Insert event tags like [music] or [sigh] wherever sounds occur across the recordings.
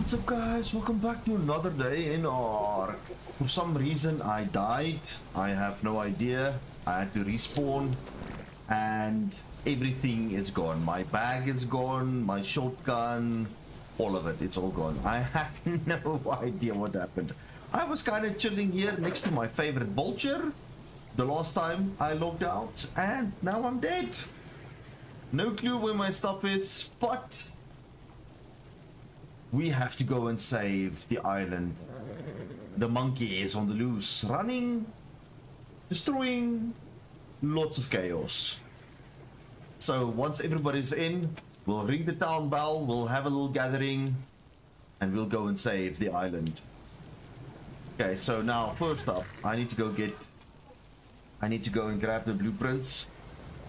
What's up guys? Welcome back to another day in Ark. For some reason I died. I have no idea. I had to respawn and everything is gone. My bag is gone, my shotgun, all of it. It's all gone. I [laughs] have no idea what happened. I was kind of chilling here next to my favorite vulture the last time I logged out and now I'm dead. No clue where my stuff is, but we have to go and save the island. The monkey is on the loose, running, destroying, lots of chaos. So once everybody's in, we'll ring the town bell, we'll have a little gathering, and we'll go and save the island. Okay, so now first up, I need to go get... I need to go and grab the blueprints,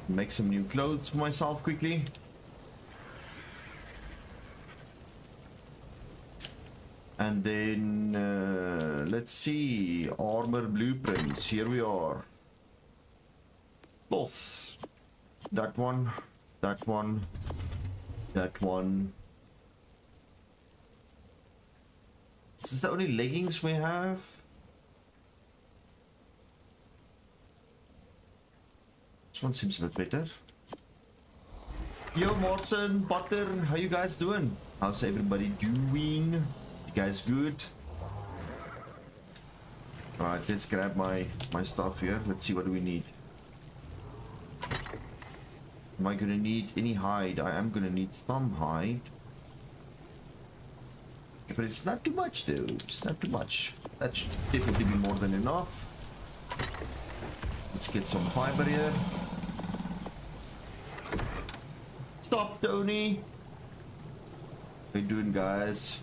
make some new clothes for myself quickly. And then, uh, let's see, armor blueprints, here we are. Cloth. That one, that one, that one. Is this the only leggings we have? This one seems a bit better. Yo, Morrison, Butter, how you guys doing? How's everybody doing? You guys good? Alright, let's grab my, my stuff here. Let's see what we need. Am I gonna need any hide? I am gonna need some hide. But it's not too much though. It's not too much. That should definitely be more than enough. Let's get some fiber here. Stop, Tony! How you doing, guys?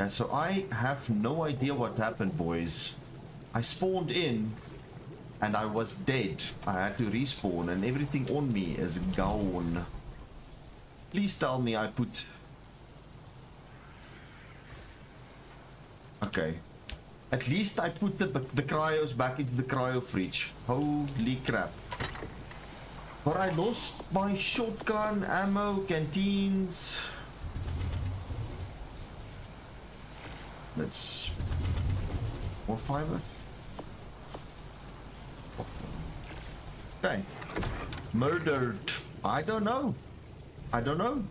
Yeah, so I have no idea what happened, boys. I spawned in and I was dead. I had to respawn and everything on me is gone. Please tell me I put... Okay. At least I put the, the cryos back into the cryo fridge. Holy crap. But I lost my shotgun, ammo, canteens... Let's... More fiber? Uh, okay. Murdered. I don't know. I don't know.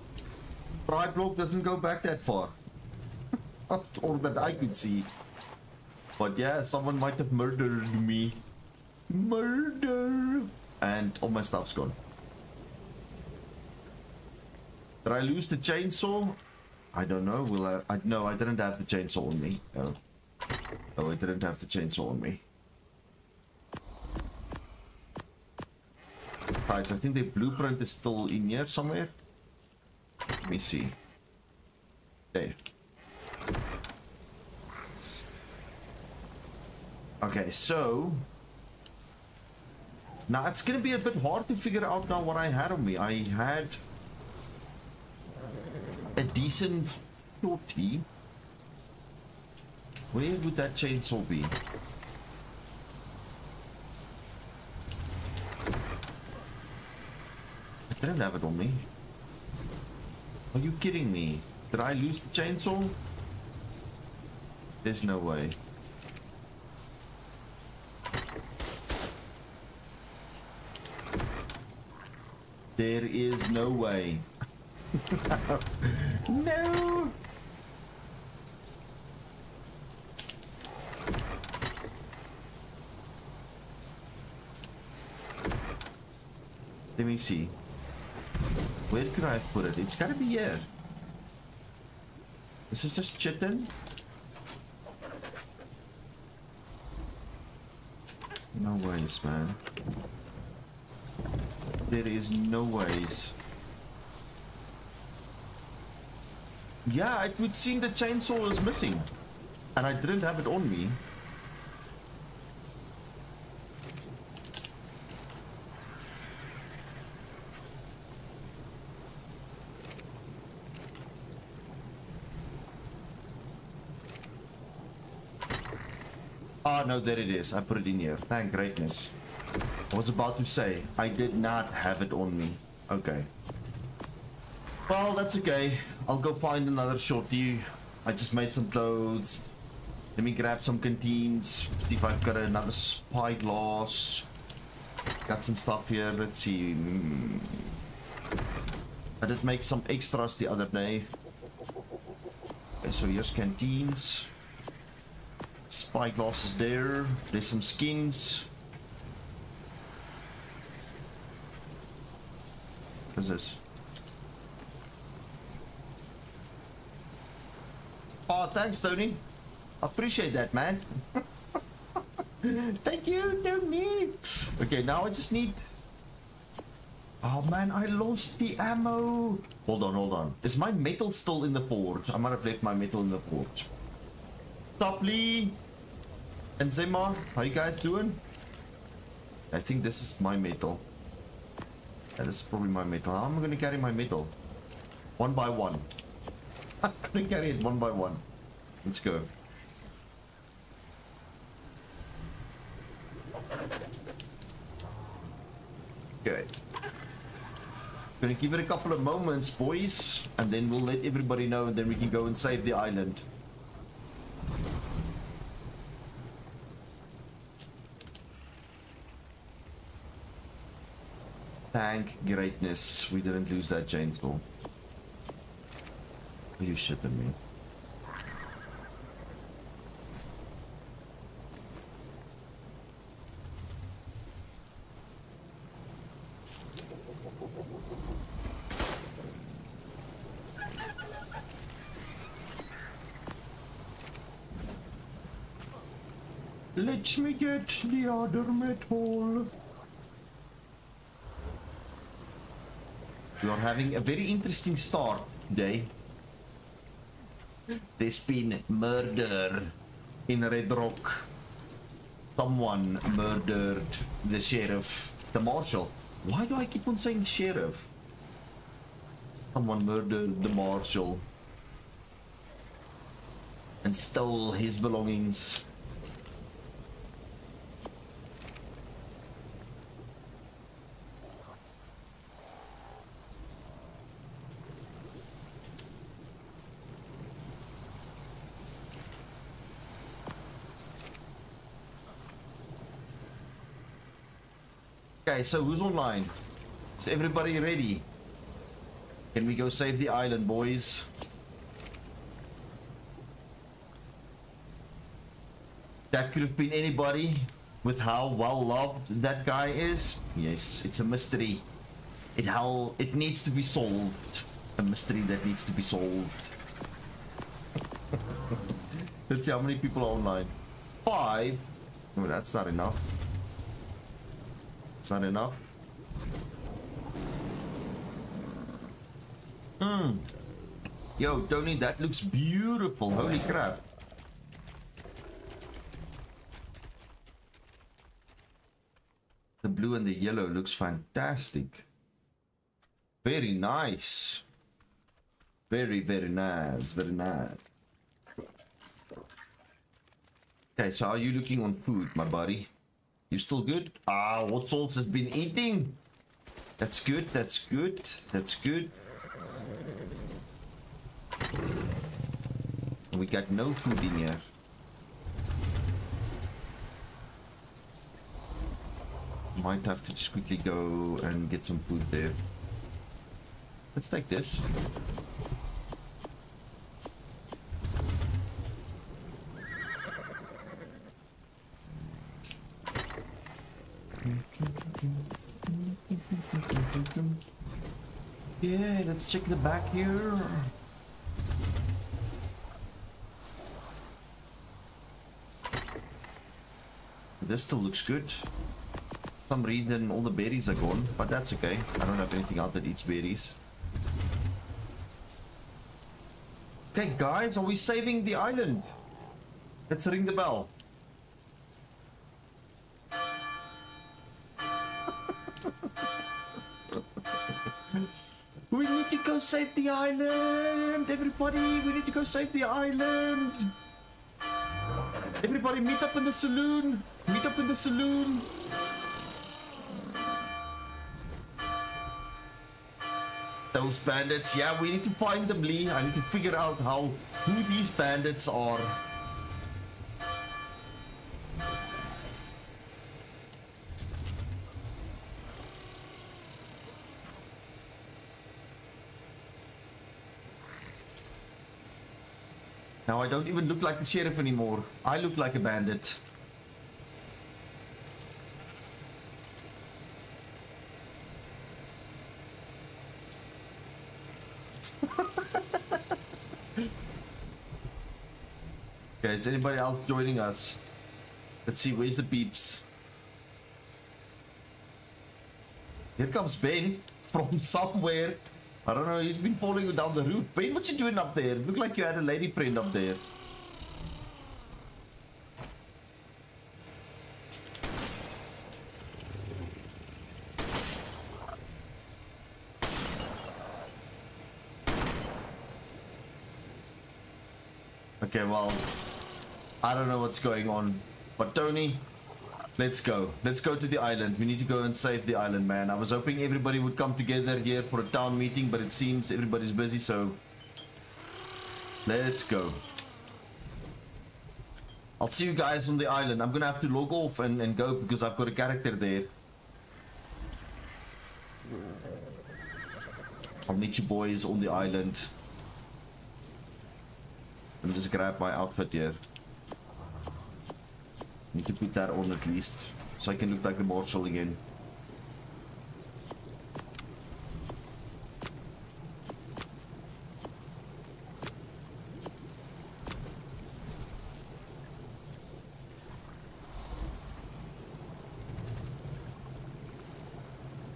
tribe log doesn't go back that far. [laughs] or that I could see. But yeah, someone might have murdered me. Murder! And all my stuff's gone. Did I lose the chainsaw? I don't know. Will I? I no, I didn't have the chainsaw on me. Oh, oh, I didn't have the chainsaw on me. Right, I think the blueprint is still in here somewhere. Let me see. There. Okay, so now it's gonna be a bit hard to figure out now what I had on me. I had a decent shorty. Where would that chainsaw be? I didn't have it on me. Are you kidding me? Did I lose the chainsaw? There's no way. There is no way. No! Let me see. Where could I put it? It's gotta be here. This is just chitin. No ways, man. There is no ways. Yeah, it would seem the chainsaw is missing. And I didn't have it on me. Ah, oh, no, there it is. I put it in here. Thank greatness. I was about to say, I did not have it on me. Okay. Well, that's okay. I'll go find another shorty. I just made some clothes. Let me grab some canteens. See if I've got another spyglass. Got some stuff here. Let's see. Mm. I did make some extras the other day. Okay, so here's canteens. Spyglasses there. There's some skins. What's this? Oh, thanks, Tony. I Appreciate that, man. [laughs] Thank you, Tony. Okay, now I just need... Oh man, I lost the ammo. Hold on, hold on. Is my metal still in the forge? I might have left my metal in the forge. Topley and Zema, how you guys doing? I think this is my metal. That is probably my metal. How am I gonna carry my metal? One by one. I'm gonna carry it one by one. Let's go. Okay. Gonna give it a couple of moments, boys, and then we'll let everybody know, and then we can go and save the island. Thank greatness we didn't lose that chainsaw. Are you shitting me? Let me get the other metal. We are having a very interesting start today. There's been murder in Red Rock. Someone murdered the sheriff, the marshal. Why do I keep on saying sheriff? Someone murdered the marshal and stole his belongings. Okay, so who's online? Is everybody ready? Can we go save the island, boys? That could have been anybody with how well loved that guy is. Yes, it's a mystery. It how it needs to be solved. A mystery that needs to be solved. [laughs] Let's see how many people are online. Five. Oh, that's not enough. It's not enough. Hmm. Yo, Tony, that looks beautiful. Holy crap. The blue and the yellow looks fantastic. Very nice. Very, very nice. Very nice. Okay, so are you looking on food, my buddy? You still good? Ah, what sauce has been eating? That's good, that's good, that's good. We got no food in here. Might have to just quickly go and get some food there. Let's take this. Yeah, let's check the back here. This still looks good. For some reason all the berries are gone, but that's okay. I don't have anything out that eats berries. Okay guys, are we saving the island? Let's ring the bell. We need to go save the island! Everybody, we need to go save the island! Everybody meet up in the saloon! Meet up in the saloon! those bandits. Yeah, we need to find them, Lee. I need to figure out how who these bandits are. Now I don't even look like the sheriff anymore. I look like a bandit. [laughs] okay, is anybody else joining us? Let's see, where's the beeps? Here comes Ben from somewhere. I don't know, he's been following you down the route. Ben, what you doing up there? Look like you had a lady friend up there. Okay, well, I don't know what's going on. But Tony, let's go. Let's go to the island. We need to go and save the island, man. I was hoping everybody would come together here for a town meeting, but it seems everybody's busy, so... Let's go. I'll see you guys on the island. I'm gonna have to log off and, and go because I've got a character there. I'll meet you boys on the island. Let me just grab my outfit here. Need to put that on at least. So I can look like the marshal again.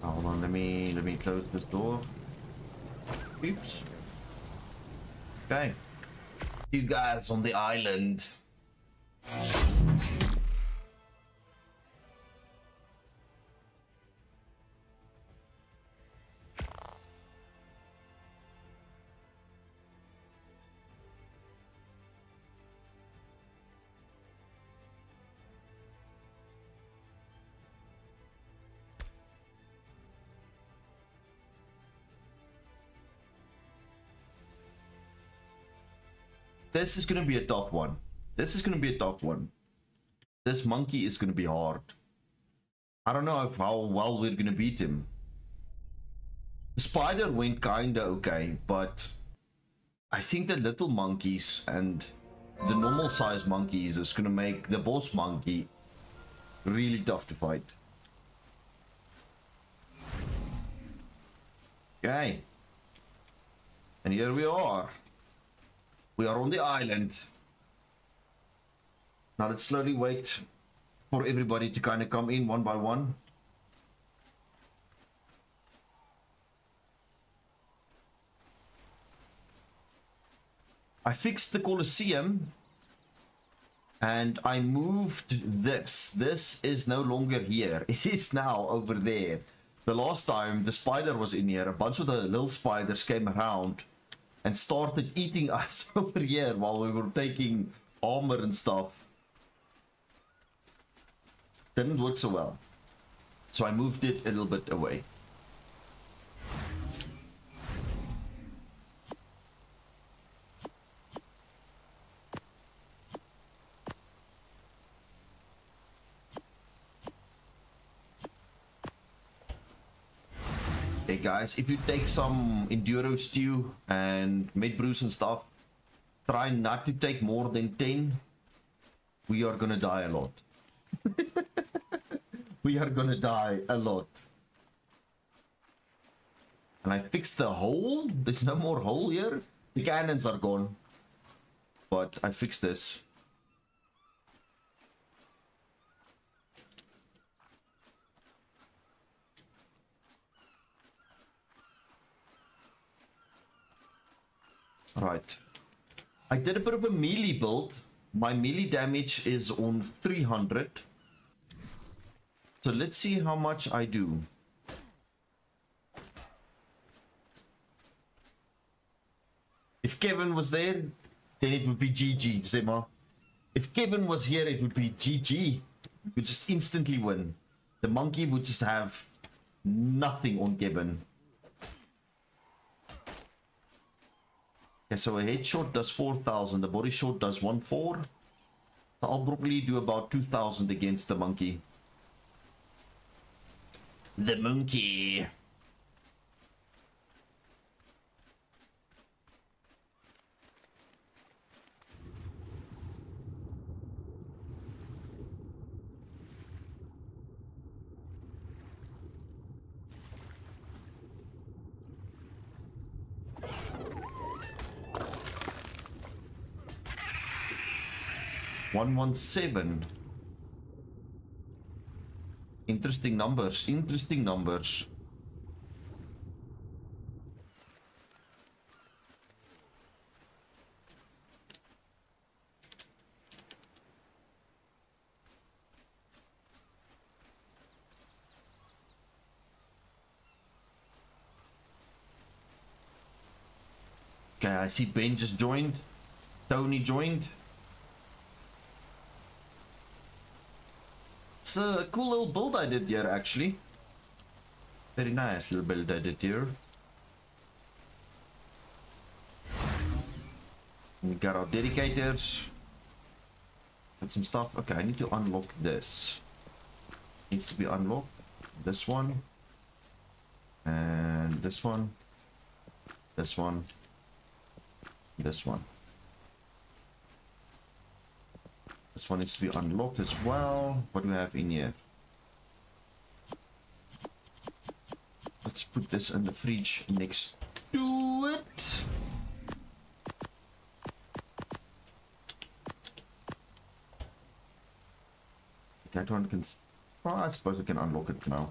Hold on, let me let me close this door. Oops. Okay. You guys on the island. This is going to be a tough one. This is going to be a tough one. This monkey is going to be hard. I don't know if how well we're going to beat him. Spider went kinda okay, but I think the little monkeys and the normal size monkeys is going to make the boss monkey really tough to fight. Okay. And here we are. We are on the island. Now let's slowly wait for everybody to kind of come in one by one. I fixed the Colosseum and I moved this. This is no longer here. [laughs] It is now over there. The last time the spider was in here, a bunch of the little spiders came around and started eating [laughs] us over here while we were taking armor and stuff. Didn't work so well. So I moved it a little bit away. Hey guys, if you take some Enduro stew and mid brews and stuff, try not to take more than 10. We are gonna die a lot. [laughs] we are gonna die a lot. And I fixed the hole. There's no more hole here. The cannons are gone. But I fixed this. Right. I did a bit of a melee build. My melee damage is on 300. So let's see how much I do. If Kevin was there, then it would be GG, Zema. If Kevin was here, it would be GG. We would just instantly win. The monkey would just have nothing on Kevin. So a headshot does 4,000. The body shot does 1 4. So I'll probably do about 2,000 against the monkey. The monkey. One one seven. Interesting numbers. Interesting numbers. Okay, I see Ben just joined. Tony joined. It's a cool little build I did here, actually. Very nice little build I did here. We got our dedicators. Got some stuff. Okay, I need to unlock this. Needs to be unlocked. This one. And this one. This one. This one. This one needs to be unlocked as well. What do we have in here? Let's put this in the fridge next to it. That one can... Well, I suppose we can unlock it now.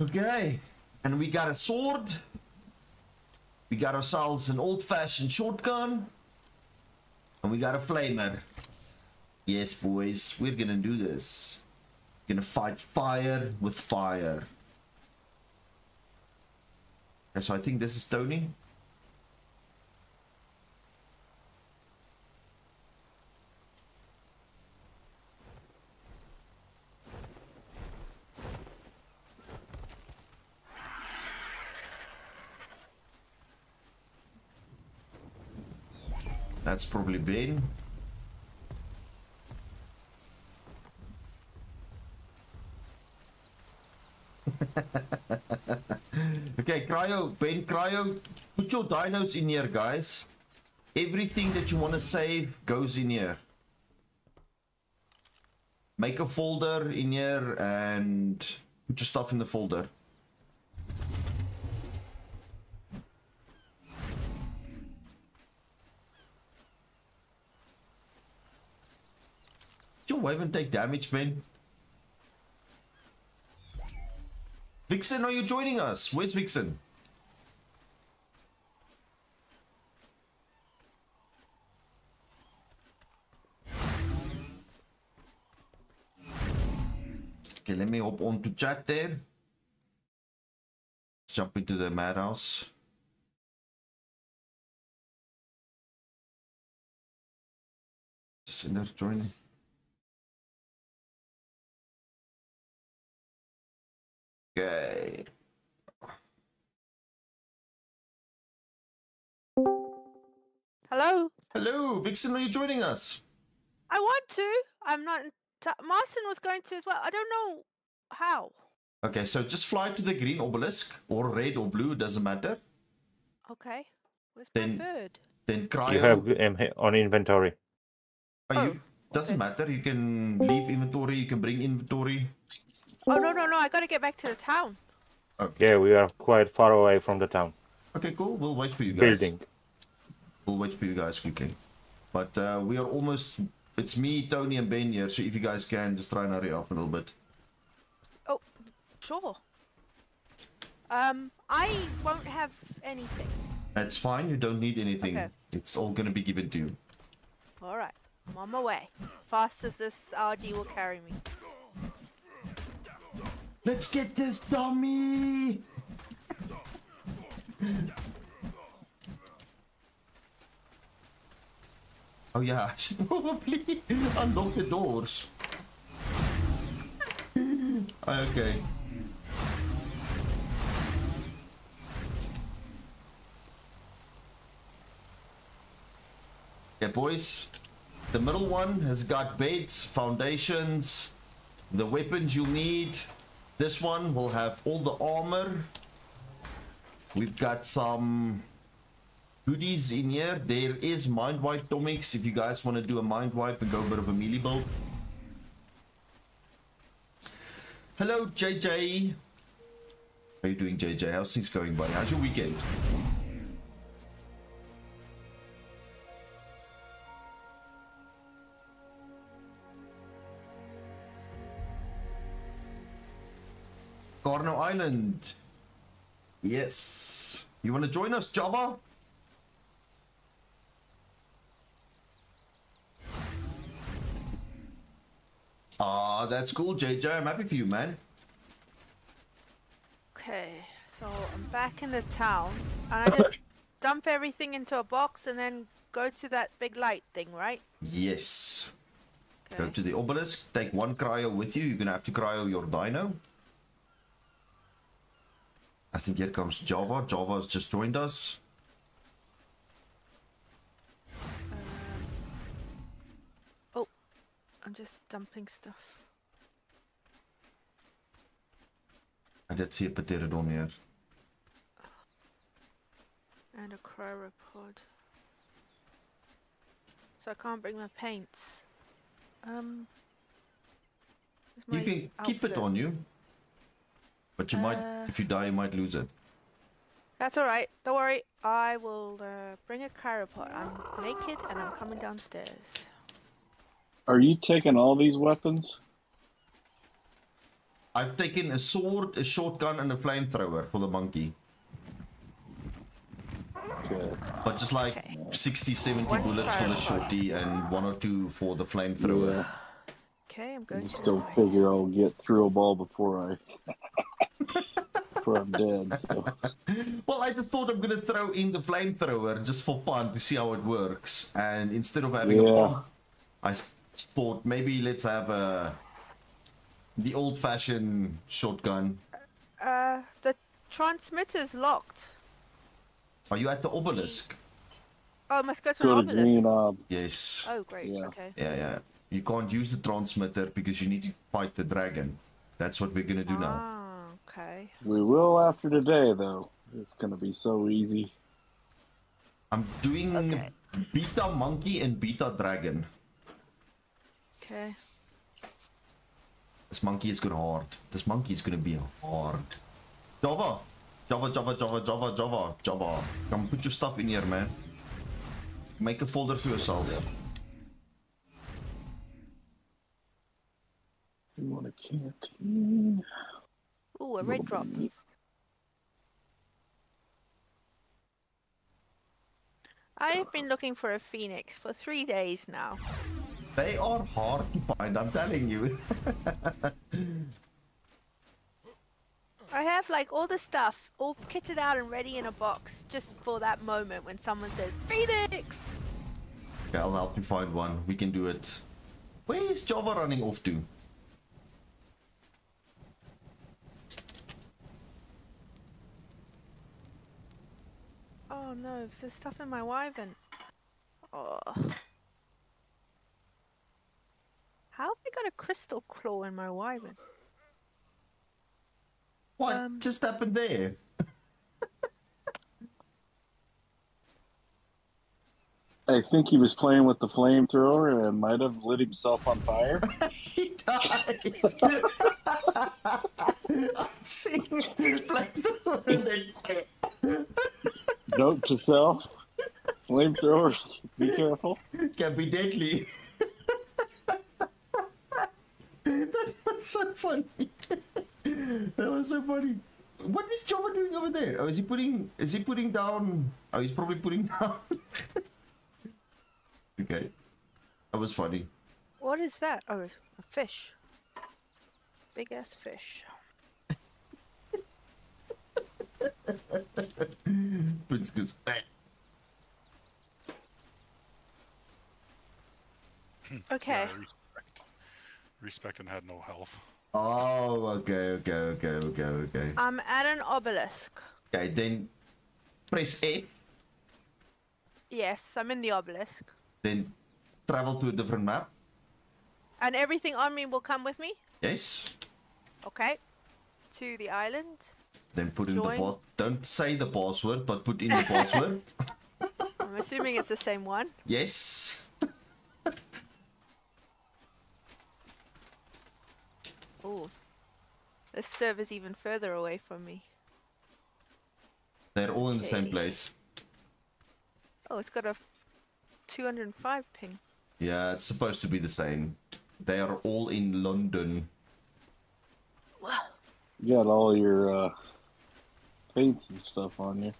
Okay. And we got a sword. We got ourselves an old-fashioned shotgun. And we got a flamer. Yes, boys. We're gonna do this. Gonna fight fire with fire. Okay, so I think this is Tony. That's probably Ben. [laughs] okay, Cryo, Ben, Cryo, put your dinos in here, guys. Everything that you want to save goes in here. Make a folder in here and put your stuff in the folder. Your Wyvern take damage, man. Vixen, are you joining us? Where's Vixen? Okay, let me hop on to chat there. Let's jump into the madhouse. Just in there joining. Okay. Hello. Hello, Vixen, are you joining us? I want to. I'm not. T- Marston was going to as well. I don't know how. Okay, so just fly to the green obelisk or red or blue, doesn't matter. Okay. Where's Then- my bird? Then cryo. You have um, on inventory. Are you? Oh, Doesn't okay. matter. You can leave inventory. You can bring inventory. Oh no no no! I gotta get back to the town. Yeah, we are quite far away from the town. Okay, cool. We'll wait for you guys. Building. We'll wait for you guys quickly. But uh, we are almost. It's me, Tony, and Ben here. So if you guys can, just try and hurry up a little bit. Oh, sure. Um, I won't have anything. That's fine. You don't need anything. Okay. It's all gonna be given to you. All right. I'm on my way. Fast as this Argy will carry me. Let's get this dummy. oh yeah, I should probably unlock the doors. [laughs] Okay. Yeah, boys. The middle one has got beds, foundations, the weapons you'll need. This one will have all the armor. We've got some goodies in here. There is mind wipe tonics if you guys want to do a mind wipe and go a bit of a melee build. Hello, JJ. How you doing, JJ? How's things going, buddy? How's your weekend? Carno Island. Yes. You want to join us, Java? Ah, that's cool, JJ. I'm happy for you, man. Okay, so I'm back in the town, and I just [coughs] dump everything into a box and then go to that big light thing, right? Yes. Go to the obelisk. Take one cryo with you. You're gonna have to cryo your dino. I think here comes Java. Java's just joined us. Oh, I'm just dumping stuff. I did see a pterodon here. And a cryoropod. So I can't bring my paints. Um. where's You my can keep it on you. But you might, Uh, if you die, you might lose it. That's alright. Don't worry. I will uh, bring a cryoropod. I'm naked and I'm coming downstairs. Are you taking all these weapons? I've taken a sword, a shotgun, and a flamethrower for the monkey. Good. But just like Okay. 60, 70 One bullets for the cryoropod. shorty and one or two for the flamethrower. Yeah. Okay, I'm I going just to. don't figure I'll get through a ball before I [laughs] before I'm dead. So Well, I just thought I'm gonna throw in the flamethrower just for fun to see how it works. And instead of having a Yeah. pump, I s- thought maybe let's have a the old-fashioned shotgun. Uh, the transmitter's locked. Are you at the obelisk? Oh, I must go to go an to obelisk. Green Ob. Yes. Oh, great. Yeah. Okay. Yeah, yeah. You can't use the transmitter because you need to fight the dragon. That's what we're gonna do now. Ah, okay. We will after today though. It's gonna be so easy. I'm doing Okay. beta monkey and beta dragon. Okay. This monkey is gonna hard. This monkey is gonna be hard. Java, Java, Java, Java, Java, Java, Java. Come put your stuff in here, man. Make a folder for yourself. You want a canteen? Ooh, a red drop. I have been looking for a phoenix for three days now. They are hard to find, I'm telling you. [laughs] I have like all the stuff all kitted out and ready in a box just for that moment when someone says Phoenix. okay, I'll help you find one. We can do it. Where is Java running off to? Oh no, there's stuff in my wyvern. Oh. How have I got a crystal claw in my wyvern? What Um, just happened there? I think he was playing with the flamethrower and might have lit himself on fire. [laughs] he died. Flamethrower Note to self: flamethrower, be careful. can be deadly. that was so funny. that was so funny. What is Java doing over there? Oh, is he putting? Is he putting down? Oh, he's probably putting down. Okay, that was funny. What is that? Oh, a fish. Big ass fish. Prince goes. "Eh." Okay. Yeah, respect. Respect and had no health. Oh, okay, okay, okay, okay, okay. I'm at an obelisk. Okay, then press F, Yes, I'm in the obelisk. Then travel to a different map. And everything on me will come with me? Yes. Okay. To the island. Then put in the Join. pass. Don't say the password, but put in the password. [laughs] [laughs] I'm assuming it's the same one. Yes. [laughs] Oh. This server's even further away from me. They're all in the same place. Oh, it's got a 205 ping. Yeah, it's supposed to be the same. They are all in London. Wow. You got all your uh, paints and stuff on you.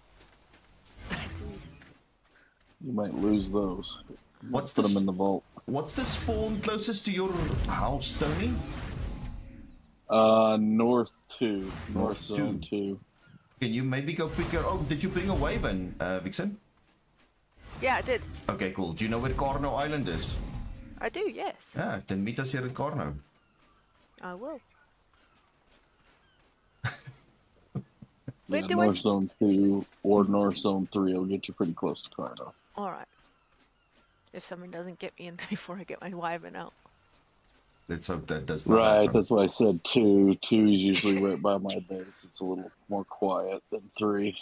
You might lose those. What's Put the them in the vault. What's the spawn closest to your house, Tony? Uh, north two, north, North zone two. two. Can you maybe go pick your... Oh, did you bring a Wyvern, uh, Vixen? Yeah, I did. Okay, cool. Do you know where Carno Island is? I do, yes. Yeah, then meet us here at Carno. I will. [laughs] Where Yeah, do I north s- zone two or north zone three will get you pretty close to Carno. Alright. If someone doesn't get me in [laughs] before I get my wyvern out. Let's hope that does not Right, happen. that's why I said two. Two is usually right by my base. It's a little more quiet than three.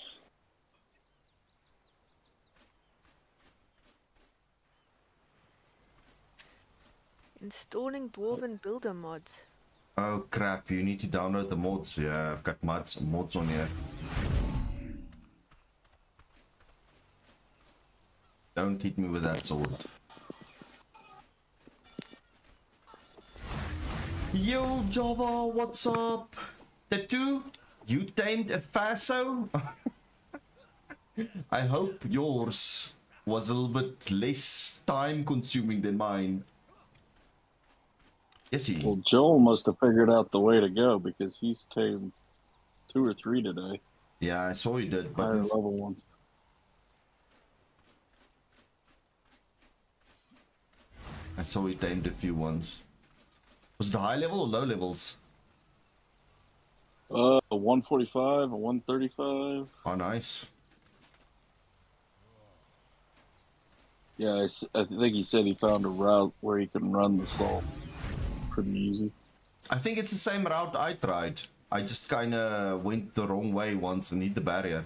Installing Dwarven Builder mods. Oh crap, you need to download the mods. Yeah, I've got mods, mods on here. Don't hit me with that sword. Yo, Java, what's up? Tattoo, you tamed a Faso? [laughs] I hope yours was a little bit less time consuming than mine. Yes, he. Well, Joel must have figured out the way to go because he's tamed two or three today. Yeah, I saw you did, but Higher it's- level ones. I saw he tamed a few ones. Was it high level or low levels? Uh, a 145, a 135. Oh, nice. Yeah, I think he said he found a route where he can run the salt pretty easy. I think it's the same route I tried. I just kind of went the wrong way once and hit the barrier.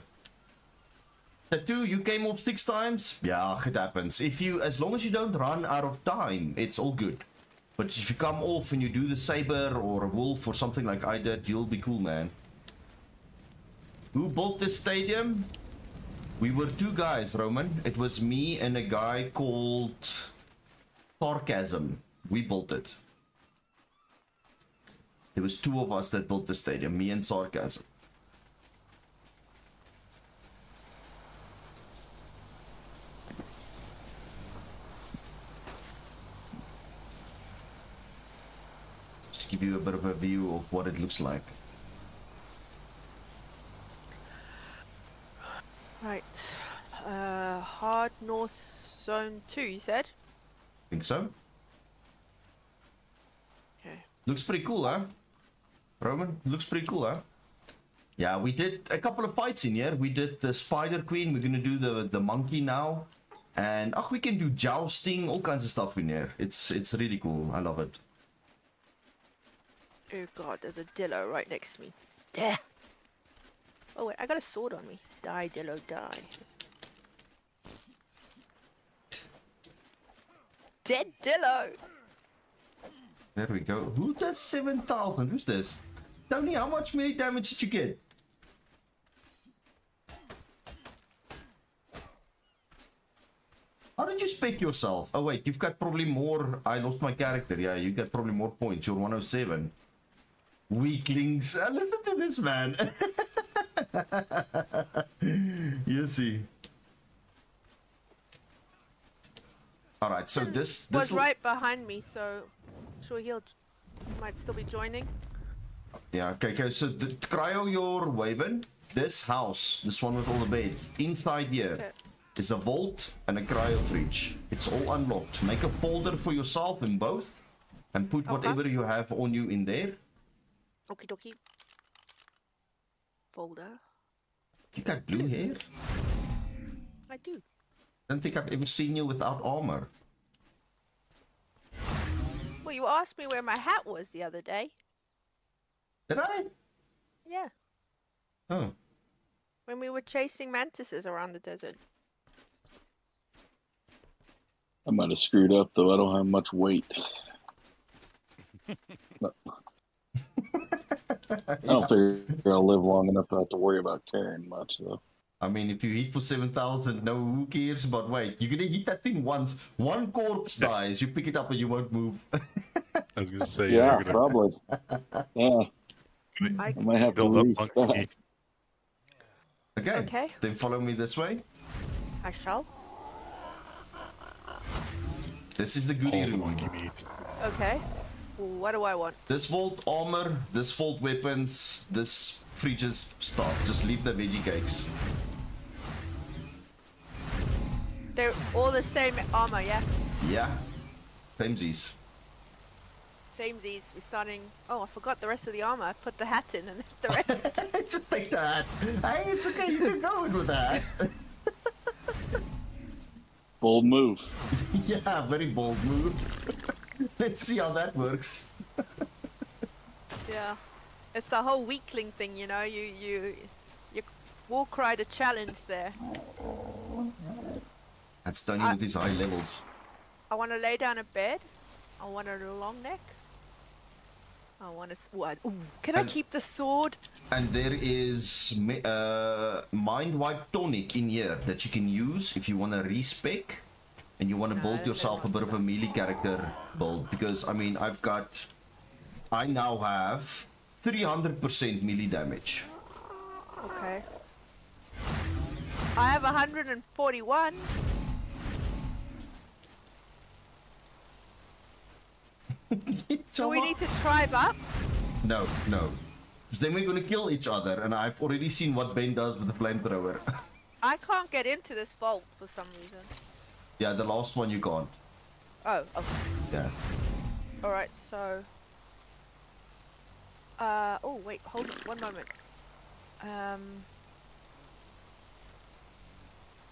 Tattoo, you came off six times? Yeah, it happens. If you, as long as you don't run out of time, it's all good. But if you come off and you do the saber or a wolf or something like I did, you'll be cool, man. Who built this stadium? We were two guys, Roman. It was me and a guy called Sarcasm. We built it. There was two of us that built the stadium, me and Sarcasm. Just to give you a bit of a view of what it looks like. Right. Uh, hard north zone 2, you said? Think so? Okay. Looks pretty cool, huh? Roman, looks pretty cool, huh? Yeah, we did a couple of fights in here. We did the Spider Queen. We're gonna do the the monkey now, and oh, we can do jousting, all kinds of stuff in here. It's it's really cool. I love it. Oh god, there's a Dillo right next to me. Yeah. Oh wait, I got a sword on me. Die, Dillo, die. Dead Dillo! There we go. Who does seven thousand? Who's this? Tony, how much melee damage did you get? How did you spec yourself? Oh wait, you've got probably more. I lost my character. Yeah, you got probably more points. You're 107. Weaklings. Uh, listen to this man. [laughs] you see. All right, so this this was right behind me, so sure he'll might still be joining. Yeah, okay, okay, so the, cryo your Wyvern, this house, this one with all the beds, inside here is Okay. a vault and a cryo fridge. It's all unlocked. Make a folder for yourself in both and put Okay. whatever you have on you in there. Okie dokie. Folder. You got blue hair? I do. I Don't think I've ever seen you without armor. Well, you asked me where my hat was the other day. Did I? Yeah. Oh. When we were chasing mantises around the desert. I might have screwed up though. I don't have much weight. But [laughs] I don't figure I'll live long enough to have to worry about carrying much though. I mean, if you hit for 7,000, no, who cares? But wait, you're gonna hit that thing once, one corpse dies, you pick it up and you won't move. [laughs] I was gonna say Yeah, you're gonna probably. Yeah, I I might have to build up reach monkey okay. Okay. Then follow me this way. I shall. This is the goodie All the room. monkey meat. Okay. What do I want? This vault armor, this vault weapons, this Friege's stuff. Just leave the veggie cakes. They're all the same armor, yeah? Yeah. Samesies. Same Z's. We're starting. Oh, I forgot the rest of the armor. I put the hat in and the rest. [laughs] Just take that. Hey, it's okay. You can go in with that. [laughs] Bold move. [laughs] yeah, very bold move. Let's see how that works. yeah. It's the whole weakling thing, you know. You you you war cry to challenge there. That's I- with his high levels. I want to lay down a bed. I want a long neck. I want a sword. Ooh, can I keep the sword? And there is uh, Mind Wipe Tonic in here that you can use if you want to respec and you want to No, build yourself a bit of a melee character build. Because, I mean, I've got. I now have 300% melee damage. Okay. I have 141. Do we need to tribe up? No, no. Because then we're going to kill each other, and I've already seen what Ben does with the flamethrower. [laughs] I can't get into this vault for some reason. yeah, the last one you can't. Oh, okay. Yeah. Alright, so. Uh, oh, wait, hold on one moment. Um.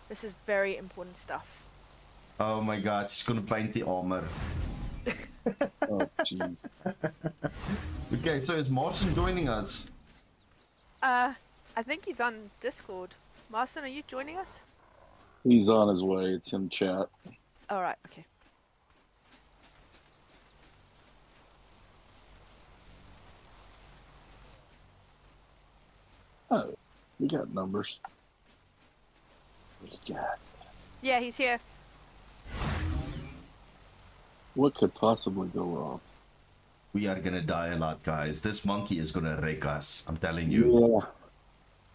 This is very important stuff. Oh my god, she's going to paint the armor. [laughs] Oh jeez. Okay, so is Martin joining us? Uh, I think he's on Discord. Martin, are you joining us? He's on his way. It's in chat. Alright, okay. Oh, we got numbers. We got. Yeah, he's here. What could possibly go wrong? We are gonna die a lot, guys. This monkey is gonna rake us. I'm telling you. Yeah,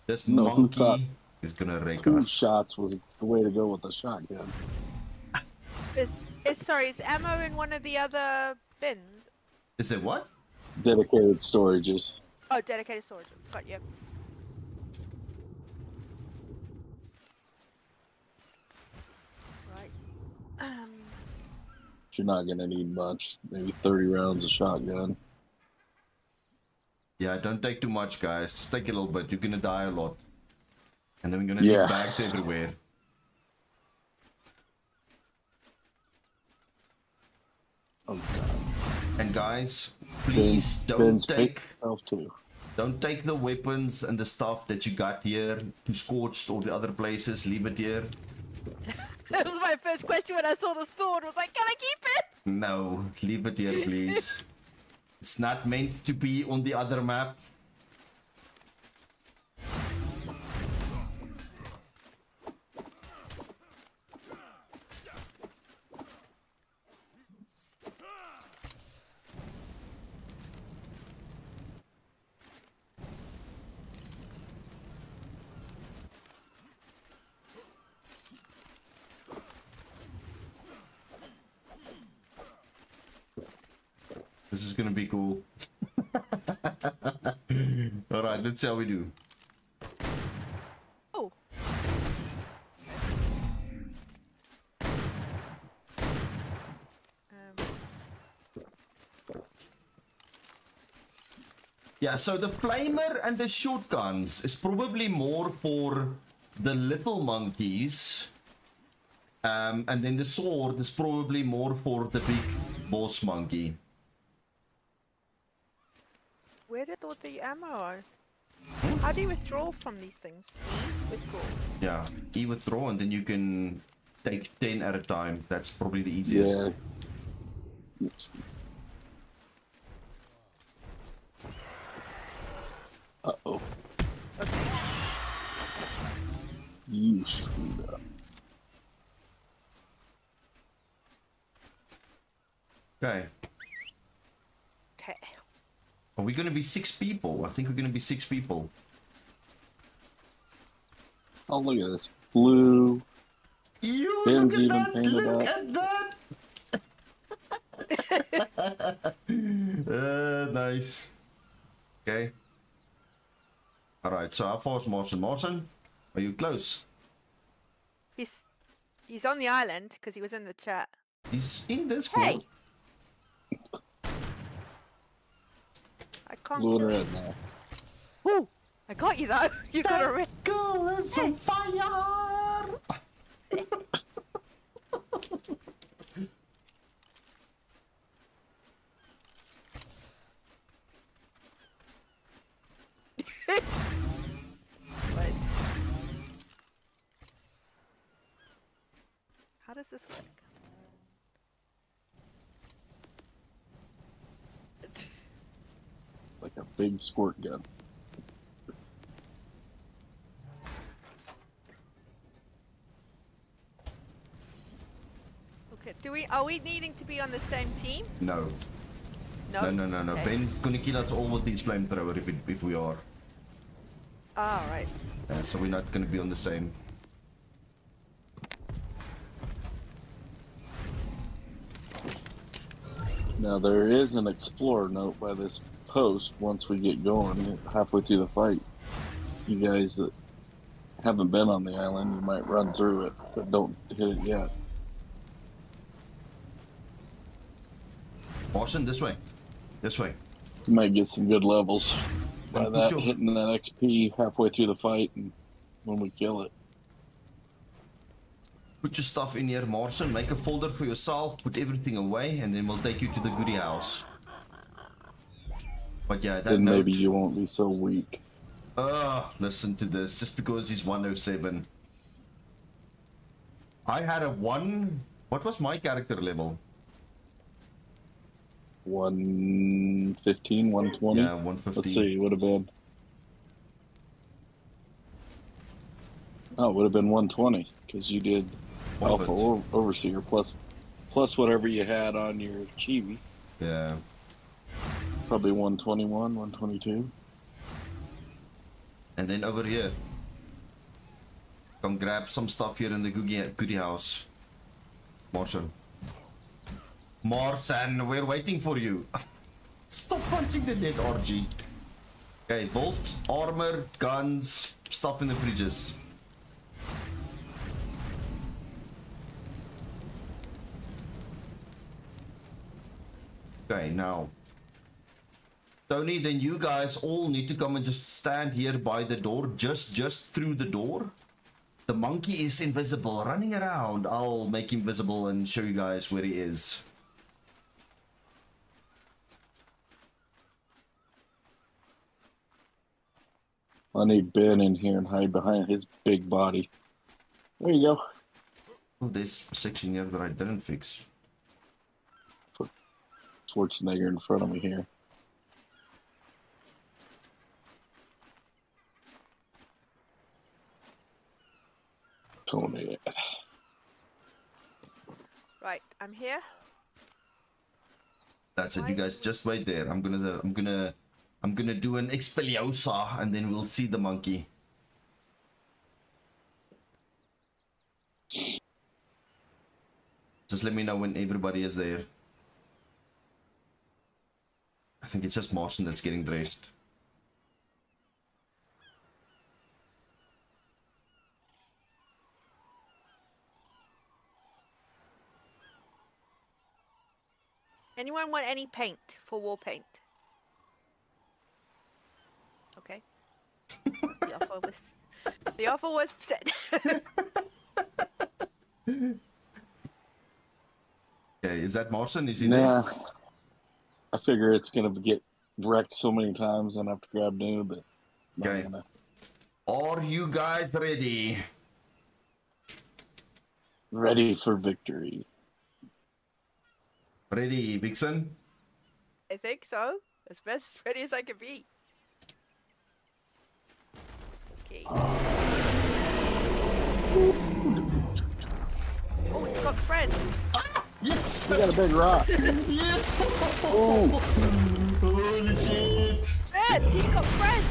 This No, who monkey is gonna wreck two us. shots was the way to go with the shotgun. Is, is sorry, is ammo in one of the other bins? Is it what? Dedicated storages. Oh, dedicated storage. Got you. Right. Um, You're not gonna need much. Maybe 30 rounds of shotgun. Yeah, don't take too much, guys. Just take a little bit. You're gonna die a lot. And then we're gonna Yeah. leave bags everywhere. Oh god. And guys, please Ben's- don't Ben's take picked himself too. don't take the weapons and the stuff that you got here to Scorched or the other places. Leave it here. [laughs] that was my first question when I saw the sword. Was like, can I keep it? No, leave it here, please. it's not meant to be on the other map. Gonna be cool. [laughs] Alright, let's see how we do. Oh. Um, Yeah, so the flamer and the shotguns is probably more for the little monkeys. Um, and then the sword is probably more for the big boss monkey. Where did all the ammo go? How do you withdraw from these things? Withdraw. Yeah, you withdraw and then you can take 10 at a time. That's probably the easiest. Yeah. Uh oh. You screwed up. Okay. Okay. Are we gonna be six people? I think we're gonna be six people. Oh, look at this. Blue. You Ben's look at that! Look up. at that! [laughs] uh, nice. Okay. Alright, so how far is Morton, Martin, are you close? He's he's on the island because he was in the chat. He's in Discord. Hey! I can't Blue kill and him. red now. Woo! I got you though. [laughs] You got a red. Girl is on [laughs] fire! How does this work? Like a big squirt gun. Okay. Do we? Are we needing to be on the same team? No. No. No, no, no, no. Okay. Ben's gonna kill us all with his flamethrower if, it, if we are. Ah, right. Uh, so we're not gonna be on the same. Now there is an explorer note by this post once we get going halfway through the fight. You guys that haven't been on the island, you might run through it, but don't hit it yet. Martin, this way. This way. You might get some good levels by that hitting that XP halfway through the fight and when we kill it. Put your stuff in here, Martin. Make a folder for yourself. Put everything away, and then we'll take you to the goodie house. But yeah, that Then note. maybe you won't be so weak. Ugh, listen to this. Just because he's 107. I had a 1. What was my character level? 115, 120? Yeah, 115. Let's see, it would have been. Oh, it would have been 120 because you did One Alpha Overseer plus plus whatever you had on your Chibi. Yeah. Probably 121, 122. And then over here. Come grab some stuff here in the goodie, goodie house. Martian. Marsan, we're waiting for you. [laughs] Stop punching the dead Argy. Okay, vault, armor, guns, stuff in the fridges. Okay, now. Tony, then you guys all need to come and just stand here by the door, just just through the door. The monkey is invisible, running around. I'll make him visible and show you guys where he is. I need Ben in here and hide behind his big body. There you go. Oh, a section here that I didn't fix. Put Schwarzenegger in front of me here. Tony. Right. I'm here. That's it. You guys just wait there. I'm gonna, I'm gonna, I'm gonna do an Expeliosa, and then we'll see the monkey. Just let me know when everybody is there. I think it's just Martin that's getting dressed. Anyone want any paint for wall paint? Okay. the offer was the offer was set. [laughs] Okay, is that Marson? Is he there? I figure it's gonna get wrecked so many times and I have to grab new, but Okay. gonna- Are you guys ready? ready for victory. Ready, Vixen? I think so. As best [laughs] ready as I can be. Okay. Oh, it's got friends. Yes! We got a big rock. [laughs] Yeah! Oh, Holy shit! Friends! He's got friends!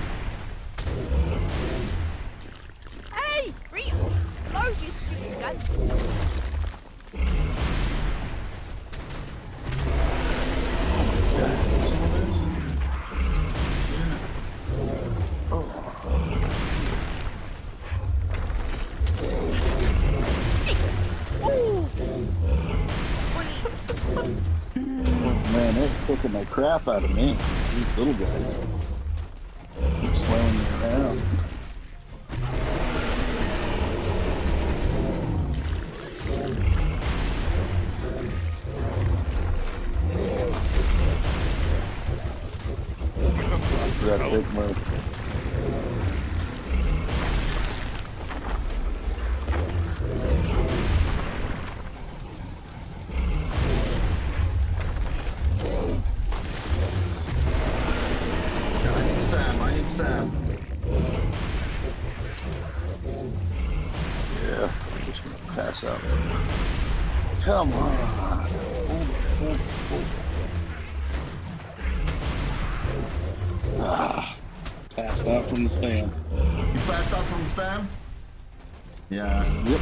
Hey! Real! Oh, you stupid gun! Oh, kicking the crap out of me. These little guys. Keep slowing me around. That big move. Stand. You backed out from the stam? Yeah. Yep.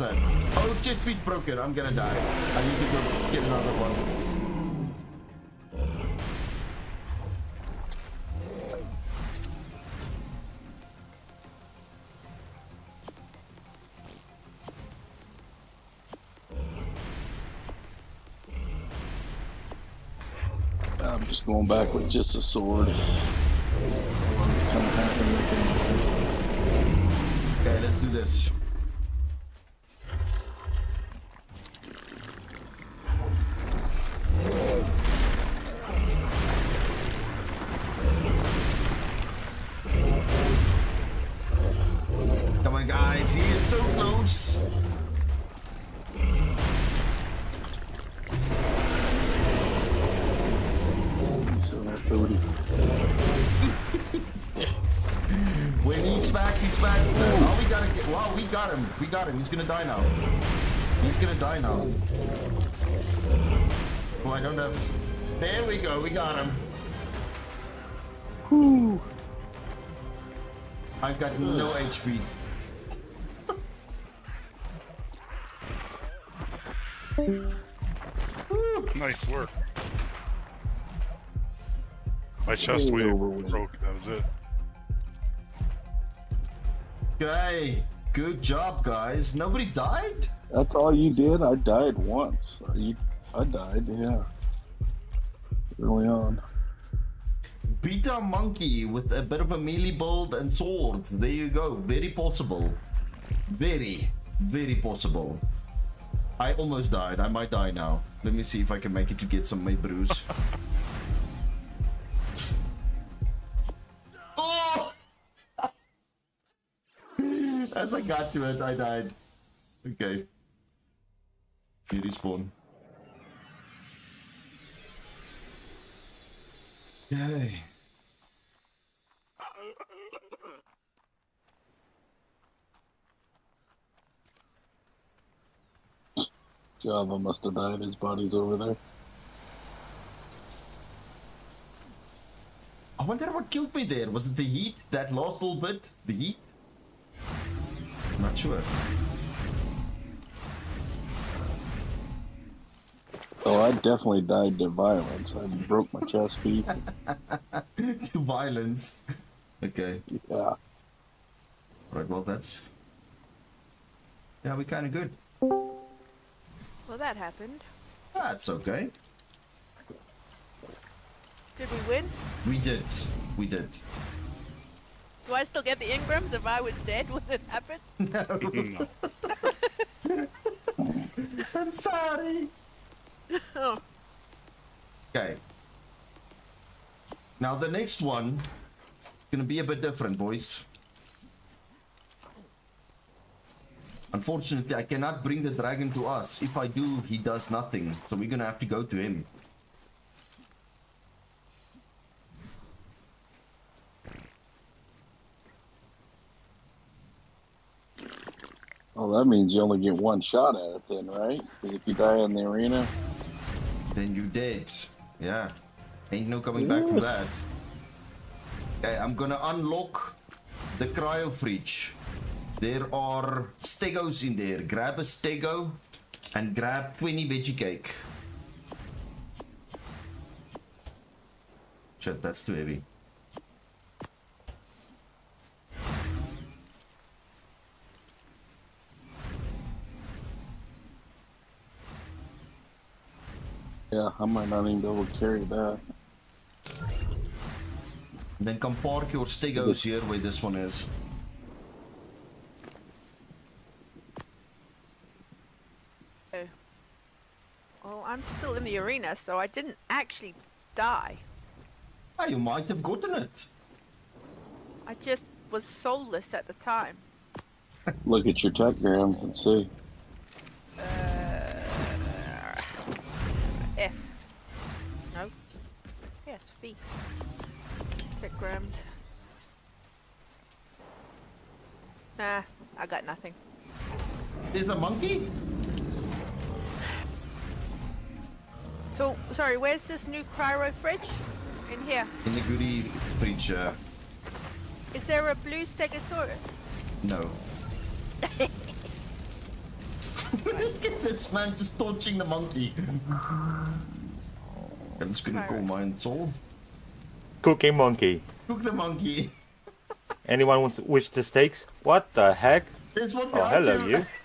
What? Oh, chest piece broken. I'm gonna die. I need to go get another one. I'm just going back with just a sword. What's kind of happening with Okay, let's do this. Him. We got him. He's gonna die now. He's gonna die now. Oh, I don't have. There we go. We got him. Whew. I've got no HP. Nice work. My chest Way broke. That was it. Okay. Good job, guys. Nobody died? That's all you did? I died once. You, I died, yeah. Early on. Beat a monkey with a bit of a melee build and sword. There you go. Very possible. Very, very possible. I almost died. I might die now. Let me see if I can make it to get some med brews. [laughs] As I got to it, I died. Okay. You respawn. Yay. Java must have died. His body's over there. I wonder what killed me there. Was it the heat? That last little bit? The heat? Not sure. Oh, I definitely died to violence. I broke my chest piece. [laughs] to violence. Okay. Yeah. Right, well that's... Yeah, we kinda good. Well, that happened. That's okay. Did we win? We did. We did. Do I still get the Engrams if I was dead would it happen? [laughs] No. No. [laughs] I'm sorry. oh, Okay. Now the next one is gonna be a bit different, boys. Unfortunately, I cannot bring the dragon to us. If I do, he does nothing. So we're gonna have to go to him. Well, that means you only get one shot at it then, right? Because if you die in the arena, Then you dead. Yeah. Ain't no coming back from that. Okay, I'm gonna unlock the cryo fridge. There are stegos in there. Grab a stego and grab 20 veggie cake. Shit, that's too heavy. Yeah, I might not even be able to carry that. Then come park your stegos here where this one is. oh. Well, I'm still in the arena, so I didn't actually die. Ah, you might have gotten it. I just was soulless at the time. Look at your Tekgrams and see. Uh, F. No. Yes, V. Check grams. Nah, I got nothing. There's a monkey? So, sorry, where's this new cryo fridge? In here. In the goodie fridge, uh, Is there a blue stegosaurus? no. [laughs] Look at this man just torching the monkey. I'm just gonna call mine soul. Cooking monkey. Cook the monkey. Anyone with wish the steaks? What the heck? There's one Oh, behind hello you. [laughs]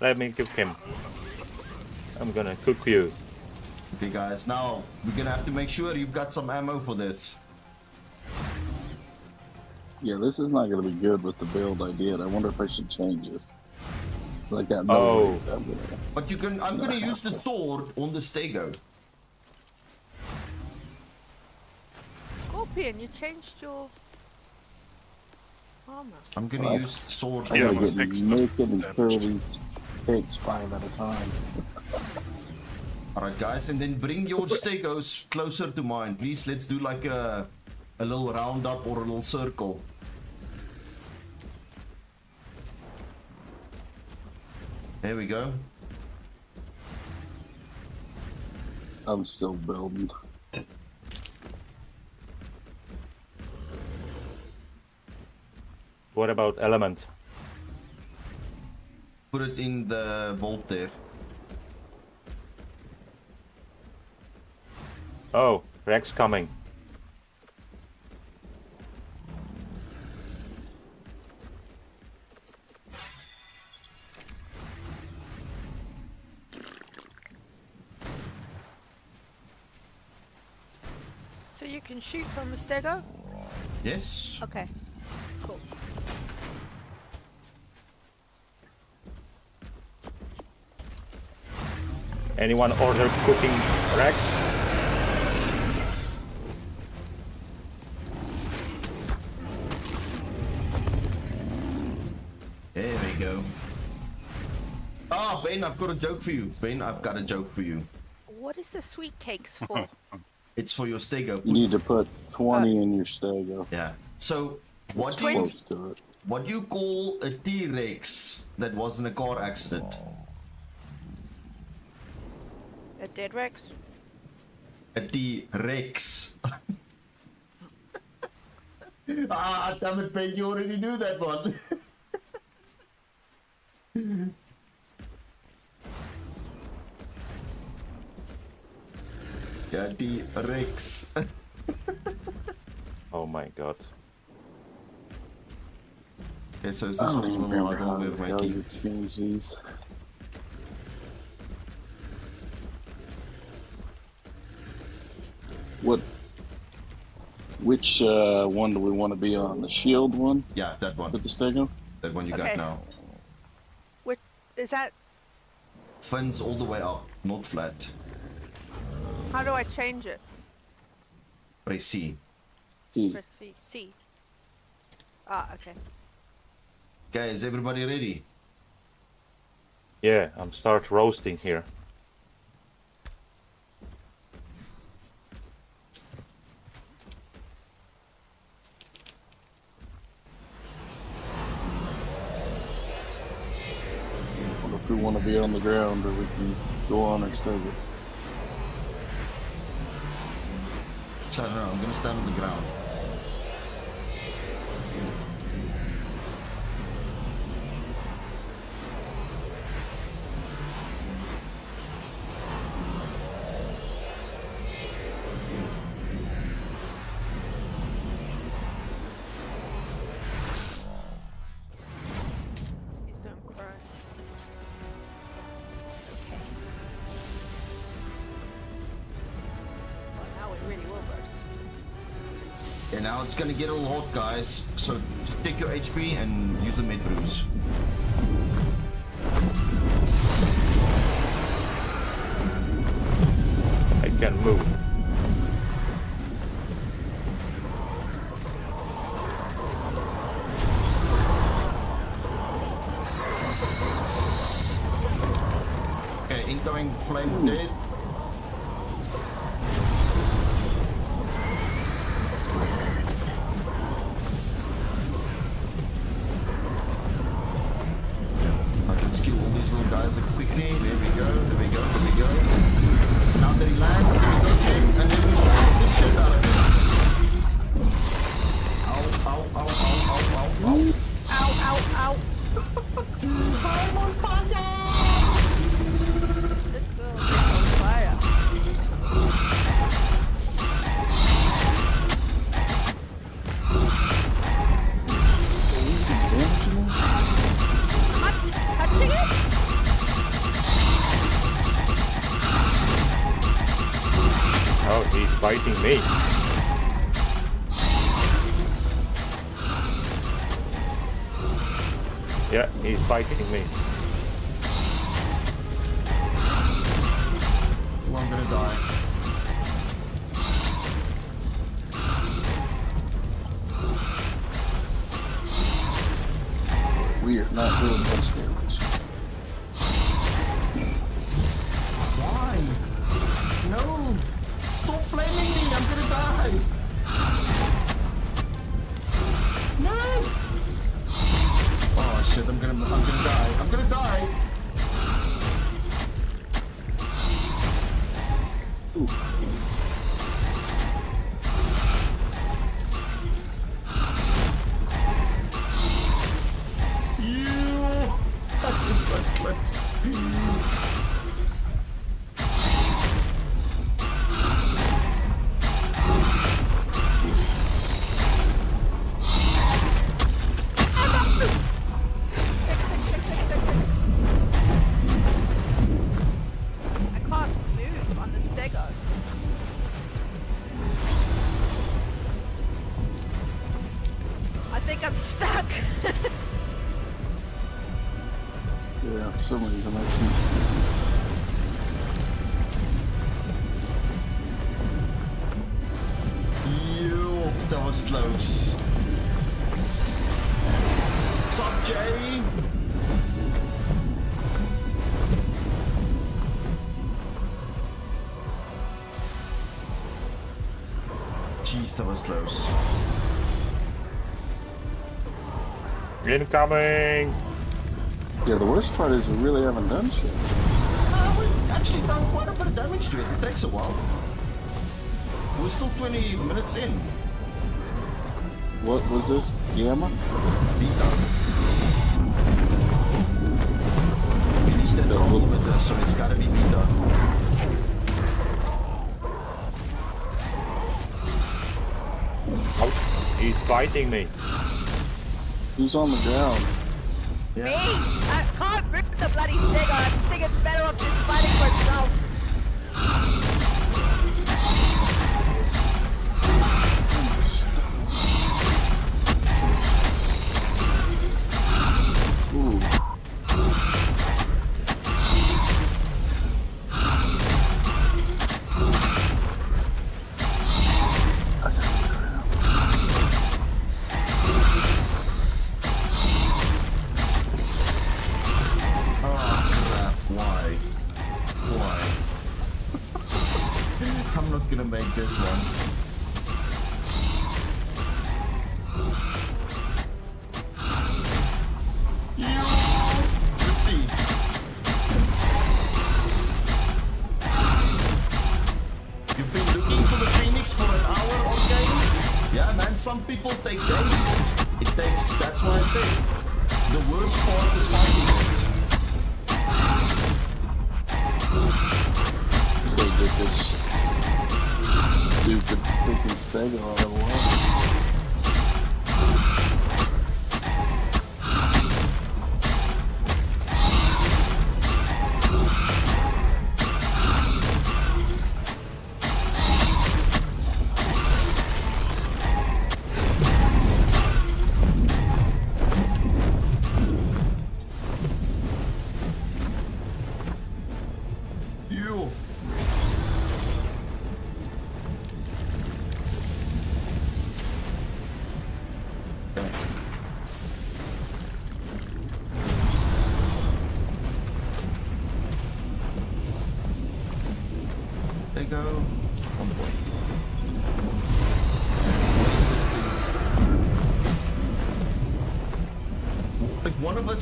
Let me cook him. I'm gonna cook you. Okay guys, now we're gonna have to make sure you've got some ammo for this. Yeah, this is not going to be good with the build I did. I wonder if I should change this. 'Cause I got no Oh. way that I'm gonna- But you can I'm gonna use the sword on the stego. Scorpion, you changed your armor. I'm gonna Right. use the sword. I Yeah, gotta get fix the naked and damage. clear these pigs five at a time. Alright guys, and then bring your stegos closer to mine. Please let's do like a a little round up or a little circle. There we go. I'm still building. What about element? Put it in the vault there. Oh, Rex coming. Can shoot from the stego? Yes. Okay. Cool. Anyone order cooking Rex? There we go. Ah, Ben, I've got a joke for you. Ben, I've got a joke for you. What is the sweet cakes for? [laughs] It's for your stego. You need to put 20 in your stego. Yeah. So, what do you Close to it. What do you call a T-Rex that was in a car accident? A dead Rex? A T-Rex. [laughs] ah, damn it, Ben, you already knew that one. [laughs] yeah, T-Rex. [laughs] Oh my god. okay, so is this don't all even the remember level how we're the hell making? you these. What? Which uh, one do we want to be on? The shield one Yeah, that one. with the stego? That one you Okay. got now. Which is that? Fins all the way up, not flat. How do I change it? Press C. See, Press C. C. Ah, okay. Okay, is everybody ready? Yeah, I'm start roasting here. if we want to be on the ground or we can go on our stego. I'm gonna stand on the ground. Gonna get a lot, guys. So just take your HP and use the med brews. I can move. Okay, incoming flame hmm. of death. close. Incoming! Yeah, the worst part is we really haven't done shit. Uh, We actually done quite a bit of damage to it. It takes a while. We're still 20 minutes in. What was this? Gamma? Beta. We need that ultimate, so it's gotta be Beta. biting me? He's on the ground? Yeah. Me? I can't rip the bloody thing on. I think it's better off just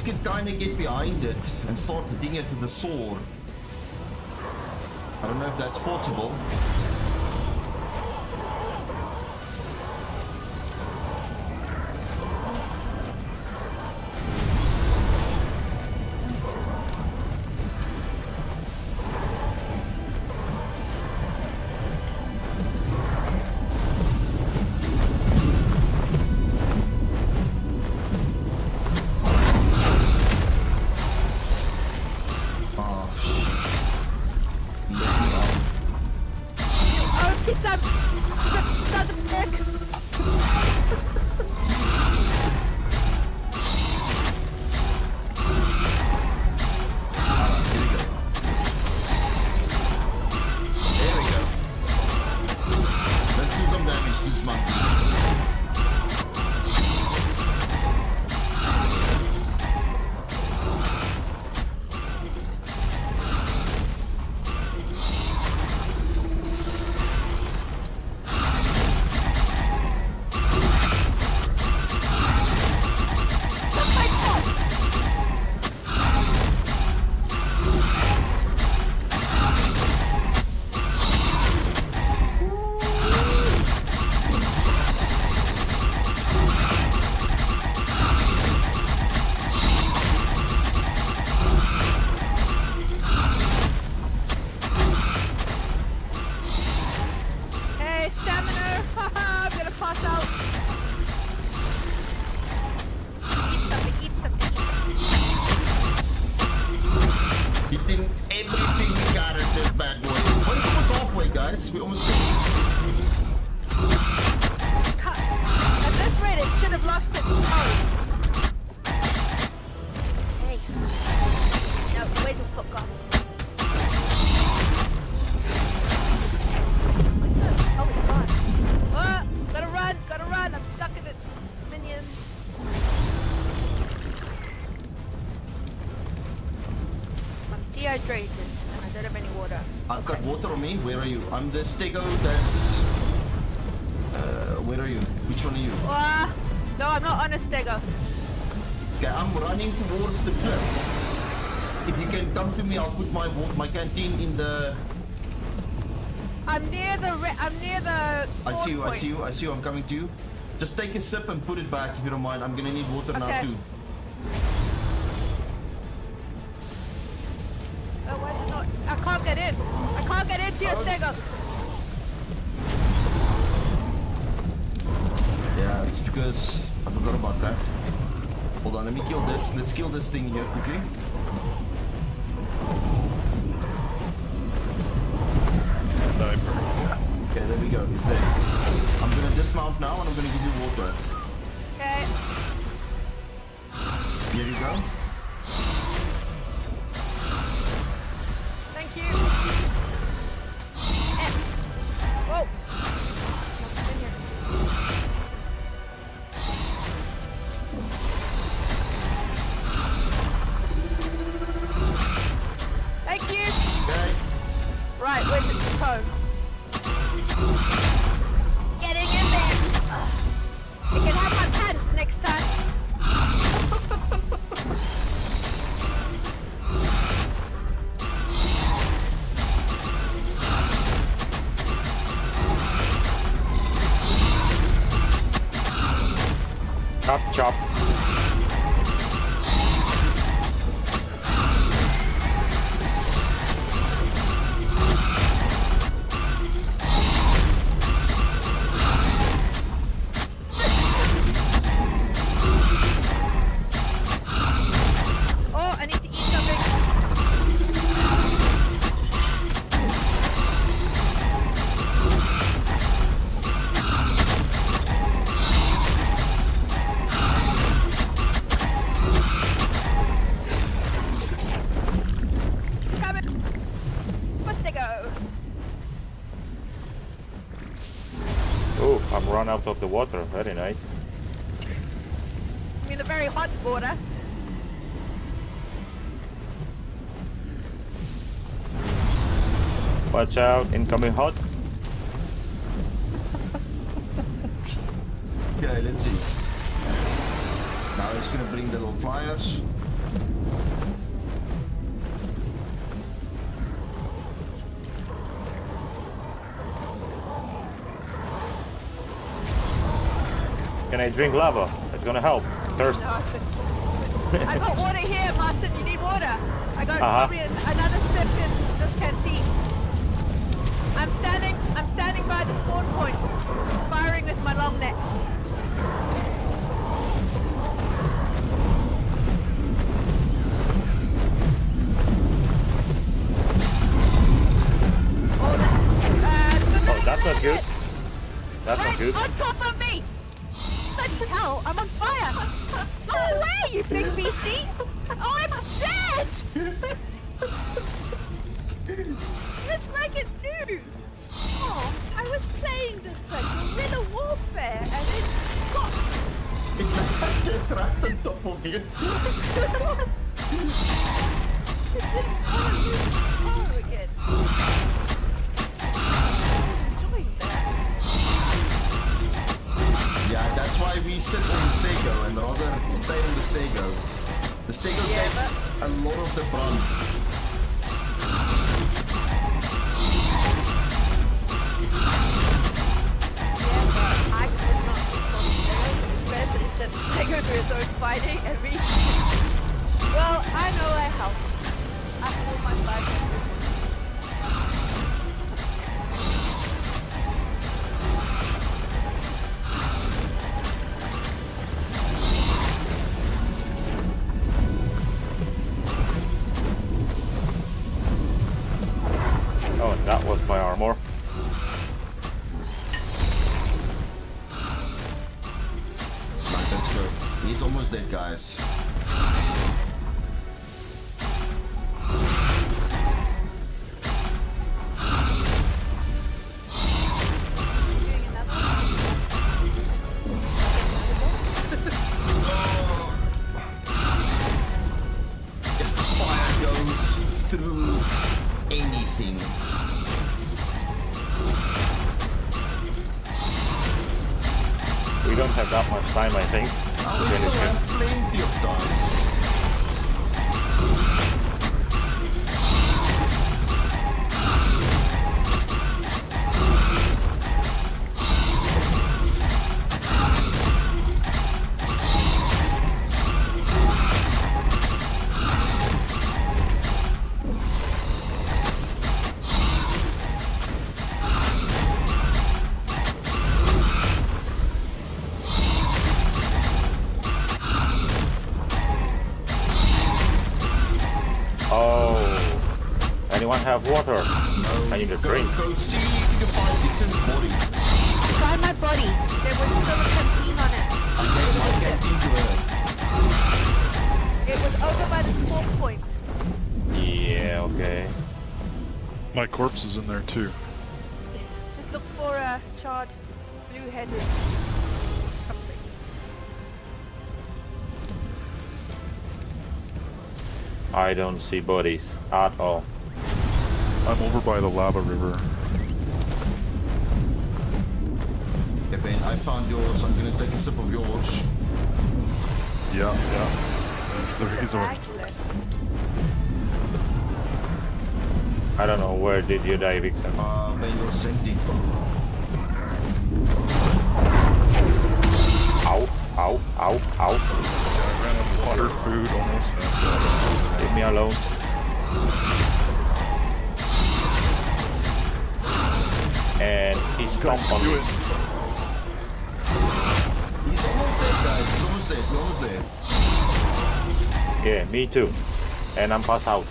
Could kind of get behind it and start hitting it with the sword. I don't know if that's possible. I'm the stego that's... Uh, where are you? Which one are you? Uh, no, I'm not on a stego. Okay, I'm running towards the cliff. If you can come to me, I'll put my my canteen in the... I'm near the... I'm near the... I see you, point. I see you, I see you. I'm coming to you. Just take a sip and put it back if you don't mind. I'm gonna need water okay. now too. This thing here quickly. And I burned. Okay, there we go. It's there. I'm gonna dismount now and I'm gonna give you water. Oh, out of the water. Very nice. I mean, the very hot water. Watch out, incoming hot. Drink lava? It's gonna help. Thirst. No. I got water here, Martin. You need water. I got uh -huh. another sip in this canteen. I'm standing. I'm standing by the spawn point, firing with my long neck. Have water? No. I need a go, drink. Go see if you can find Vixen's body. Find my body. There was still a canteen on it. I gave my canteen. It was over by the spawn point. Yeah, okay. My corpse is in there too. Just look for a charred, blue-headed something. I don't see bodies at all. I'm over by the lava river. Yeah, Ben, I found yours. I'm gonna take a sip of yours. Yeah, yeah. There's, there is a Bags left. I don't know where did you die, Vixen. Uh, Ben, you're sending. Ow, ow, ow, ow. I ran out of water, food, almost. Leave me alone. And he guys on me. He's almost dead, guys. He's almost dead. Almost there. Yeah, me too. And I'm passed out.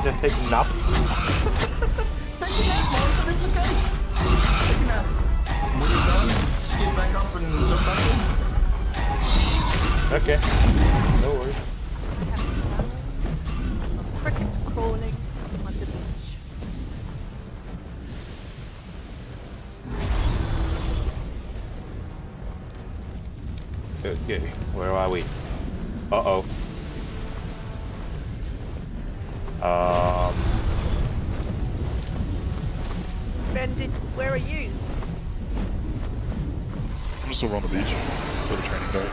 I'm just taking a nap. Take a nap, Monson. It's okay. Take a nap. When you're done, just get back up and jump back in. Okay. No worries. Crickets crawling on the beach. Okay, where are we? Uh-oh. Um, I'm just over on the beach for the training dive.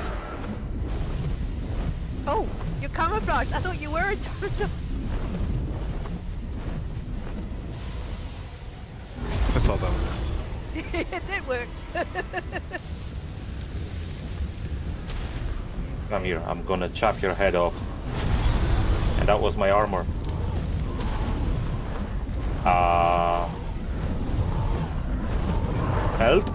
Oh, you're camouflaged. I thought you were in [laughs] Toronto. I thought that was it. [laughs] it did work. [laughs] come here. I'm gonna chop your head off. And that was my armor. Uh... Help?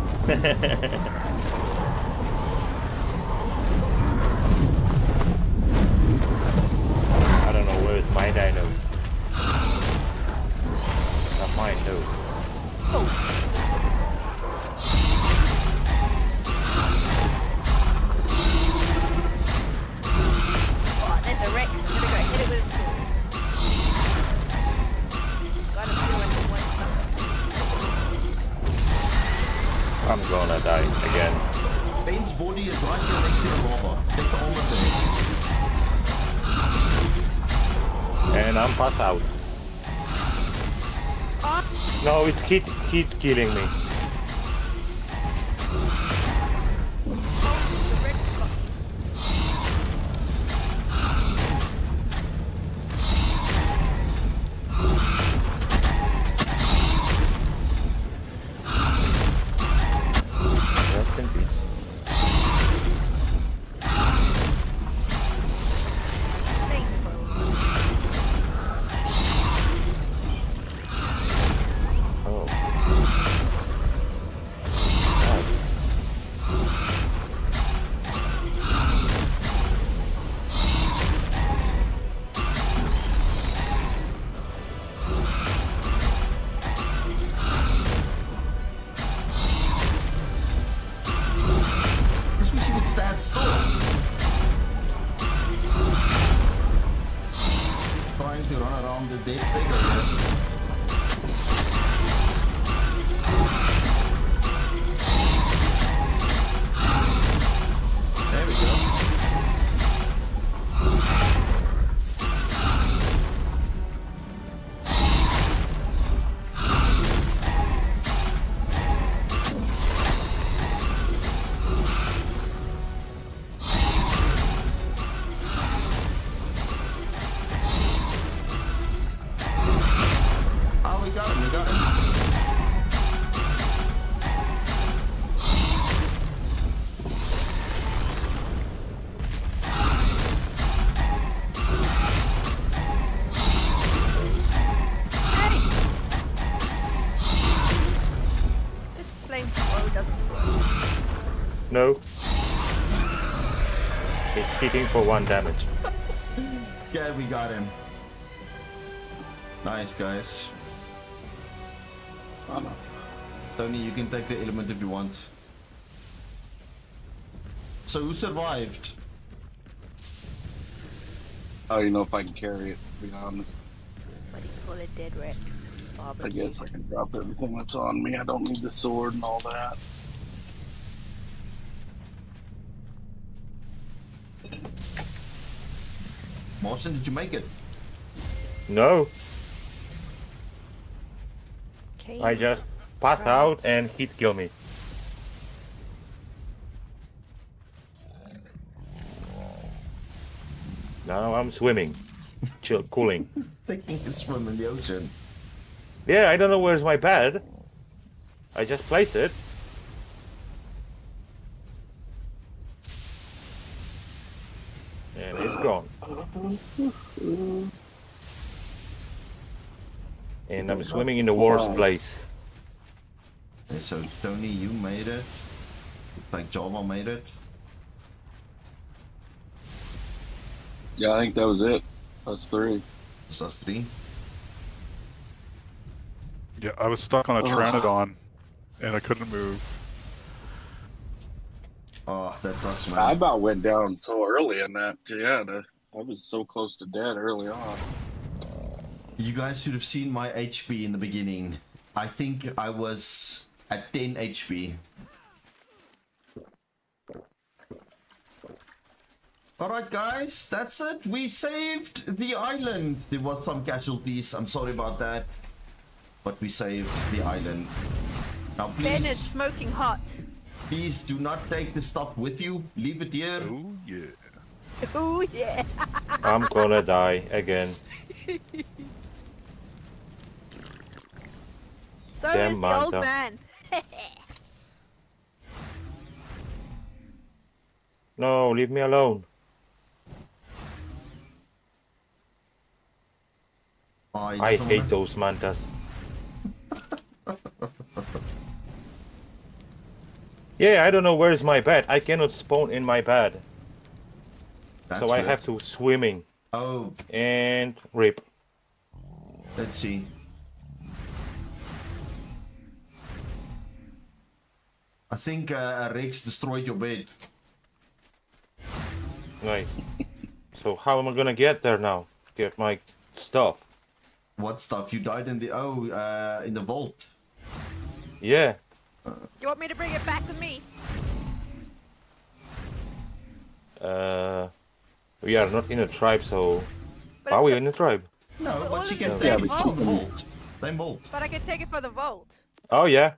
Heat killing me. One damage. Yeah, we got him. Nice, guys. I know. Tony, you can take the element if you want. So who survived? I don't even know if I can carry it, to be honest. What do you call it? Dead Rex. I guess I can drop everything that's on me. I don't need the sword and all that. Marcin, did you make it? No, Okay. I just passed out and he'd kill me. Now I'm swimming, [laughs] chill, cooling. Thinking you can swim in the ocean. Yeah, I don't know where's my bed. I just place it. And it's gone. And I'm swimming in the worst place. Okay, so Tony, you made it. Looks like Java made it. Yeah, I think that was it. Us three. It's us three. Yeah, I was stuck on a Ugh. Pteranodon, and I couldn't move. Oh, that sucks, man. I about went down so early in that. Yeah, the, I was so close to dead early on. You guys should have seen my HP in the beginning. I think I was at 10 HP. Alright guys, that's it. We saved the island. There was some casualties. I'm sorry about that. But we saved the island. Now please... Ben is please, smoking hot. please do not take the stuff with you. Leave it here. Oh yeah. [laughs] Oh yeah. I'm gonna die again. [laughs] So Damn is the old Manta. man. [laughs] No, leave me alone. Oh, I hate wanna- those mantas. yeah, I don't know where's my bed. I cannot spawn in my bed. That's so I weird. have to swimming Oh, and rip. let's see. I think uh, Rex destroyed your bed. Nice. so how am I gonna get there now? Get my stuff. What stuff? You died in the oh uh, in the vault. Yeah. you want me to bring it back with me? Uh, we are not in a tribe, so But, are we in a tribe? No, But but she can you take said it vault. the vault. Same vault. but I can take it for the vault. Oh yeah,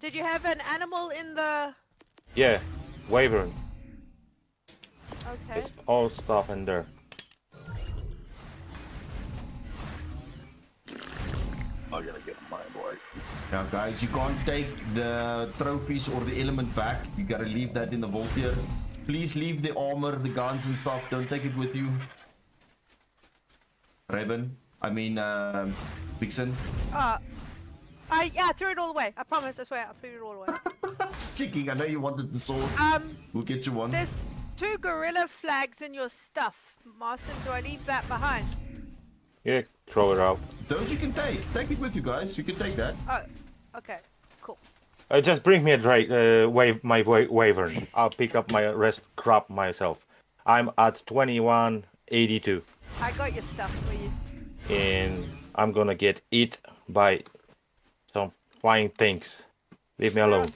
Did you have an animal in the? yeah. Wyvern. Okay. It's all stuff in there. I gotta get my boy. Now, guys, you can't take the trophies or the element back. You gotta leave that in the vault here. Please leave the armor, the guns and stuff. Don't take it with you. Raven. I mean, um, Vixen. Uh, I yeah, threw it all away. I promise. I swear, I threw it all away. [laughs] Just checking. I know you wanted the sword. Um, We'll get you one. there's two gorilla flags in your stuff, Martin. Do I leave that behind? Yeah, throw it out. Those you can take. Take it with you, guys. You can take that. Oh, okay, cool. Uh, just bring me a dra- uh, wave, my wa- wyvern. I'll pick up my rest crop myself. I'm at 2182, I got your stuff for you. and I'm gonna get eat by some flying things. Leave me alone.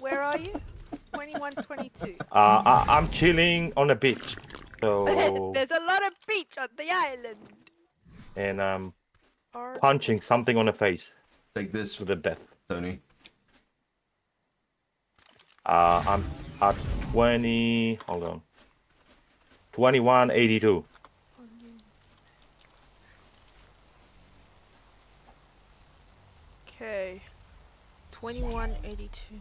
Where are you? 21, 22. Uh, I, I'm chilling on a beach. So, [laughs] There's a lot of beach on the island. and I'm Or punching something on the face Take this, to the death. Tony. Uh, I'm at 20. Hold on. 2182. okay, 2182.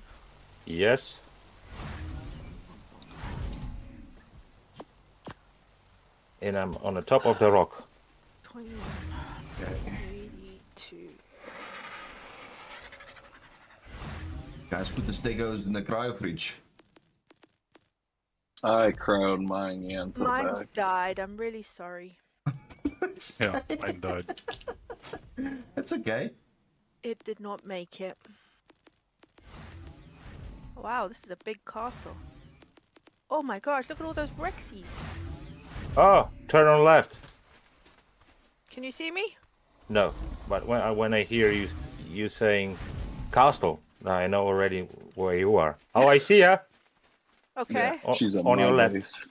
Yes. And I'm on the top of the rock. 21, 82. Guys, put the stegos in the cryo fridge. I crowd mine and put Mine back. died. I'm really sorry. it's, Yeah, mine died. it's okay. It did not make it. Wow, this is a big castle. Oh my gosh, look at all those Rexies. Oh, ah, turn on left. Can you see me? No, but when I, when I hear you you saying castle, I know already where you are. Oh, I see ya. Okay, O- She's at on your my left. base.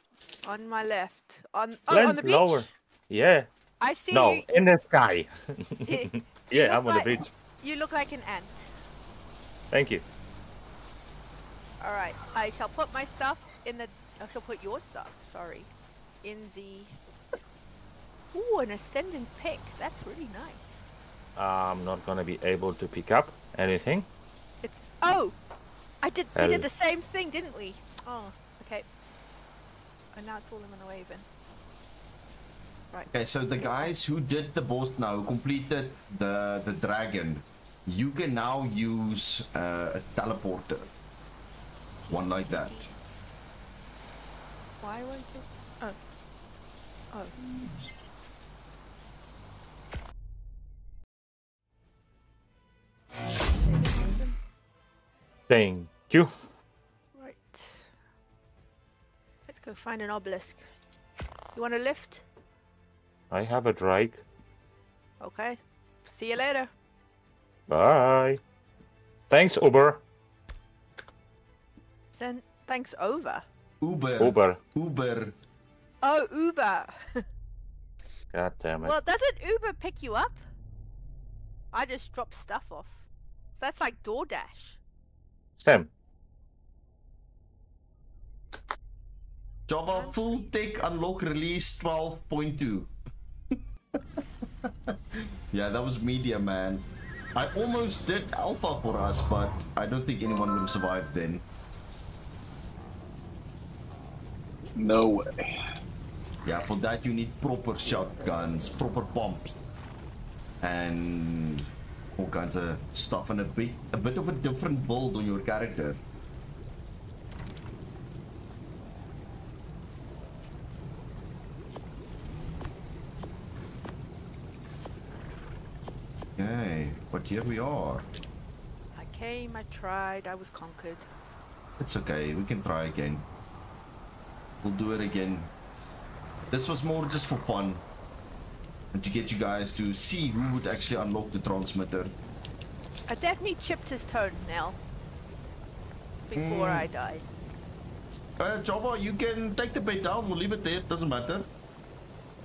on my left. On oh, Glenn, on the beach. lower. Yeah. I see No, you. in the sky. [laughs] Yeah, I'm on like- the beach. You look like an ant. Thank you. All right, I shall put my stuff in the. I shall put your stuff. Sorry, in the. Ooh, an ascendant pick. That's really nice. I'm not gonna be able to pick up anything. It's oh, I did. We did the same thing, didn't we? Oh, okay. And now it's all in the Raven. Right. Okay, so the guys who did the boss now, who completed the the dragon, you can now use uh, a teleporter. One like that. Why won't you? Oh. Oh. Thank you. Right. Let's go find an obelisk. You want a lift? I have a drake. Okay. See you later. Bye. Thanks, Uber. Send thanks over. Uber. Uber. Uber. Oh, Uber. [laughs] God damn it. well, doesn't Uber pick you up? I just drop stuff off. So that's like DoorDash. Sam. Java full tech unlock release 12.2. [laughs] yeah, that was media, man. I almost did alpha for us, but I don't think anyone would have survived then. No way. Yeah, for that you need proper shotguns, proper pumps, and all kinds of stuff, and a bit, a bit of a different build on your character. Okay, but here we are. I came, I tried, I was conquered. It's okay, we can try again. We'll do it again. This was more just for fun. And to get you guys to see who would actually unlock the transmitter. I definitely chipped his toenail before I died. Uh, Java, you can take the bait down, we'll leave it there, It doesn't matter.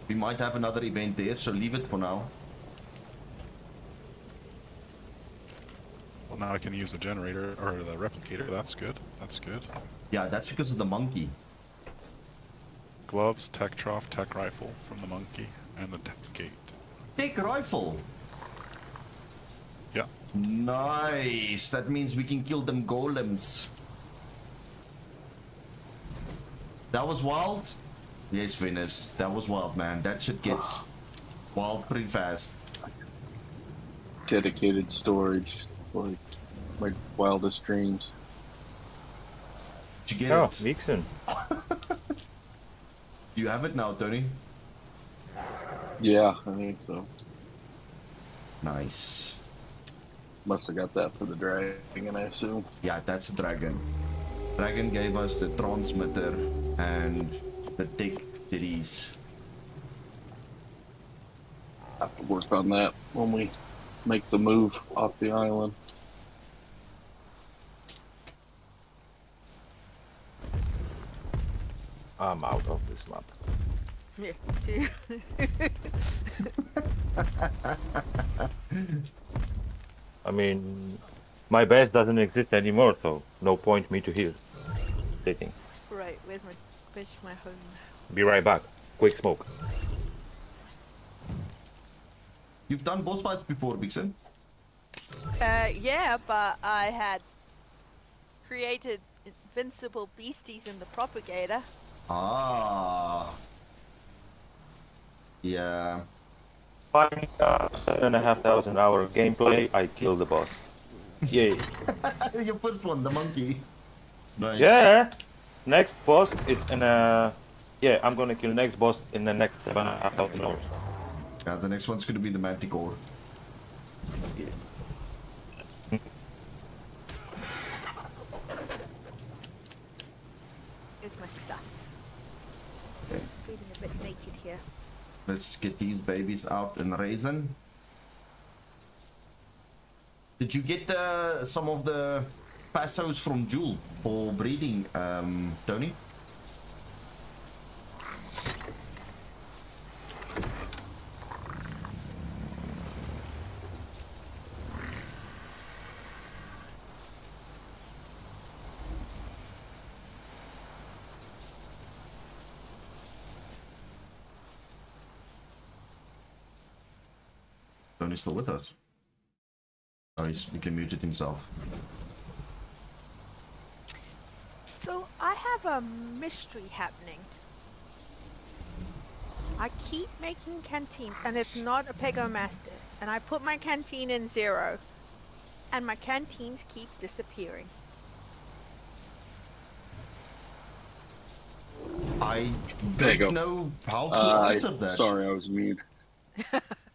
We might have another event there, so leave it for now. Well, now I can use the generator or the replicator. That's good. That's good. Yeah, that's because of the monkey. Gloves, tech trough, tech rifle from the monkey, and the tech gate. Big rifle! Yeah. Nice! That means we can kill them golems. That was wild? Yes, Venus. That was wild, man. That shit gets wild pretty fast. Dedicated storage. It's like my wildest dreams. Did you get Oh, it? Vixen. Do [laughs] you have it now, Tony? Yeah, I think so. Nice. Must have got that for the dragon, I assume. Yeah, that's the dragon. Dragon gave us the transmitter and the tech ditties. have to work on that when we make the move off the island. I'm out of this map. Yeah, [laughs] too. I mean, my base doesn't exist anymore, so no point me to here. Sitting. right, where's my where's my home? Be right back. Quick smoke. You've done boss fights before, Vixen. Uh, yeah, but I had created invincible beasties in the propagator. Ah. Yeah. Five, uh, seven and a half thousand hour gameplay. I killed the boss. Yay. [laughs] Your first one, the monkey. Nice. Yeah. Next boss is in a. Yeah, I'm gonna kill next boss in the next seven and a half thousand hours. Yeah, the next one's gonna be the Manticore. Here's my stuff. Okay. Feeling a bit naked here. Let's get these babies out and raising. Did you get the some of the fasos from Jewel for breeding, um, Tony? Tony's still with us. Oh, he's he muted himself. So I have a mystery happening. I keep making canteens, and it's not a Pegomastax. And I put my canteen in zero, and my canteens keep disappearing. I There you don't know how to Uh, I- answer that. sorry, I was mute. [laughs]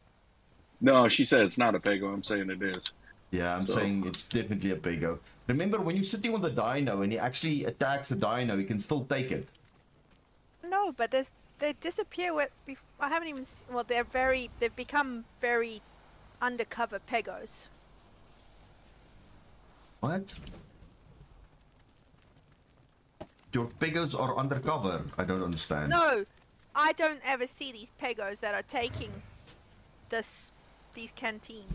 no, she said it's not a Pego. I'm saying it is. Yeah, I'm So- saying it's definitely a Pego. Remember, when you're sitting on the dino and he actually attacks the dino, he can still take it. No, but there's they disappear with. I haven't even. s- Well, they're very. They've become very undercover Pegos. What? Your Pegos are undercover. I don't understand. No, I don't ever see these Pegos that are taking this these canteens.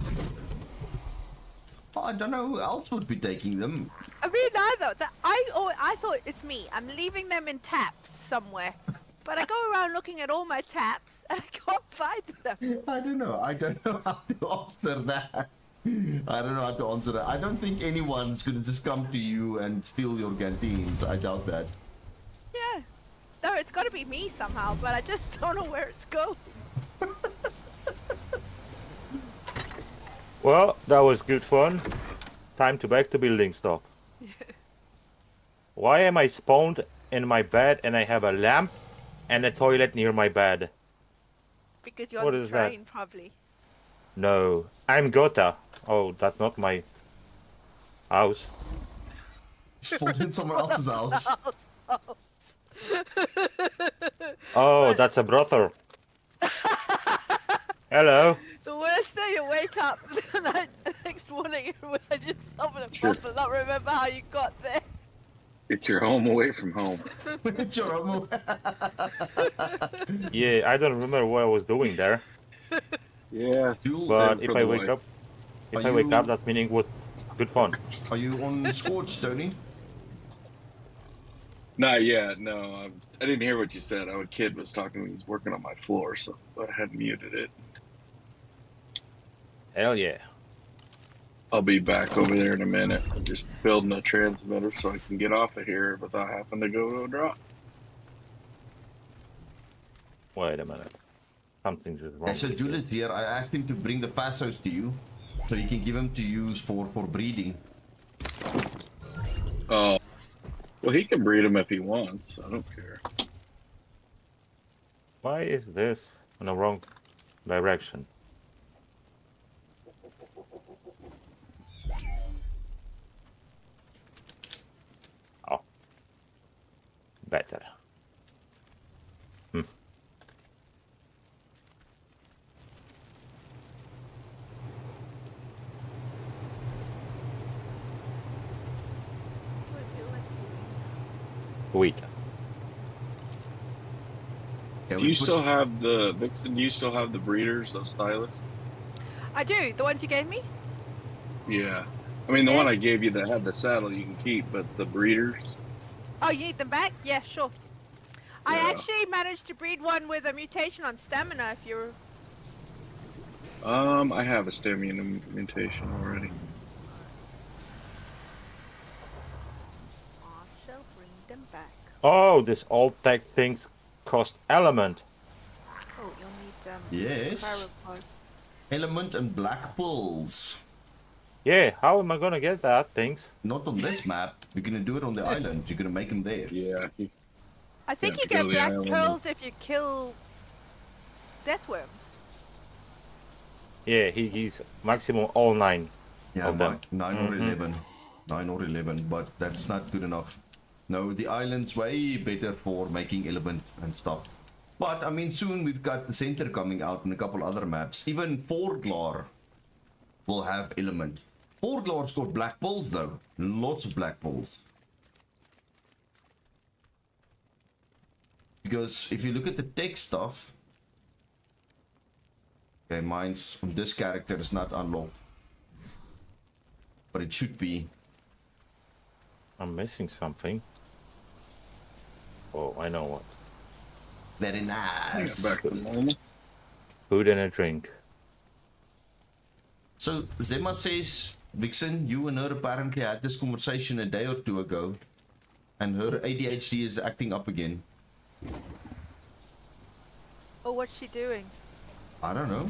I don't know who else would be taking them. I mean, neither. That I oh, I thought it's me. I'm leaving them in taps somewhere, but I go [laughs] around looking at all my taps [laughs] and I can't find them. I don't know. I don't know [laughs] how to answer that. I don't know how to answer that. I don't think anyone's gonna just come to you and steal your canteens. I doubt that. Yeah. No, it's got to be me somehow, but I just don't know where it's going. Well, that was good fun. Time to back to building stuff. [laughs] Why am I spawned in my bed and I have a lamp and a toilet near my bed? Because you're What on the is that? probably. No, I'm Gota. Oh, that's not my house. Spawned in someone [laughs] else's house. House, house. Oh, [laughs] that's a brother. Hello. The worst day you wake up [laughs] the night, next morning and realize yourself in a Sure. pub and not remember how you got there. It's your home away from home. [laughs] [laughs] Joromo. Yeah, I don't remember what I was doing there, Yeah. Jules, but if I wake wife. up, if Are I wake you- up, that meaning would good fun. are you on Scorch, Tony? Not yet. No, I, I didn't hear what you said. Our kid was talking. He was working on my floor, so I had muted it. Hell yeah. I'll be back over there in a minute. I'm just building a transmitter so I can get off of here without having to go to a drop. Wait a minute. Something's just wrong. Okay, so with Jules this. here. I asked him to bring the fasos to you, so you can give them to use for for breeding. Oh, well, he can breed them if he wants. I don't care. Why is this in the wrong direction? Better. Hmm. Do I feel like doing? Wait. Do you still have the Vixen? Do you still have the breeders, those stylists? I do. The ones you gave me? Yeah. I mean, the Yeah. one I gave you that had the saddle you can keep, but the breeders. Oh, you need them back? Yeah, sure. I actually managed to breed one with a mutation on stamina if you're... Um, I have a stamina mutation already. I shall bring them back. Oh, this old tech things cost element. Oh, you'll need um, Yes. Element and black pearls. Yeah, how am I gonna get that things? Not on this map. You're gonna do it on the island. You're gonna make them there. Yeah. I think Yeah, you to get to black pearls if you kill deathworms. Yeah, he, he's maximum all nine. Yeah, Of them. 9 or Mhm. 11. 9 or 11, but that's not good enough. No, the island's way better for making element and stuff. But, I mean, soon we've got the center coming out and a couple other maps. Even Forglar will have element. Forglar's got black balls though. Lots of black balls. Because if you look at the tech stuff... Okay, mine's on this character is not unlocked. But it should be. I'm missing something. Oh, I know what. Very nice. Back to. Food and a drink. So Zema says, Vixen, you and her apparently had this conversation a day or two ago, and her ADHD is acting up again. Oh, what's she doing? I don't know.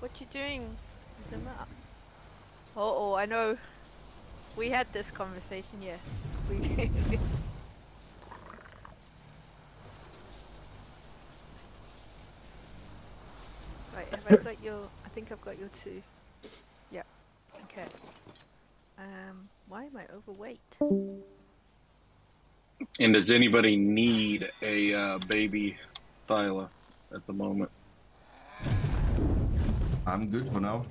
What you doing? Oh, oh, I know. We had this conversation, yes. We [laughs] right, have I [laughs] got your... I think I've got your two. Yeah. Okay. Um, why am I overweight? And does anybody need a uh, baby Thyla at the moment? I'm good for now.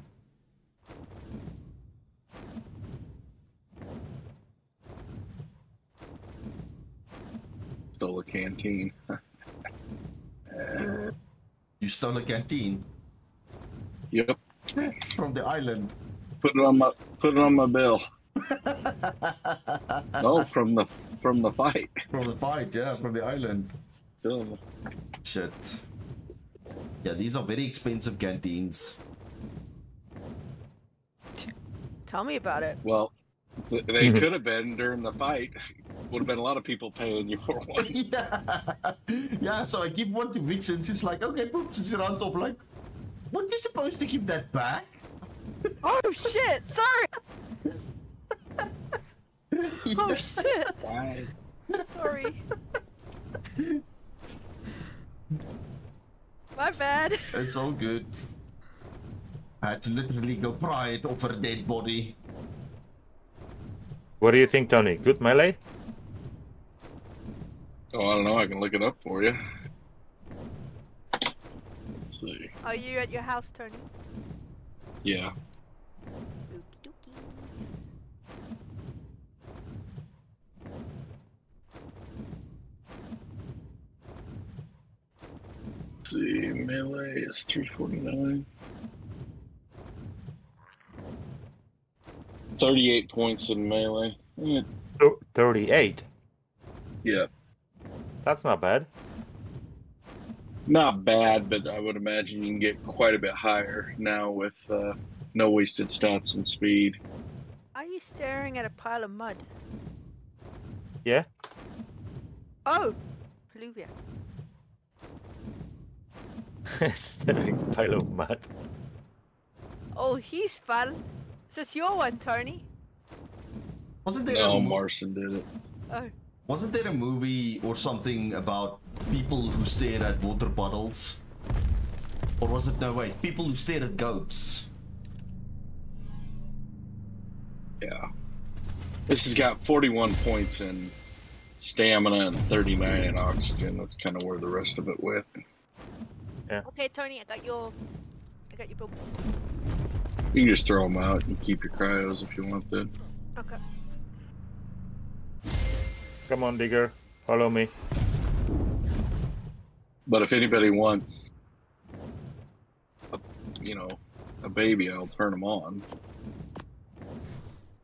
Stole a canteen. You stole a canteen [laughs] Yep. from the island. Put it on my put it on my bill. no, [laughs] oh, from the from the fight. From the fight, yeah, from the island. Still, Shit. Yeah, these are very expensive canteens. Tell me about it. well, th- they [laughs] could have been during the fight. Would have been a lot of people paying you for one. [laughs] yeah. yeah, so I give one to Vixen. She's like, okay, poops, his runs off. Like, what are you supposed to give that back? Oh shit! Sorry! [laughs] Oh shit! Why? Sorry. My bad. It's all good. I had to literally go pry it off her dead body. What do you think, Tony? Good melee? Oh, I don't know. I can look it up for you. Let's see. Are you at your house, Tony? Yeah. Let's see. Melee is 349. 38 points in melee. Eh, 38. Yeah. That's not bad. Not bad, but I would imagine you can get quite a bit higher now with uh, no wasted stats and speed. Are you staring at a pile of mud? Yeah? Oh! Pluvia. [laughs] Staring at a pile of mud. Oh, he's fun. Is this your one, Tony? Wasn't there No, a, Marson did it. Oh. Wasn't there a movie or something about people who stared at water bottles? Or was it no wait, people who stared at goats? Yeah. This has got 41 points in stamina and 39 in oxygen. That's kind of where the rest of it went. Yeah. Okay, Tony, I got your... I got your boobs. You can just throw them out and keep your cryos if you want to. Okay. Come on, digger. Follow me. But if anybody wants, a, you know, a baby, I'll turn them on.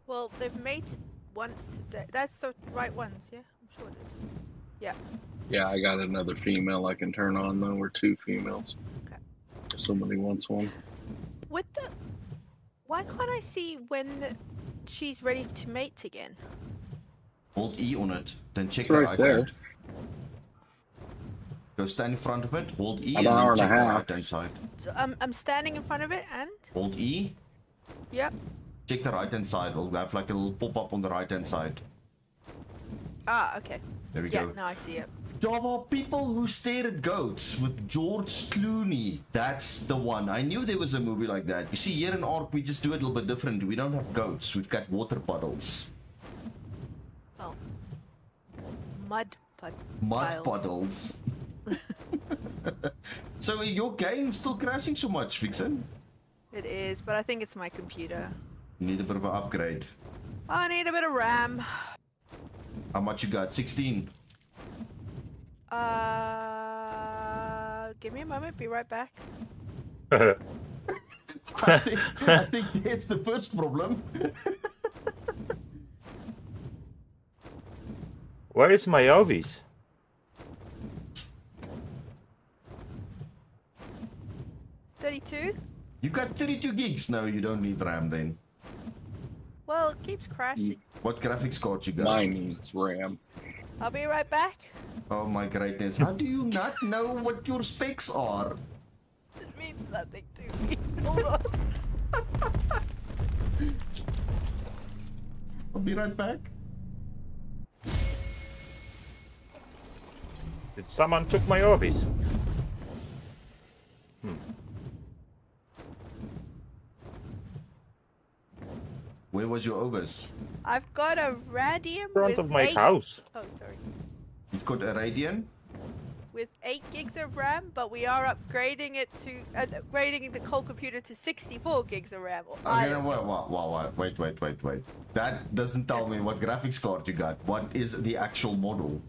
Well, they've mated once today. That's the right ones, yeah? I'm sure it is. Yeah, Yeah, I got another female I can turn on though, or two females. Okay. If somebody wants one. With the. Why can't I see when she's ready to mate again? Hold E on it, then check It's the right right there. hand. Go stand in front of it, hold E, An and hour then and a check the right hand side. So I'm, I'm standing in front of it and. Hold E, Yep. check the right hand side. It'll have like a little pop up on the right hand side. Ah, okay. There we Yeah, go. now I see it. Java people who stare at goats with George Clooney. That's the one. I knew there was a movie like that. You see, here in Ark, we just do it a little bit different. We don't have goats. We've got water puddles. Oh. Mud pud. Mud Piles. puddles. [laughs] so your game still crashing so much, Vixen? It is, but I think it's my computer. You need a bit of an upgrade. I need a bit of RAM. How much you got? 16. Uh, give me a moment. Be right back. [laughs] [laughs] I think, I think that's the first problem. Where is my Ovis? Thirty-two. You got 32 gigs. No, you don't need RAM then. Well, it keeps crashing. Mm, what graphics card you got? Mine needs RAM. I'll be right back. Oh my greatness. How do you not know what your specs are? It means nothing to me. [laughs] Hold on. [laughs] I'll be right back. Did someone took my Ovis? Where was your Ovis? I've got a radium front with of my eight... house. Oh, sorry. You've got a radium With eight gigs of RAM, but we are upgrading it to uh, upgrading the cold computer to 64 gigs of RAM. Okay, no, wait, wait, wait, wait, wait, wait, wait. That doesn't tell me what graphics card you got. What is the actual model?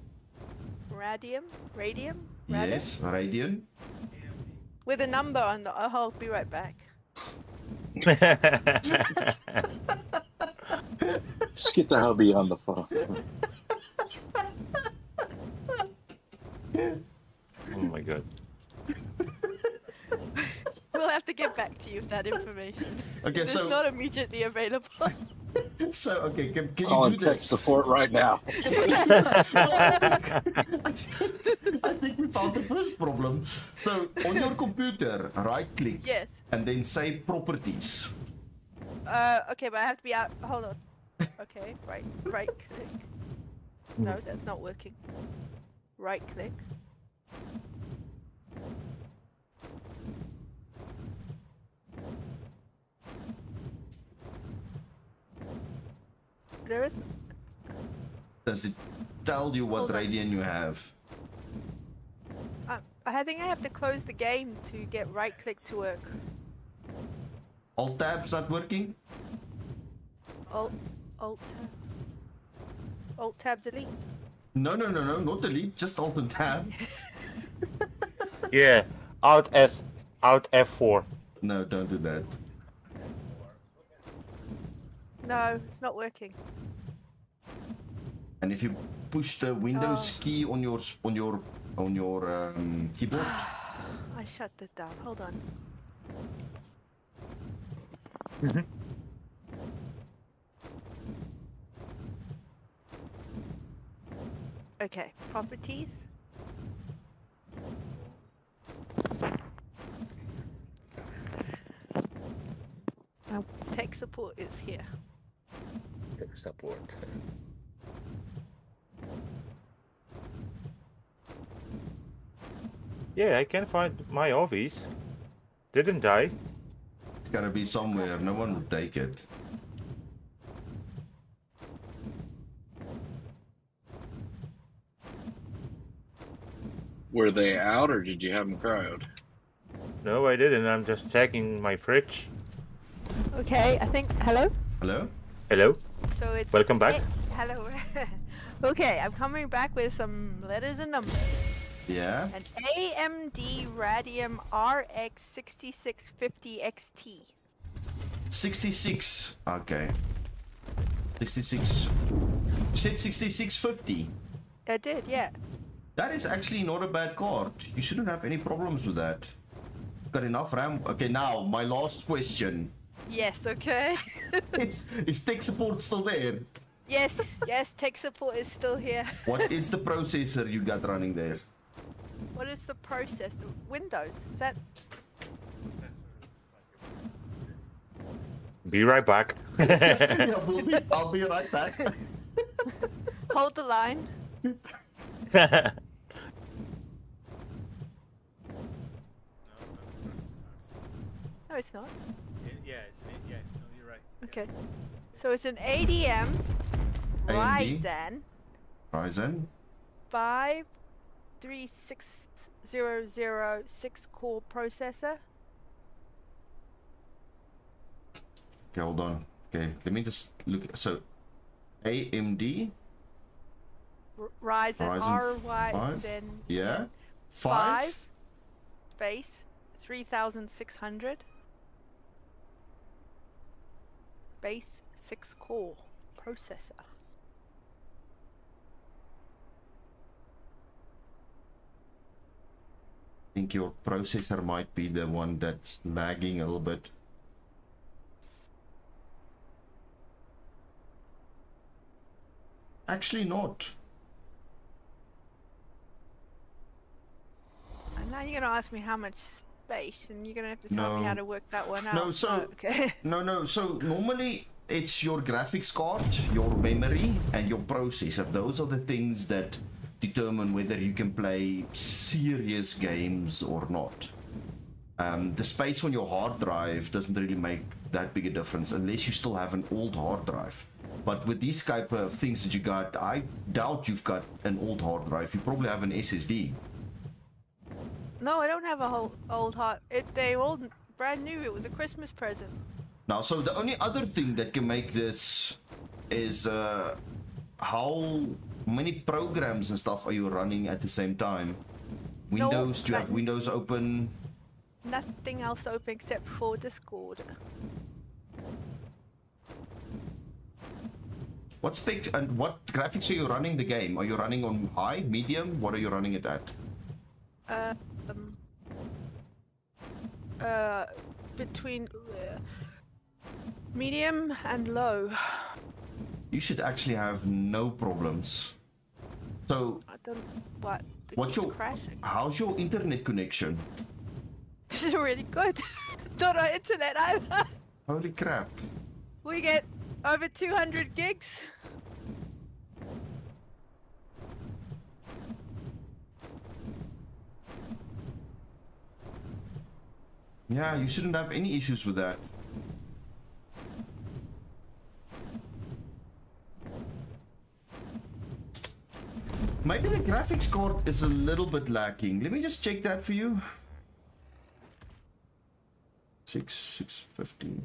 Radium, radium, radium. Yes, radium. With a number on the. Oh, I'll be right back. [laughs] Just get the hubby on the phone. [laughs] oh my god. We'll have to get back to you with that information. Okay, it's so- not immediately available. [laughs] [laughs] So, okay, can, can you Calling do tech this? support right now. [laughs] I think we found the first problem. So, on your computer, right click yes. and then say properties. Uh, okay, but I have to be out. Hold on. Okay, right, right click. No, that's not working. Right click. There is. Does it tell you what Hold on. You have? Uh, I think I have to close the game to get right click to work. Alt tab's not working? Alt, alt tab. Alt tab delete. No, no, no, no, not delete, just alt and tab. [laughs] Yeah, Alt S, Alt F4. No, don't do that. No, it's not working. And if you push the Windows Oh. key on your on your on your um, keyboard, [sighs] I shut that down. Hold on. okay, properties. Tech support is here. Support. Yeah, I can find my Ovis. Didn't die. it's gotta be somewhere. No one would take it. Were they out or did you have them crowd? No, I didn't. I'm just checking my fridge. Okay, I think. Hello? Hello? Hello? So it's. Welcome back. Eh, hello. [laughs] okay, I'm coming back with some letters and numbers. Yeah. An AMD Radium RX 6650 XT. 66. Okay. 66. You said 6650. I did, yeah. That is actually not a bad card. You shouldn't have any problems with that. You've got enough RAM. Okay, now my last question. Yes, okay. [laughs] is, is tech support still there? yes, yes, tech support is still here. [laughs] What is the processor you got running there? What is the process? Windows? Is that Be right back. [laughs] yeah, we'll be, I'll be right back. hold the line? No, it's not. Okay. So it's an ADM AMD? Ryzen Ryzen. 53600 core processor. Okay, hold on. Okay, let me just look. So, AMD R- Ryzen, Ryzen R five? Y Z Yeah. five base 3600 base 6 core processor. I think your processor might be the one that's lagging a little bit. Actually, not. And now you're going to ask me how much space and you're going to have to tell me how No. to work that one out. No, so Oh, okay. [laughs] no, no. So normally it's your graphics card, your memory, and your processor. Those are the things that determine whether you can play serious games or not. Um, the space on your hard drive doesn't really make that big a difference unless you still have an old hard drive. But with these type of things that you got, I doubt you've got an old hard drive. You probably have an SSD. No, I don't have a whole old heart. It they all brand new. It was a Christmas present. Now, so the only other thing that can make this is uh, how many programs and stuff are you running at the same time? Windows, do you have Windows open? Nothing else open except for Discord. What spec and what graphics are you running the game? Are you running on high, medium? What are you running it at? Uh, uh, between medium and low. You should actually have no problems. So, I don't what. what's your crashing? how's your internet connection? [laughs] This is really good. [laughs] Not on internet either. Holy crap! We get over 200 gigs. Yeah, you shouldn't have any issues with that. Maybe the graphics card is a little bit lacking. Let me just check that for you. Six, six, fifteen.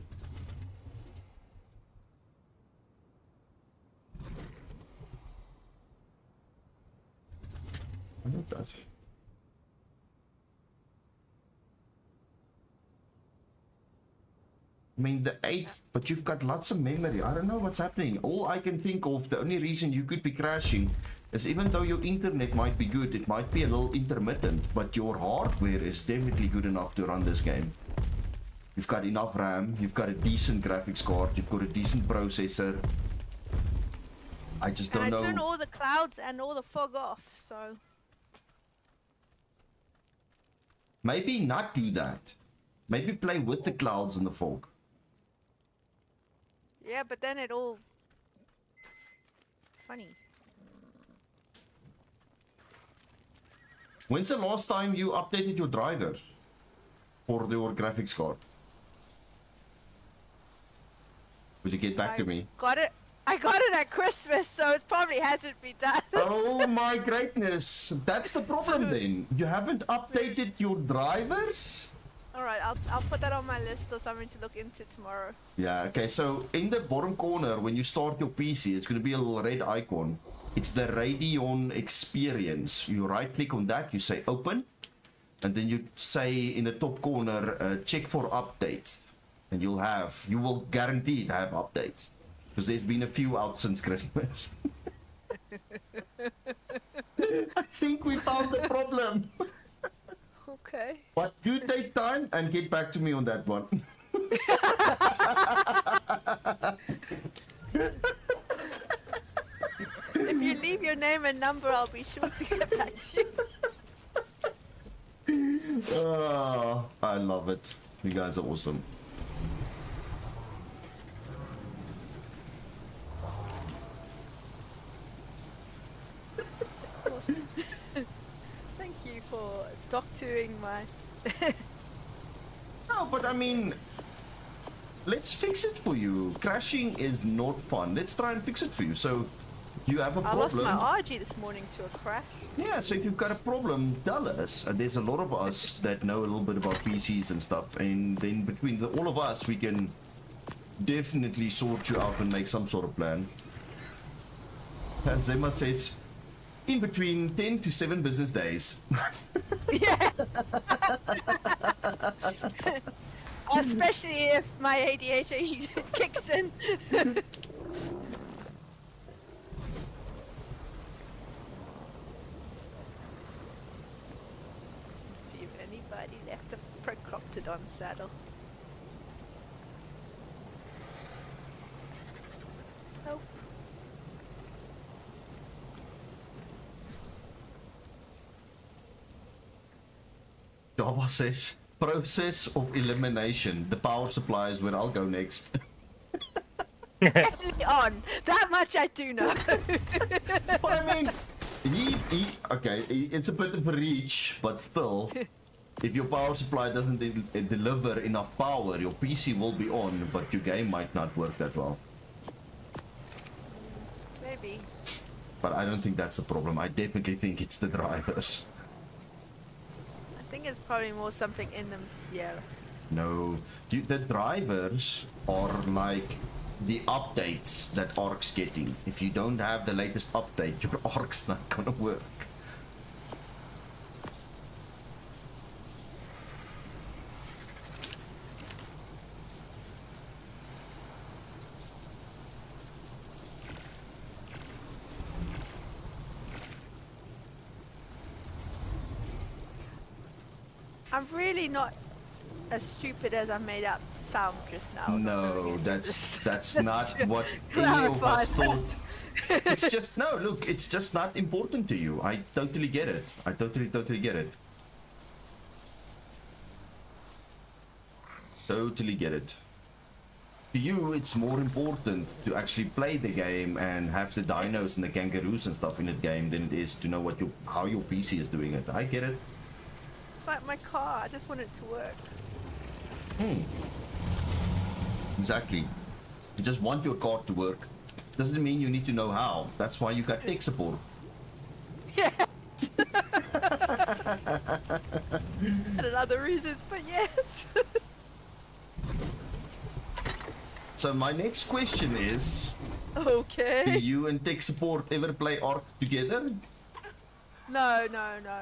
I know that. I mean, the 8, but you've got lots of memory. I don't know what's happening. All I can think of, the only reason you could be crashing is even though your internet might be good, it might be a little intermittent, but your hardware is definitely good enough to run this game. You've got enough RAM, you've got a decent graphics card, you've got a decent processor. I just And I don't turn know. all the clouds and all the fog off, so Maybe not do that. Maybe play with the clouds and the fog. Yeah, but then it all funny. When's the last time you updated your drivers for your graphics card? Will you get back I to me? Got it. I got it at Christmas, so it probably hasn't been done. [laughs] Oh my greatness! That's the problem then. You haven't updated your drivers? All right, I'll I'll put that on my list or something to look into tomorrow. Yeah, okay, so in the bottom corner, when you start your PC, it's going to be a little red icon. It's the Radeon Experience. You right click on that, you say open, and then you say in the top corner, uh, check for updates. And you'll have, you will guaranteed have updates. Because there's been a few out since Christmas. [laughs] I think we found the problem. [laughs] Okay. But you take time and get back to me on that one. [laughs] If you leave your name and number, I'll be sure to get back to you. Oh, [laughs] I love it. You guys are awesome. Thank you for doctoring my. [laughs] No, but I mean, let's fix it for you. Crashing is not fun. Let's try and fix it for you. So, you have a I problem. I lost my Argy this morning to a crash. Yeah, so if you've got a problem, tell us. Uh, there's a lot of us [laughs] that know a little bit about PCs and stuff, and then between the, all of us, we can definitely sort you out and make some sort of plan. As Zema says, in between 10 to 7 business days. [laughs] Yeah. Especially if my ADHD [laughs] kicks in. [laughs] See if anybody left a Procoptodon saddle. Java says, process of elimination. The power supply is where I'll go next. [laughs] Definitely on. That much I do know. [laughs] but I mean, he, he, okay, he- it's a bit of a reach, but still, if your power supply doesn't de- uh, deliver enough power, your PC will be on, but your game might not work that well. Maybe. But I don't think that's the problem. I definitely think it's the drivers. Think it's probably more something in them. Yeah. No, you, the drivers are like the updates that Ark's getting. If you don't have the latest update, your [laughs] Ark's not gonna work. I'm really not as stupid as I made to sound just now. No, [laughs] that's that's not what [laughs] any of us thought. It's [laughs] just no, look, it's just not important to you. I totally get it. I totally, totally get it. Totally get it. To you, it's more important to actually play the game and have the dinos and the kangaroos and stuff in the game than it is to know what your how your PC is doing it. I get it. Like my car. I just want it to work. Hmm. Exactly. You just want your car to work. Doesn't mean you need to know how. That's why you got tech support. Yeah. [laughs] and other reasons, but yes. [laughs] So my next question is, Okay. do you and tech support ever play Ark together? No, no, no.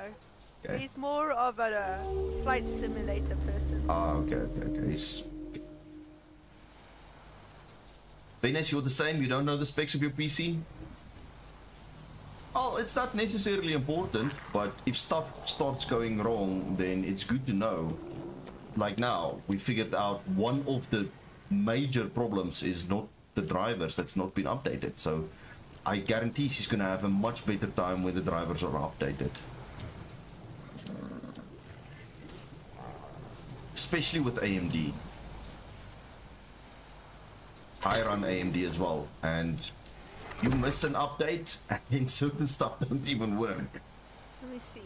Okay. He's more of a uh, flight simulator person. Ah, okay, okay, okay. He's... Venus, you're the same. You don't know the specs of your PC. Oh, it's not necessarily important, but if stuff starts going wrong, then it's good to know. Like now, we figured out one of the major problems is not the drivers that's not been updated. So I guarantee she's gonna have a much better time when the drivers are updated. Especially with AMD. I run AMD as well, and you miss an update, [laughs] and then certain stuff don't even work. Let me see.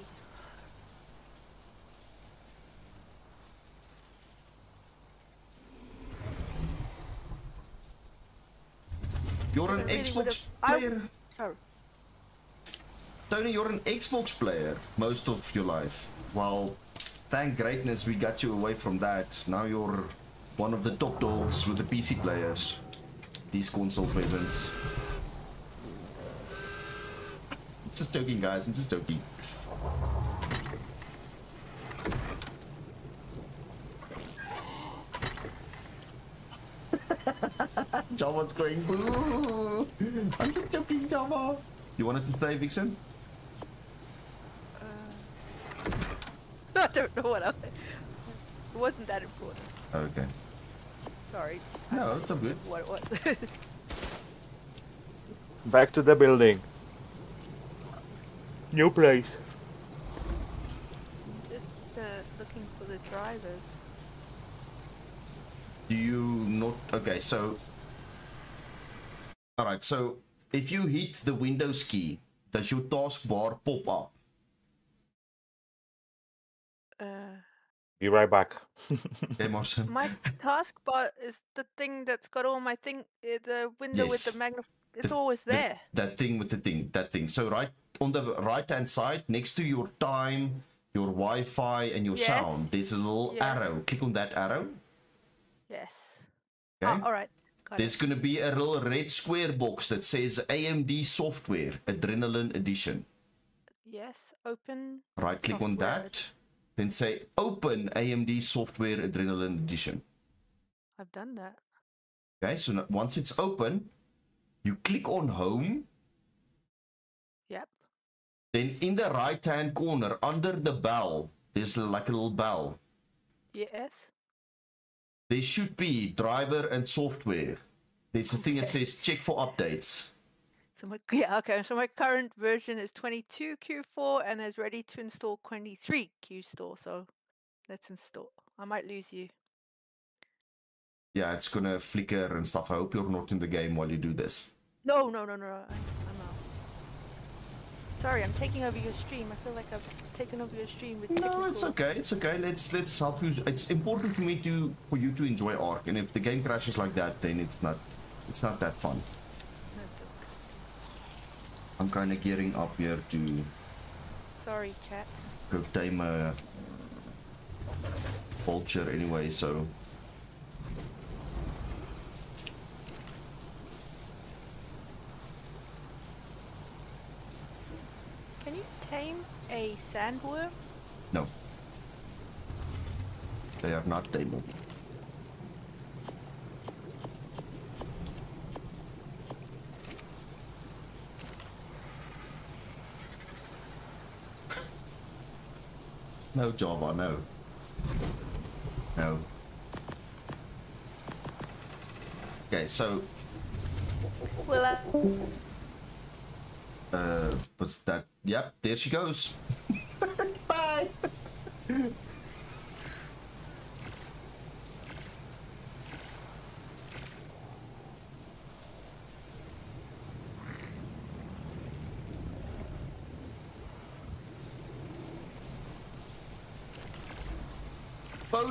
You're an really Xbox would've- I- player. Sorry. Tony, you're an Xbox player most of your life. Well, thank greatness we got you away from that. Now you're one of the top dogs with the PC players. These console peasants. just joking, guys. I'm just joking. [laughs] Java's going boo. I'm just joking, Java. You wanted to play, Vixen? [laughs] I don't know what I. It wasn't that important. Okay. Sorry. No, it's all good. What it was. [laughs] Back to the building. New place. Just uh, looking for the drivers. Do you not? Okay, so. Alright, so if you hit the Windows key, does your taskbar pop up? Uh, Be right back. [laughs] My taskbar is the thing that's got all my thing. uh, The window with the magnif. It's The- always the- there. that thing with the thing, that thing. So right on the right hand side, next to your time, your Wi-Fi, and your Yes. sound, there's a little Yeah. arrow. Click on that arrow. Yes. Okay. Ah, all right. Got There's going to be a little red square box that says AMD Software Adrenalin Edition. Yes. Open. Right click on that. Then say Open AMD Software Adrenalin Edition. I've done that. Okay, so once it's open, you click on Home. Yep. Then in the right hand corner, under the bell, there's like a little bell. Yes. There should be driver and software. There's a thing that says check for updates. So my [laughs] yeah okay. So my current version is 22 Q4 and is ready to install 23 Q store. So let's install. I might lose you. Yeah, it's gonna flicker and stuff. I hope you're not in the game while you do this. No, no, no, no. I, I'm out. Sorry, I'm taking over your stream. I feel like I've taken over your stream with you. No, technical. it's okay. It's okay. Let's let's help you. It's important for me to for you to enjoy Ark, and if the game crashes like that, then it's not it's not that fun. I'm kind of gearing up here to Sorry, chat. go tame a vulture anyway. So Can you tame a sandworm? no, they are not tameable. No Java, no. No. Okay, so uh, uh what's that? Yep, there she goes. [laughs] Bye.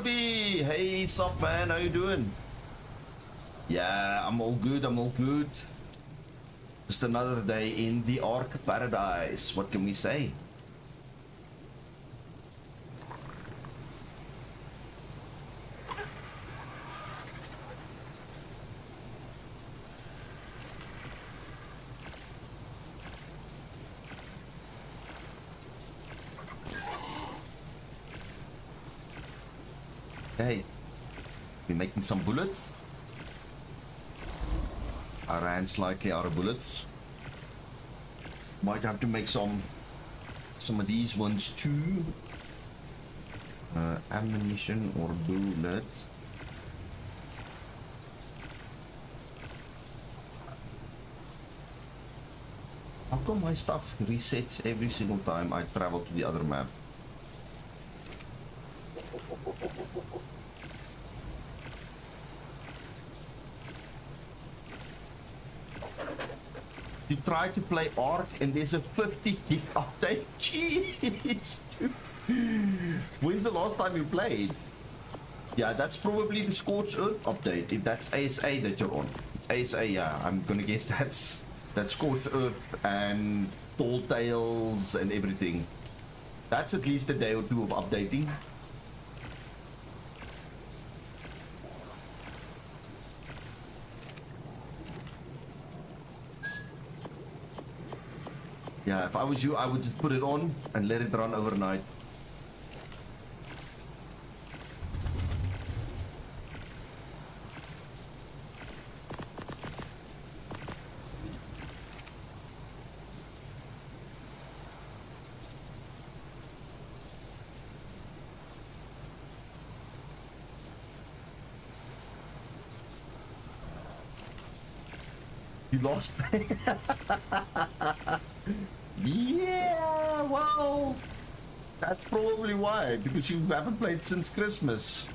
Bodie, hey, sup man, how you doing? Yeah, I'm all good, I'm all good. Just another day in the Ark Paradise. What can we say? Hey, we're making some bullets? I ran slightly out of bullets. Might have to make some some of these ones too. Uh, ammunition or bullets. How come my stuff resets every single time I travel to the other map? You try to play Ark and there's a 50 gig [laughs] update. Jeez, dude. When's the last time you played? Yeah, that's probably the Scorched Earth update. If that's ASA that you're on, it's ASA. Yeah, I'm gonna guess [laughs] that's that's Scorched Earth and Tall Tales and everything. That's at least a day or two of updating. Yeah, if I was you, I would just put it on and let it run overnight. You lost pay. [laughs] yeah, well, that's probably why, because you haven't played since Christmas.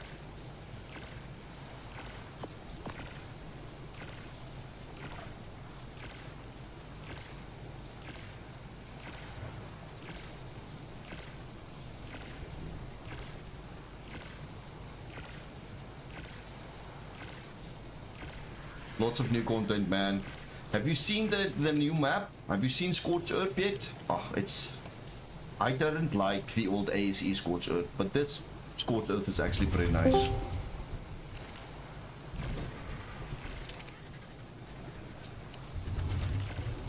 Lots of new content, man. Have you seen the, the new map? Have you seen Scorched Earth yet? Oh, it's... I didn't like the old ASE Scorched Earth, but this Scorched Earth is actually pretty nice.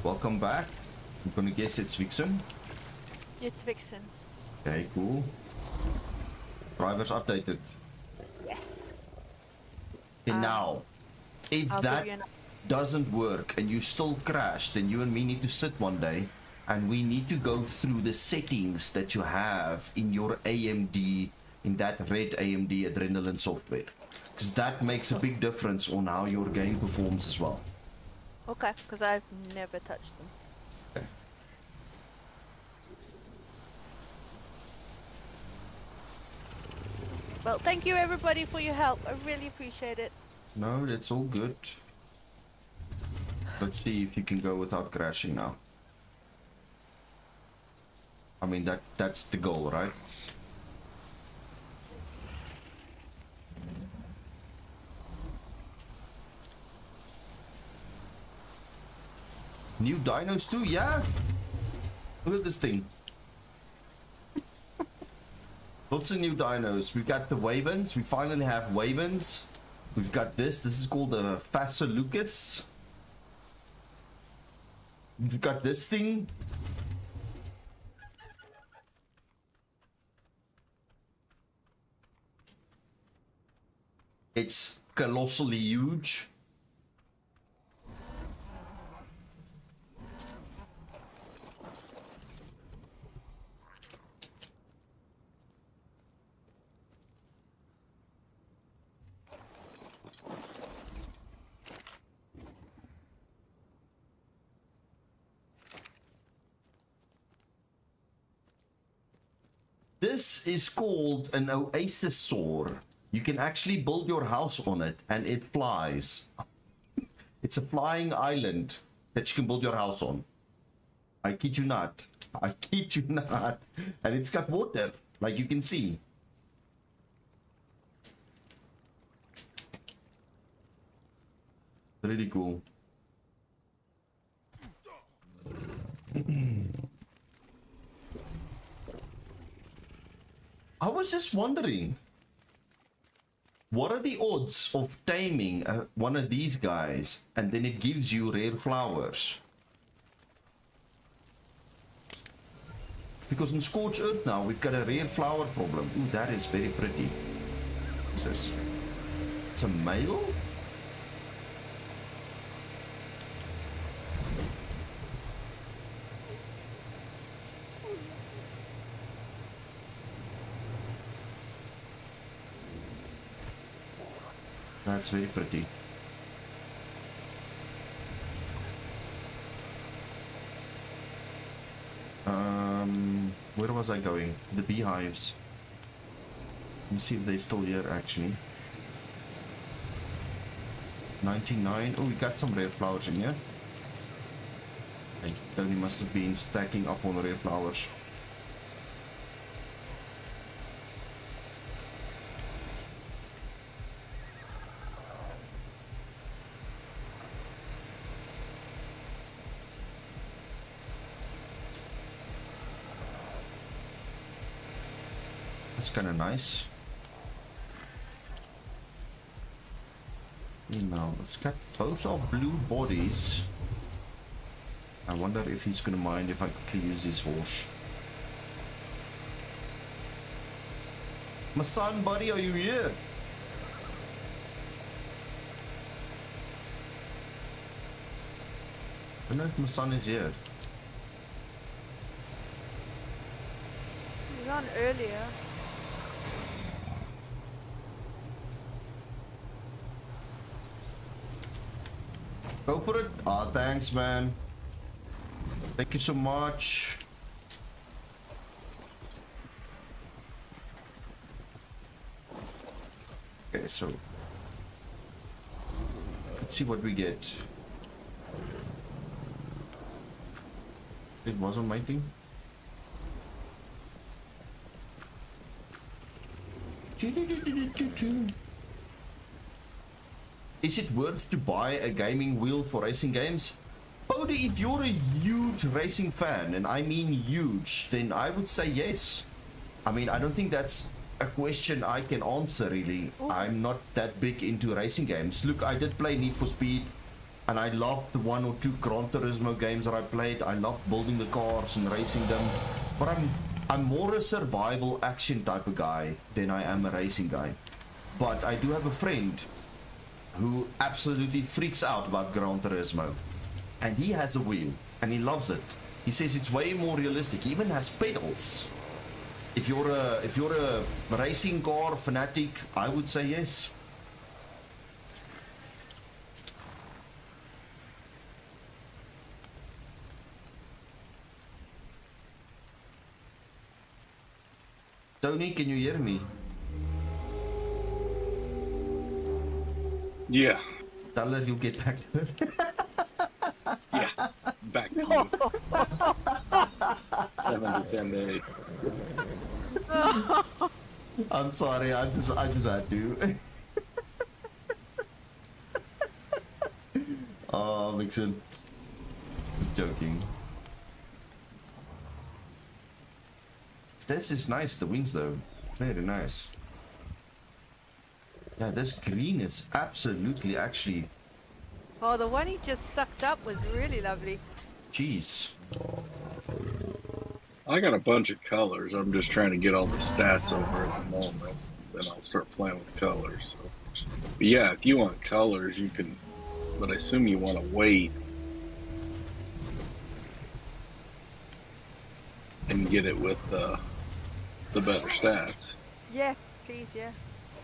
Welcome back. I'm gonna guess it's Vixen. It's Vixen. Okay, cool. Drivers updated. Yes. And Um, now, if I'll that give you an doesn't work and you still crash, then you and me need to sit one day and we need to go through the settings that you have in your AMD, in that red AMD Adrenalin software. Because that makes a big difference on how your game performs as well. Okay, because I've never touched them. Okay. Well, thank you everybody for your help. I really appreciate it. No, that's all good. Let's see if you can go without crashing now. I mean, that that's the goal, right? New dinos too? Yeah. Look at this thing. Lots of new dinos. We've got the Wyverns. We finally have Wyverns. We've got this. This is called the Lucas. We've got this thing. It's colossally huge. This is called an oasisaur. You can actually build your house on it and it flies. it's a flying island that you can build your house on. I kid you not. I kid you not. And it's got water, like you can see. Really cool. [clears throat] I was just wondering, what are the odds of taming uh, one of these guys and then it gives you rare flowers? Because in Scorch Earth now, we've got a rare flower problem. Ooh, that is very pretty. What's this? It's a male? That's very pretty. Um, where was I going? The beehives. Let me see if they're still here actually. 99. Oh, we got some rare flowers in here. I Tony must have been stacking up on the rare flowers. Kind of nice. Email. Let's get both our blue bodies. I wonder if he's gonna mind if I quickly use his horse. My son, buddy, are you here? I don't know if my son is here. He was on earlier. Go for it. Ah, thanks, man. Thank you so much. Okay, so let's see what we get. It was on my team. Is it worth to buy a gaming wheel for racing games? Bodie, if you're a huge racing fan, and I mean huge, then I would say yes. I mean, I don't think that's a question I can answer really. Oh. I'm not that big into racing games. Look, I did play Need for Speed, and I loved the one or two Gran Turismo games that I played. I loved building the cars and racing them. But I'm I'm more a survival action type of guy than I am a racing guy. But I do have a friend who absolutely freaks out about Gran Turismo. And he has a wheel and he loves it. He says it's way more realistic. He even has pedals. If you're a if you're a racing car fanatic, I would say yes. Tony, can you hear me? Yeah, Tell her you get back to her. [laughs] yeah. Back to you. [laughs] Seven to ten days. [laughs] I'm sorry, I just I just had to. oh, Mixon. Just joking. This is nice, the wings though. Very nice. Yeah, this green is absolutely actually Oh, the one he just sucked up was really lovely. jeez. I got a bunch of colors. I'm just trying to get all the stats over at the moment. Then I'll start playing with colors. So. But yeah, if you want colors, you can. But I assume you want to wait and get it with uh, the better stats. Yeah, please, yeah.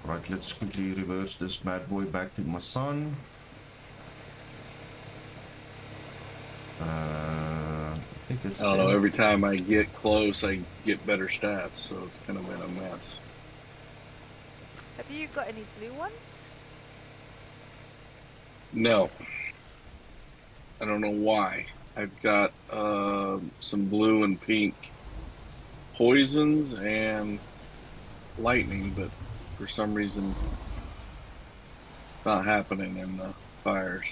Right, let's quickly reverse this bad boy back to my son. Uh, I think it's. I don't know. Every time I get close, I get better stats. So it's kind of been a mess. Have you got any blue ones? No. I don't know why. I've got uh, some blue and pink poisons and lightning, but for some reason, it's not happening in the fires.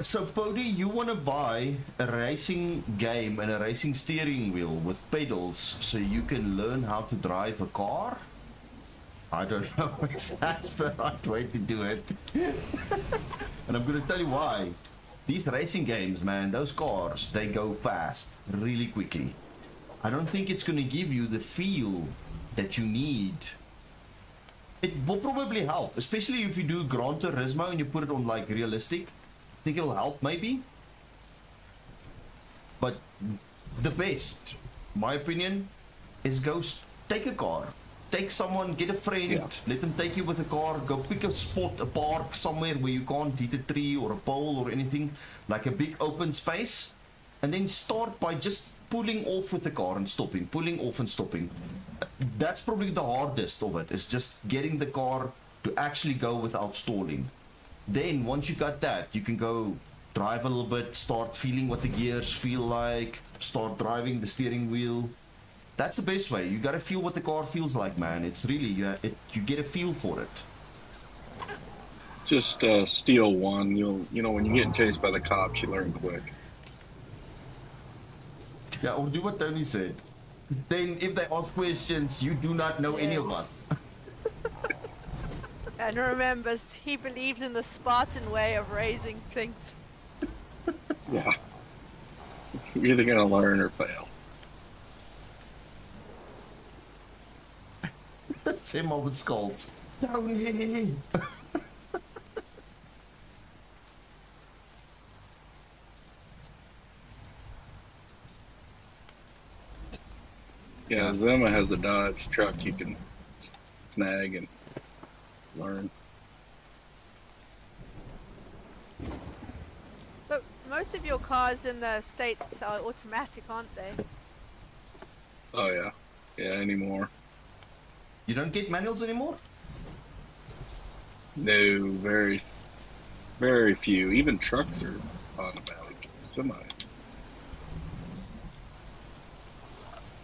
So, Bodhi, you want to buy a racing game and a racing steering wheel with pedals so you can learn how to drive a car? I don't [laughs] know if that's the right way to do it. [laughs] and I'm going to tell you why. These racing games, man, those cars, they go fast, really quickly. I don't think it's going to give you the feel that you need. It will probably help, especially if you do Gran Turismo and you put it on like realistic. I think it'll help maybe. But the best, my opinion, is go take a car. Take someone, get a friend, Yeah. let them take you with a car, go pick a spot, a park somewhere where you can't hit a tree or a pole or anything, like a big open space, and then start by just pulling off with the car and stopping, pulling off and stopping. That's probably the hardest of it, is just getting the car to actually go without stalling. Then once you got that, you can go drive a little bit, start feeling what the gears feel like, start driving the steering wheel. That's the best way. You gotta feel what the car feels like, man. It's really you, it, you get a feel for it. Just uh, steal one. You'll, you know, when you're getting chased by the cops, you learn quick. Yeah, or do what Tony said. Then if they ask questions, you do not know any of us. [laughs] And remember, he believes in the Spartan way of raising things. [laughs] Yeah. You're either gonna learn or fail. Same old with skulls. Tony! [laughs] Yeah, Zema has a Dodge truck you can snag and learn. But most of your cars in the States are automatic, aren't they? Oh yeah, yeah. Anymore? You don't get manuals anymore? No, very, very few. Even trucks are automatic. Semis.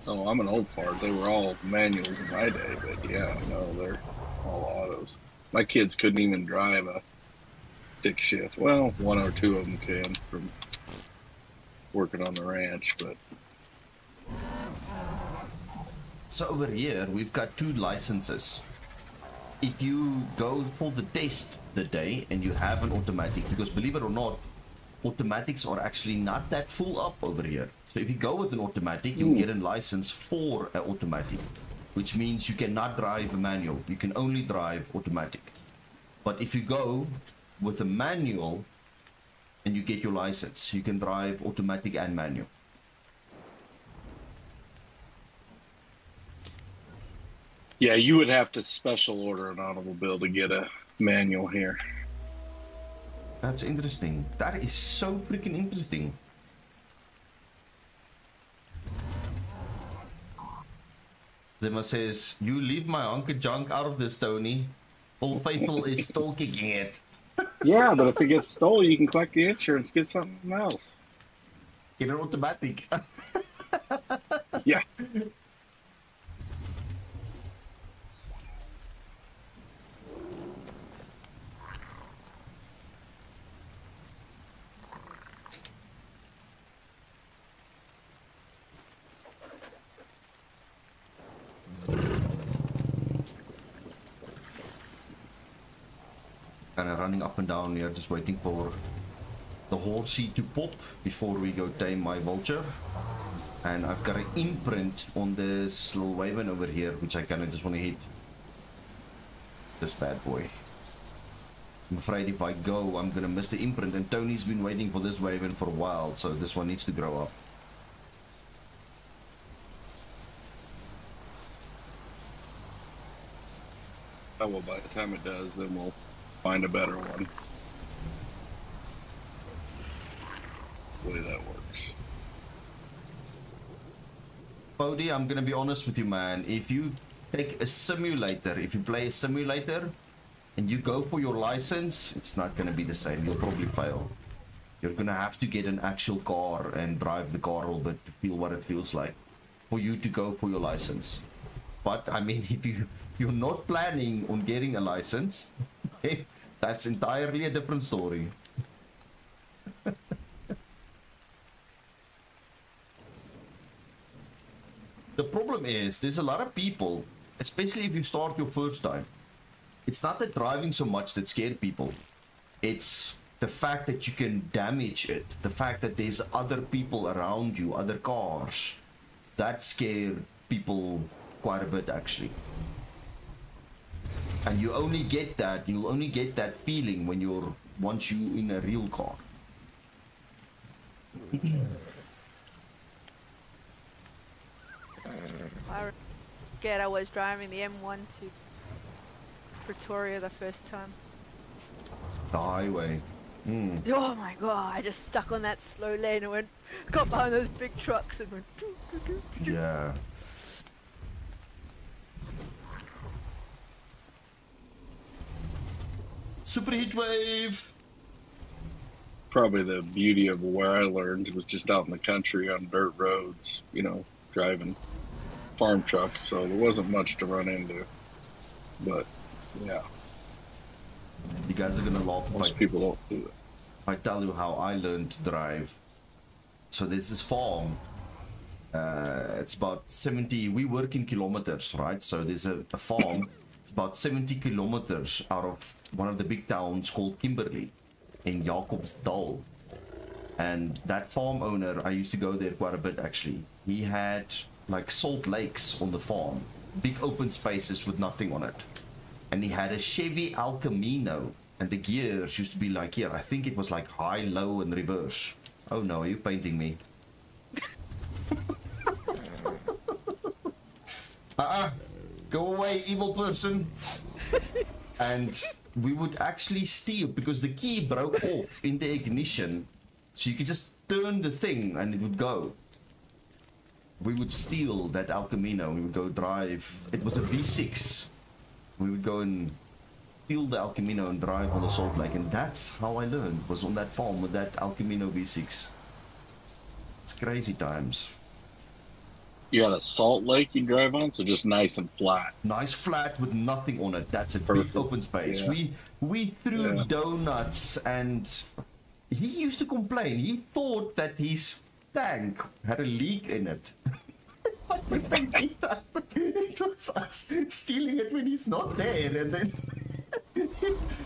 Oh, I'm an old fart. They were all manuals in my day, but yeah, no, they're all autos. My kids couldn't even drive a stick shift. Well, one or two of them can from working on the ranch, but So over here, we've got two licenses. If you go for the test the day and you have an automatic, because believe it or not, automatics are actually not that full up over here. So if you go with an automatic, you'll hmm. get a license for an automatic, which means you cannot drive a manual. You can only drive automatic. But if you go with a manual and you get your license, you can drive automatic and manual. yeah, you would have to special order an automobile to get a manual here. That's interesting. That is so freaking interesting. Zima says, You leave my Uncle Junk out of this, Tony. Old Faithful is still kicking it. Yeah, but if it gets stolen, you can collect the insurance, get something else. Get an automatic. [laughs] Yeah. Kind of running up and down here, just waiting for the horsey to pop before we go tame my vulture. And I've got an imprint on this little wyvern over here, which I kind of just want to hit. This bad boy. I'm afraid if I go, I'm gonna miss the imprint. And Tony's been waiting for this wyvern for a while, so this one needs to grow up. Oh, well, by the time it does, then we'll find a better one. Way that works. Bodhi, I'm gonna be honest with you, man. If you take a simulator, if you play a simulator, and you go for your license, it's not gonna be the same. You'll probably fail. You're gonna have to get an actual car and drive the car a little bit to feel what it feels like for you to go for your license. But I mean, [laughs] if you you're not planning on getting a license, that's entirely a different story. [laughs] the problem is there's a lot of people, especially if you start your first time. It's not the driving so much that scared people. It's the fact that you can damage it, the fact that there's other people around you, other cars. That scare people quite a bit actually. And you only get that, you'll only get that feeling when you're once you in a real car. [laughs] I forget I was driving the M1 to Pretoria the first time. The highway. Hmm. Oh my god, I just stuck on that slow lane and went, got behind those big trucks and went, doo, doo, doo. Yeah. Super heat wave. Probably the beauty of where I learned was just out in the country on dirt roads, you know, driving farm trucks, so there wasn't much to run into. But yeah, You guys are gonna I, most people don't do it. I tell you how I learned to drive. So this is farm. Uh, it's about 70. We work in kilometers, right? So there's a, a farm. It's about 70 kilometers out of one of the big towns called Kimberley in Jacobsdal. And that farm owner, I used to go there quite a bit actually. He had like salt lakes on the farm, big open spaces with nothing on it. And he had a Chevy El Camino, and the gears used to be like here. I think it was like high, low, and reverse. Oh no, are you painting me? [laughs] uh-uh. Go away, evil person. and we would actually steal because the key broke [laughs] off in the ignition. So you could just turn the thing and it would go. We would steal that El Camino. We would go drive. It was a V6. We would go and steal the El Camino and drive on the Salt Lake. And that's how I learned. Was on that farm with that El Camino V6. It's crazy times. You got a salt lake you drive on, so just nice and flat. nice flat with nothing on it. That's a Perfect. big open space. Yeah. We we threw Yeah. donuts and he used to complain. He thought that his tank had a leak in it. [laughs] but we think it was us stealing it when he's not there and then [laughs]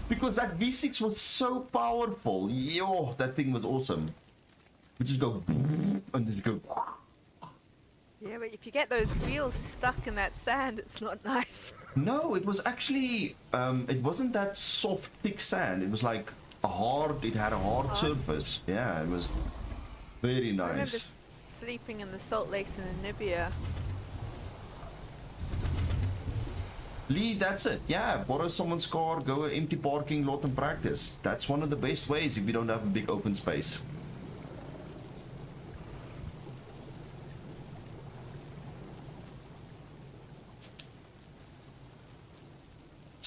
because that V6 was so powerful. Yo, that thing was awesome. We just go and just go Yeah, but if you get those wheels stuck in that sand, it's not [laughs] nice. No, it was actually um, it wasn't that soft, thick sand. It was like a hard. It had a hard Hard? surface. Yeah, it was very nice. I remember sleeping in the salt lakes in Namibia. Lee, that's it. Yeah, borrow someone's car, go an empty parking lot and practice. That's one of the best ways if you don't have a big open space.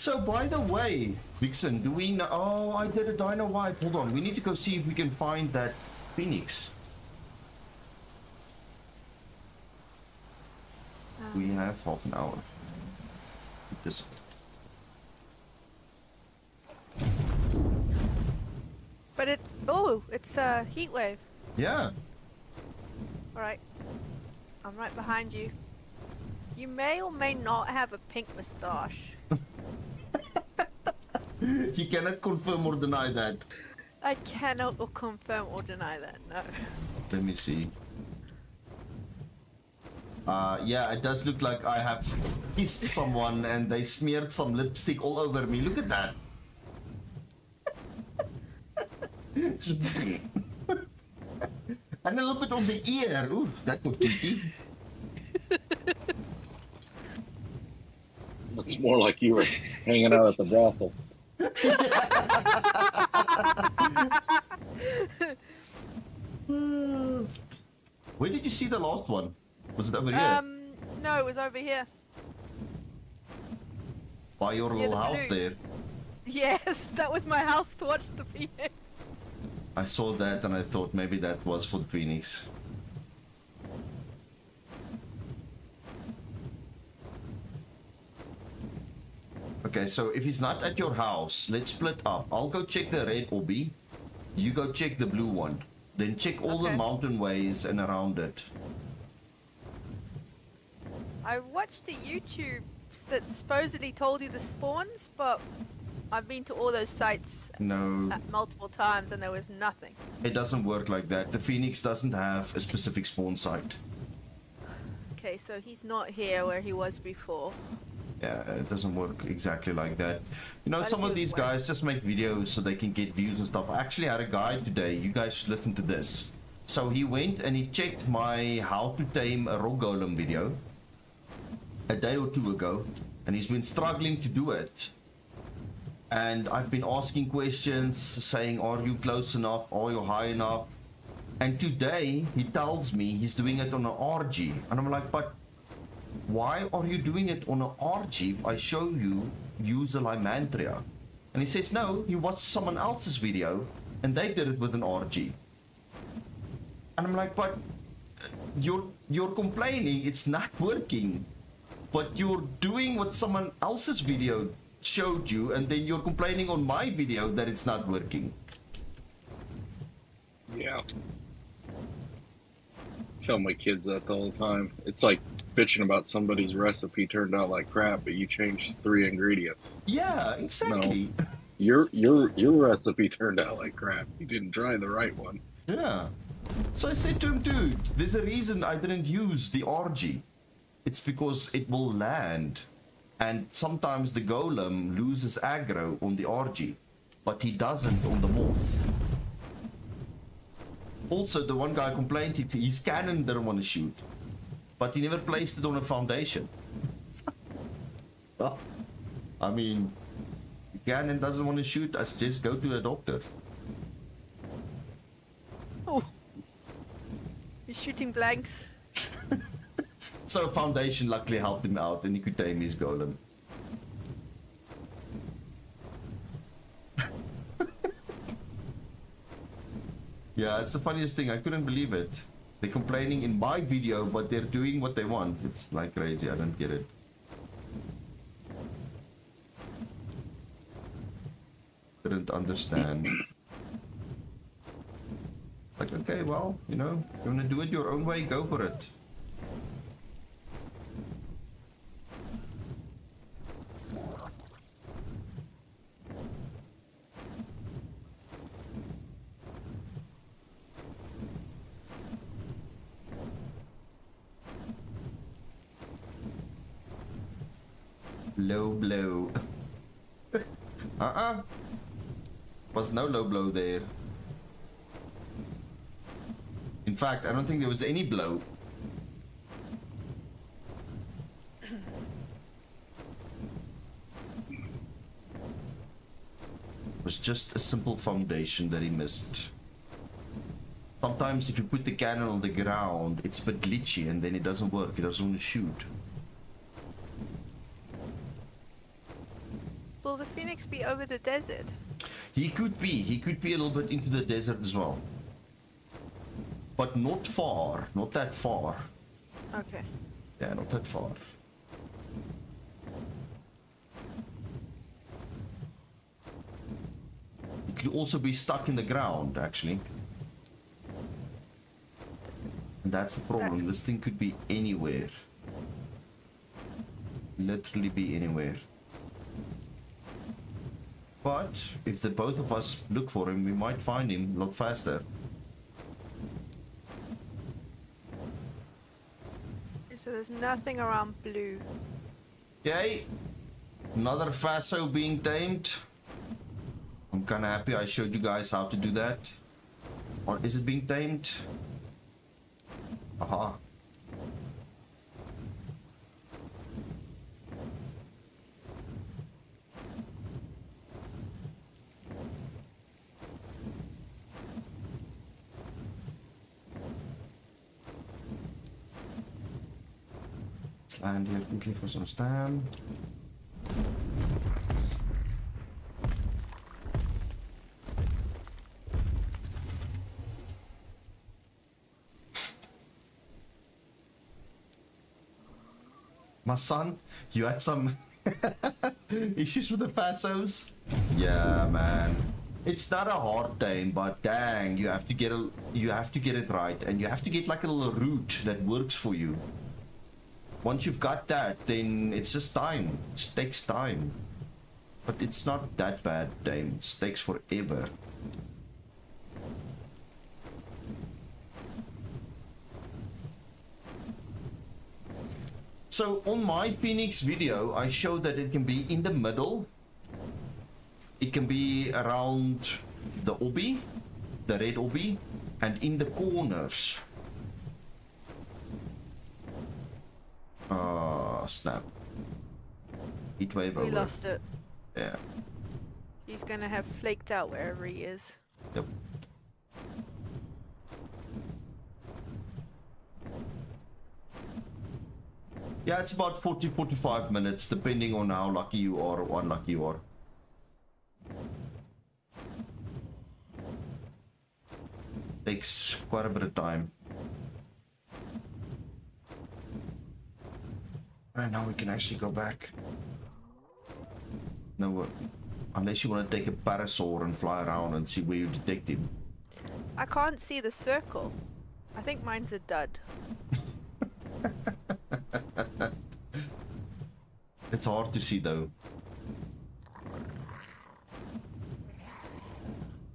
So, by the way, Vixen, do we know? Oh, I did a dino wipe. Hold on, we need to go see if we can find that phoenix. We um, have half an hour. Keep This. But it, oh, it's a heat wave. Yeah. Alright. I'm right behind you. You may or may not have a pink moustache. [laughs] You cannot confirm or deny that. I cannot or confirm or deny that, no. Let me see. Uh, yeah, it does look like I have kissed someone and they smeared some lipstick all over me. Look at that. [laughs] and a little bit on the ear. Ooh, that got kinky. Looks more like you were hanging out at the brothel. [laughs] Where did you see the last one? Was it over here? Um, no, it was over here. By your little the house there. Yes, [laughs] that was my house to watch the phoenix. I saw that and I thought maybe that was for the Phoenix. Okay, so if he's not at your house, let's split up. I'll go check the red obby. You go check the blue one. Then check all the mountain ways and around it. I watched a YouTube that supposedly told you the spawns, but I've been to all those sites No, multiple times and there was nothing. it doesn't work like that. The Phoenix doesn't have a specific spawn site. Okay, so he's not here where he was before. Yeah, it doesn't work exactly like that. You know, some of these guys just make videos so they can get views and stuff. I actually had a guy today. You guys should listen to this. So he went and he checked my how to tame a rock golem video a day or two ago, and he's been struggling to do it. And I've been asking questions, saying, "Are you close enough? Are you high enough?" And today he tells me he's doing it on an Argy, and I'm like, "But why are you doing it on an Argy if I show you use a Lymantria? And he says, no, he watched someone else's video and they did it with an Argy. And I'm like, but uh, you're, you're complaining it's not working. But you're doing what someone else's video showed you and then you're complaining on my video that it's not working. Yeah. Tell my kids that all the time. It's like bitching about somebody's recipe turned out like crap, but you changed three ingredients. Yeah, exactly. Your your your recipe turned out like crap. You didn't try the right one. Yeah. So I said to him, dude, there's a reason I didn't use the Argy. It's because it will land. And sometimes the golem loses aggro on the Argy, but he doesn't on the moth. Also, the one guy complained he, his cannon didn't want to shoot, but he never placed it on a foundation. well, I mean, cannon doesn't want to shoot, I suggest go to a doctor. Oh. He's shooting blanks. [laughs] So Foundation luckily helped him out and he could tame his golem. [laughs] yeah, it's the funniest thing. I couldn't believe it. They're complaining in my video, but they're doing what they want. It's like crazy. I don't get it. Didn't understand. Like, okay, well, you know, you want to do it your own way, go for it. Low blow. [laughs] uh-uh. Was no low blow there. In fact, I don't think there was any blow. It was just a simple foundation that he missed. Sometimes if you put the cannon on the ground, it's a bit glitchy and then it doesn't work. It doesn't want to shoot. Will the phoenix be over the desert? He could be. He could be a little bit into the desert as well. But not far. Not that far. Okay. Yeah, not that far. He could also be stuck in the ground, actually. And that's the problem. That's- This thing could be anywhere. Literally be anywhere. But if the both of us look for him, we might find him a lot faster. So there's nothing around blue. Okay. Another Faso being tamed. I'm kind of happy I showed you guys how to do that. Or is it being tamed? Aha. Land here quickly for some stand. My son, you had some [laughs] issues with the Fasos? Yeah, man. It's not a hard time, but dang, you have to get a, you have to get it right, and you have to get like a little route that works for you. Once you've got that, then it's just time. It takes time. But it's not that bad, Dame. It takes forever. So on my Phoenix video, I showed that it can be in the middle. It can be around the obby, the red obby, and in the corners. Ah, snap. Heat wave We over. lost it. Yeah. He's gonna have flaked out wherever he is. Yep. Yeah, it's about 40 45 minutes, depending on how lucky you are or unlucky you are. Takes quite a bit of time. Right now we can actually go back. No, uh, unless you want to take a parasaur and fly around and see where you detect him. I can't see the circle. I think mine's a dud. [laughs] It's hard to see though.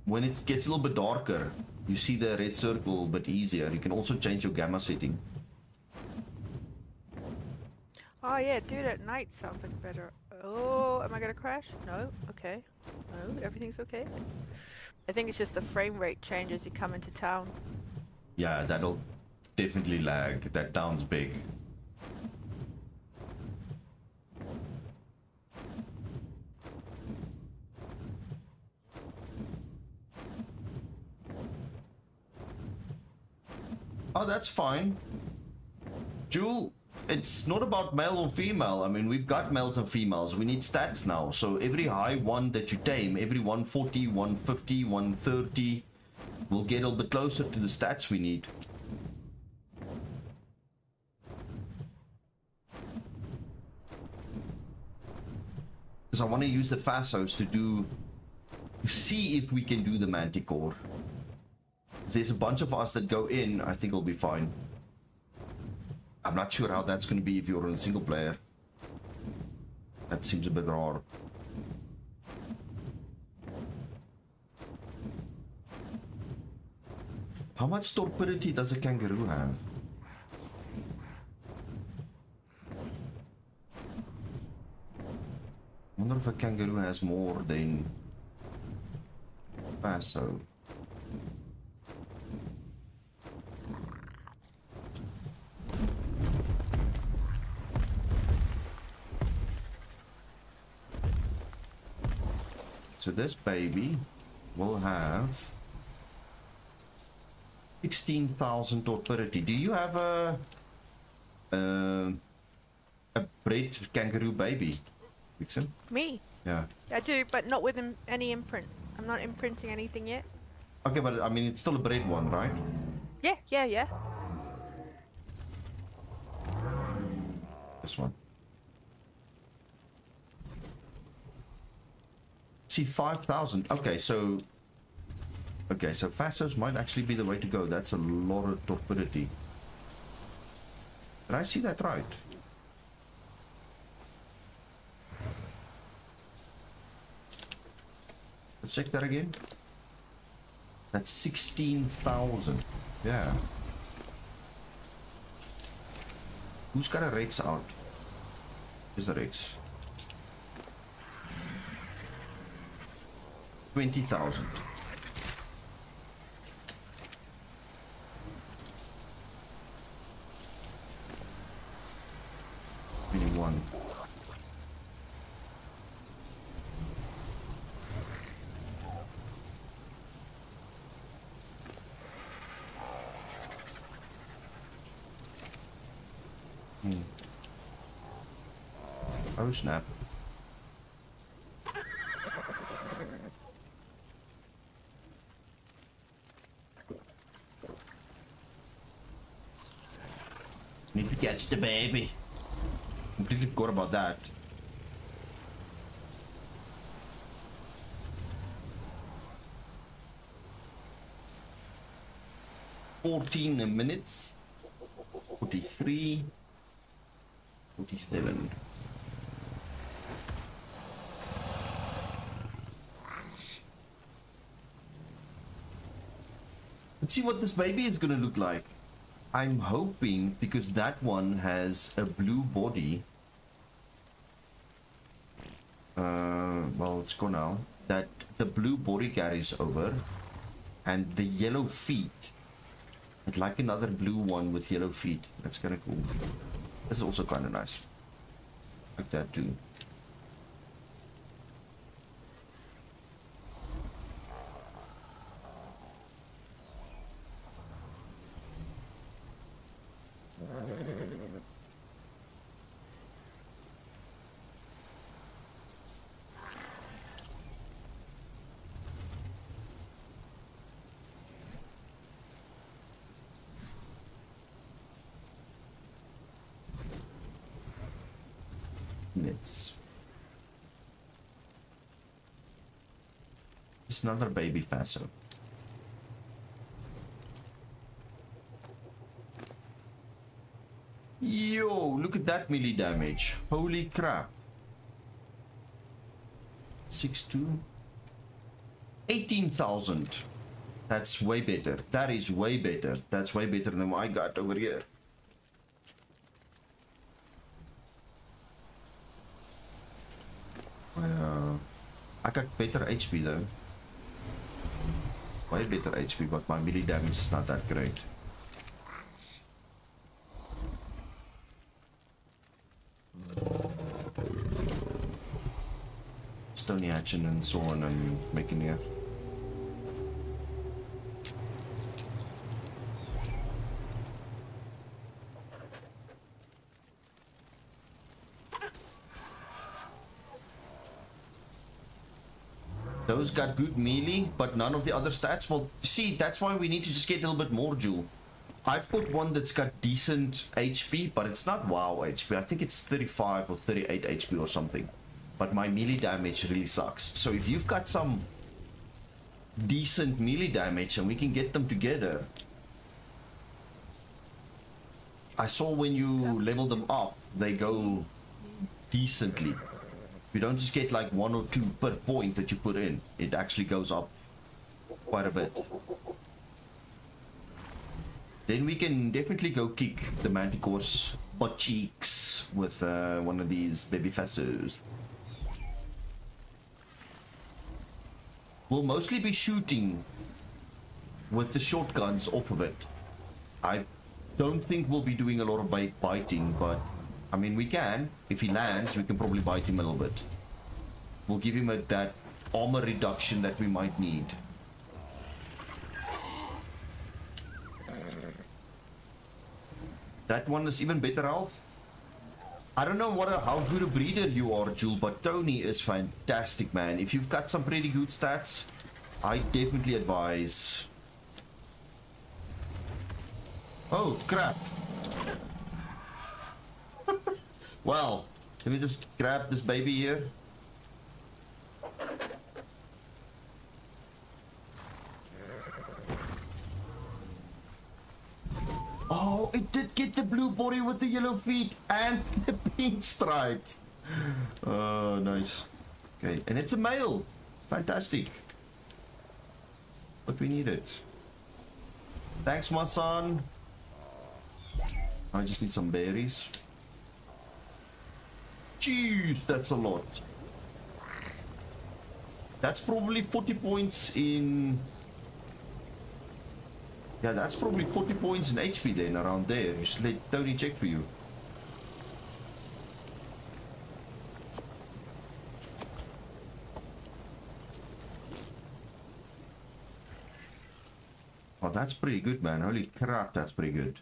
When it gets a little bit darker, you see the red circle a bit easier. You can also change your gamma setting. Oh yeah, do it at night sounds like better. Oh, am I gonna crash? No. Okay. No, everything's okay. I think it's just the frame rate change as you come into town. Yeah, that'll definitely lag. That town's big. Oh, that's fine. Jewel, it's not about male or female. I mean, we've got males and females. We need stats now. So every high one that you tame, every 140, 150, 130, we'll get a little bit closer to the stats we need. Because I want to use the Fasos to do... See if we can do the Manticore. If there's a bunch of us that go in, I think it'll be fine. I'm not sure how that's going to be if you're a single player. That seems a bit hard. How much torpidity does a kangaroo have? wonder if a kangaroo has more than Faso. So this baby will have 16,000 torpidity. Do you have a uh, a bred kangaroo baby, Vixen? Me? Yeah. I do, but not with any imprint. I'm not imprinting anything yet. Okay, but I mean it's still a bred one, right? Yeah, yeah, yeah. This one. See, 5,000. Okay, so... Okay, so Fasos might actually be the way to go. That's a lot of torpidity. Did I see that right? Let's check that again. That's 16,000. Yeah. Who's got a Rex out? Is the Rex. 20,000. Twenty-one. Hmm. Oh snap. Need to catch the baby. Completely forgot about that. Fourteen minutes. Forty-three. Forty-seven. Let's see what this baby is gonna look like. I'm hoping because that one has a blue body. Uh, well, let's go now. That the blue body carries over, and the yellow feet. I'd like another blue one with yellow feet. That's kind of cool. This is also kind of nice. Like that too. minutes. Another baby Faso. Yo, look at that melee damage. Holy crap. 6-2. 18,000. That's way better. That is way better. That's way better than what I got over here. Uh, I got better HP though. Way better HP, but my melee damage is not that great. Stony Action and so on I'm making here. Those got good melee, but none of the other stats. Well, see, that's why we need to just get a little bit more, Jewel. I've got one that's got decent HP, but it's not wow HP. I think it's 35 or 38 HP or something. But my melee damage really sucks. So if you've got some decent melee damage and we can get them together. I saw when you level them up, they go decently. You don't just get like one or two per point that you put in. It actually goes up quite a bit. Then we can definitely go kick the Manticore's butt cheeks with uh, one of these baby festos. We'll mostly be shooting with the shotguns off of it. I don't think we'll be doing a lot of biting, but I mean we can. If he lands, we can probably bite him a little bit. We'll give him a, that armor reduction that we might need. That one is even better health. I don't know what a, how good a breeder you are, Jewel, but Tony is fantastic, man. If you've got some pretty good stats, I definitely advise. Oh, crap. Well, can we just grab this baby here? Oh, it did get the blue body with the yellow feet and [laughs] the pink stripes. Oh, nice. Okay, and it's a male. Fantastic. But we need it. Thanks, my son. I just need some berries. Jeez, that's a lot. That's probably 40 points in yeah, that's probably 40 points in HP then, around there. Just let Tony check for you. Oh, that's pretty good, man. Holy crap, that's pretty good.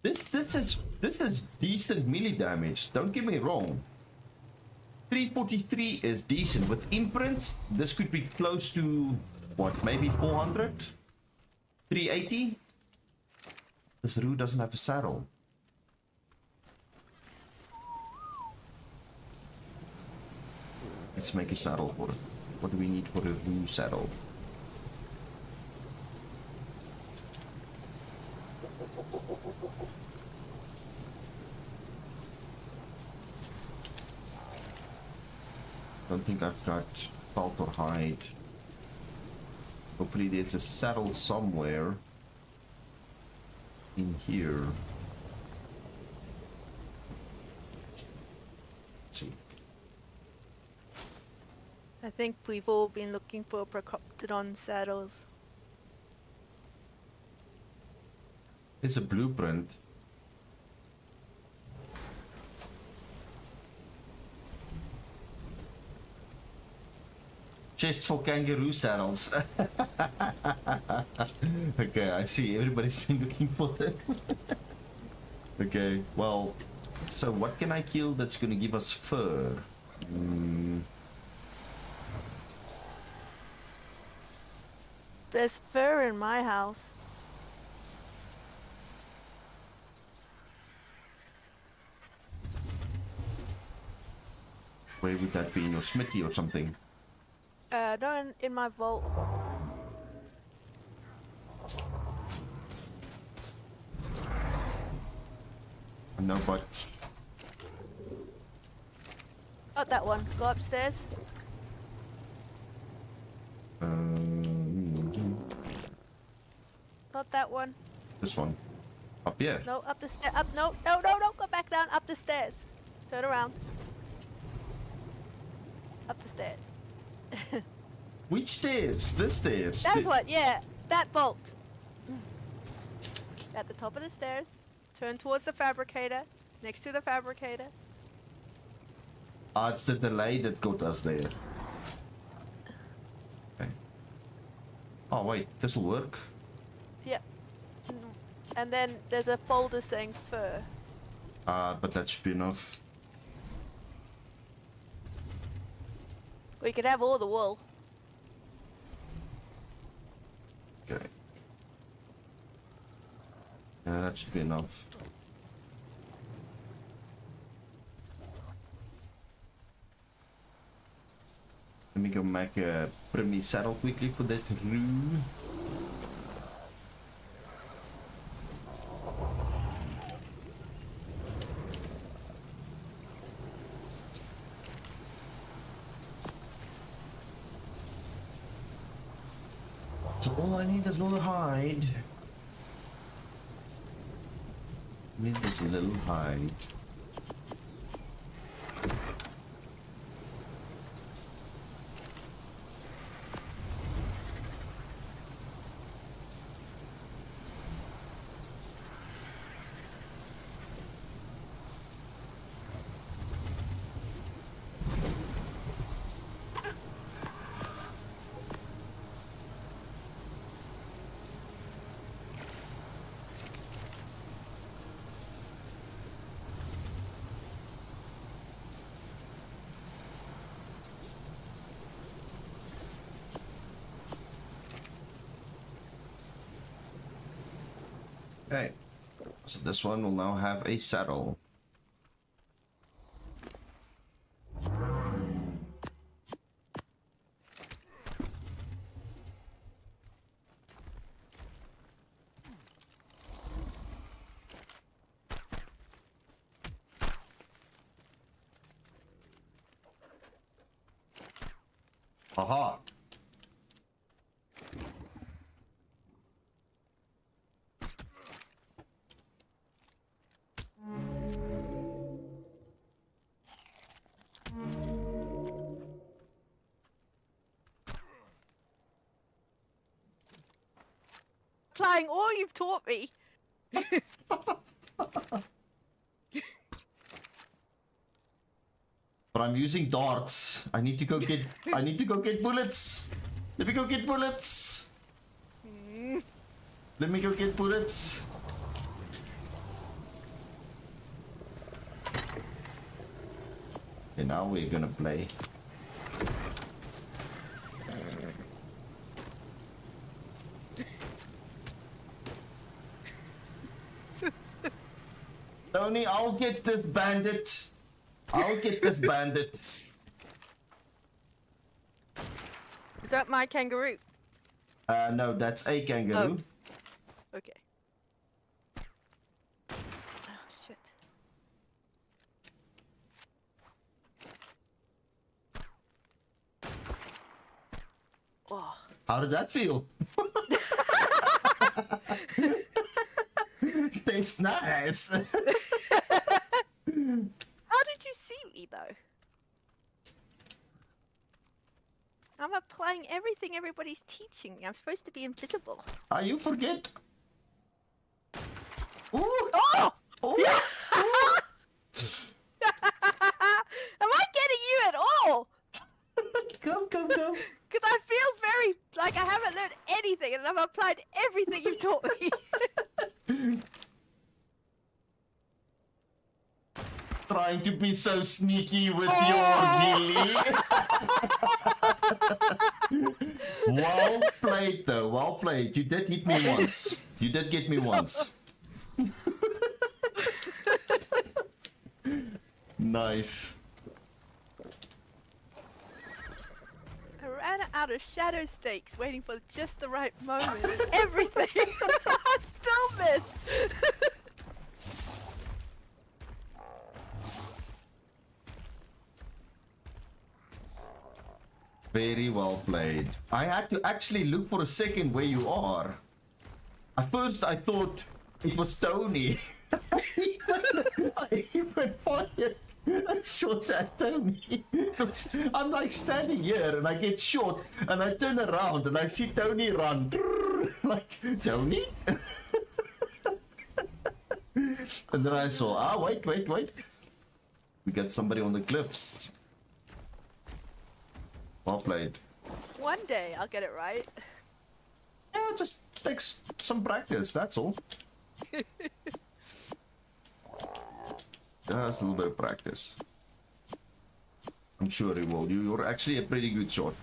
This this is this is decent melee damage. Don't get me wrong. 343 is decent. With imprints, this could be close to what, maybe 400? 380? This Roo doesn't have a saddle. Let's make a saddle for it. What do we need for a Roo saddle? Don't think I've got pelt or hide. Hopefully there's a saddle somewhere in here. Let's see. I think we've all been looking for Procoptodon saddles. It's a blueprint. Just for kangaroo saddles. [laughs] okay, I see. Everybody's been looking for them. [laughs] okay, well, so what can I kill that's going to give us fur? Mm, There's fur in my house. where would that be? In your smithy or something? Uh, no, in, in my vault. No, but Oh, that one. Go upstairs. um, not that one. This one. Up here. No, up the stair. Up, no, no, no, no, go back down, up the stairs. Turn around. Up the stairs. Which stairs? This stairs. That's The- what, yeah, that vault. At the top of the stairs. Turn towards the fabricator. Next to the fabricator. Ah, it's the delay that got us there. Okay. Oh wait, this will work. Yep. Mm. And then there's a folder saying fur. Uh, but that should be enough. We could have all the wool. Okay. Yeah, that should be enough. Let me go make a Primmy saddle quickly for that. So little hide. Need this little hide. Okay. So this one will now have a saddle. Applying all oh, you've taught me. But I'm using darts. I need to go get I need to go get bullets. Let me go get bullets. Let me go get bullets. And now we're gonna play. I'll get this bandit. I'll get this bandit. Is that my kangaroo? Uh, no, that's a kangaroo. Okay. Oh, shit. Oh, How did that feel? [laughs] [laughs] Tastes nice. [laughs] how did you see me though? I'm applying everything everybody's teaching me. I'm supposed to be invisible. Ah, you forget. Ooh, Oh! [laughs] ooh, Am I getting you at all? [laughs] come, come, come. [laughs] Because I feel very like I haven't learned anything and I've applied everything you've taught me. Trying to be so sneaky with Oh. your well played, though. Well played. You did hit me once. You did get me once. nice. I ran out of shadow stakes waiting for just the right moment. Everything. [laughs] I still miss. Very well played. I had to actually look for a second where you are. At first, I thought it was Tony. [laughs] Fired shot at Tony. [laughs] I'm like standing here and I get shot and I turn around and I see Tony run. [laughs] Like, Tony? and then I saw, ah, wait, wait, wait. We got somebody on the cliffs. Well played. One day I'll get it right. Yeah, it just takes some practice, that's all. [laughs] Just a little bit of practice. I'm sure he will. You, you're actually a pretty good shot.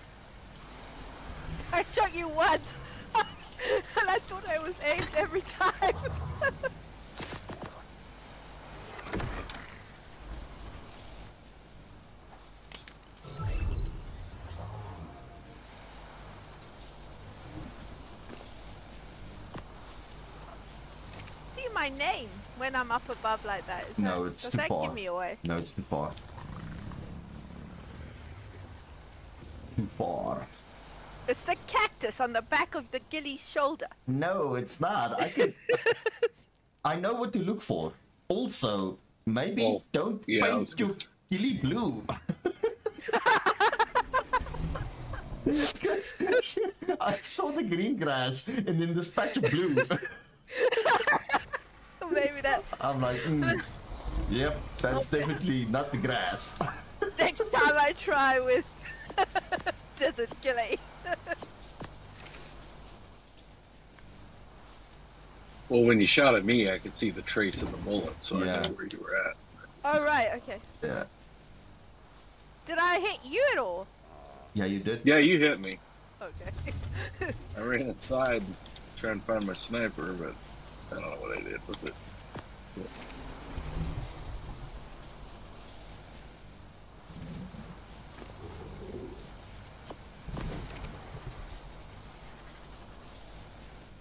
I shot you once, [laughs] and I thought I was aimed every time. [laughs] my name when I'm up above like that. Is No, that, it's does too that far. give me away? No, it's too far. Too far. It's the cactus on the back of the ghillie's shoulder. No, it's not. I can. [laughs] I know what to look for. Also, maybe Well, don't yeah, I paint was your gonna ghillie blue. 'Cause [laughs] [laughs] I saw the green grass and then this patch of blue. [laughs] Maybe that's [laughs] I'm like, mm, yep, that's definitely not the grass. [laughs] next time I try with desert ghillie. Well, when you shot at me, I could see the trace of the bullet, so I Yeah. know where you were at. Oh right, okay. yeah, Did I hit you at all? yeah, you did. Yeah, you hit me. Okay. I ran inside trying to find my sniper, but I don't know what I did with it.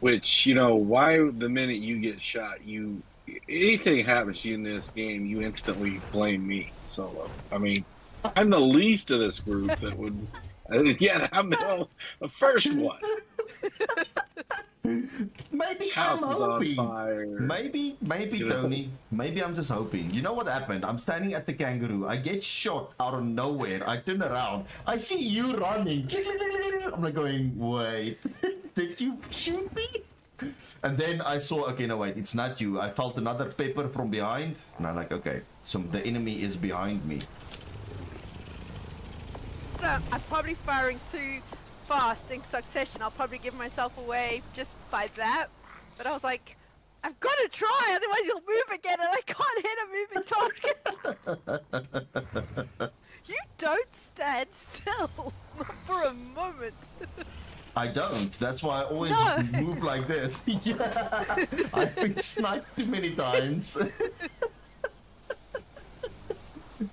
Which, you know, why the minute you get shot, you anything happens to you in this game, you instantly blame me. So, uh, I mean, I'm the least of this group that would. [laughs] Yeah, I'm the, [laughs] the first one. [laughs] [laughs] Maybe House I'm hoping. Maybe, maybe You? Tony. Maybe I'm just hoping. You know what happened? I'm standing at the kangaroo. I get shot out of nowhere. I turn around. I see you running. [laughs] I'm like going, wait, [laughs] did you shoot me? And then I saw, okay, no, wait, it's not you. I felt another pepper from behind. And I'm like, okay, so the enemy is behind me. So I'm probably firing too fast in succession. I'll probably give myself away just by that. But I was like, I've got to try, otherwise he'll move again, and I can't hit a moving target. [laughs] you don't stand still [laughs] for a moment. I don't. That's why I always No. move like this. [laughs] yeah, I've been sniped too many times.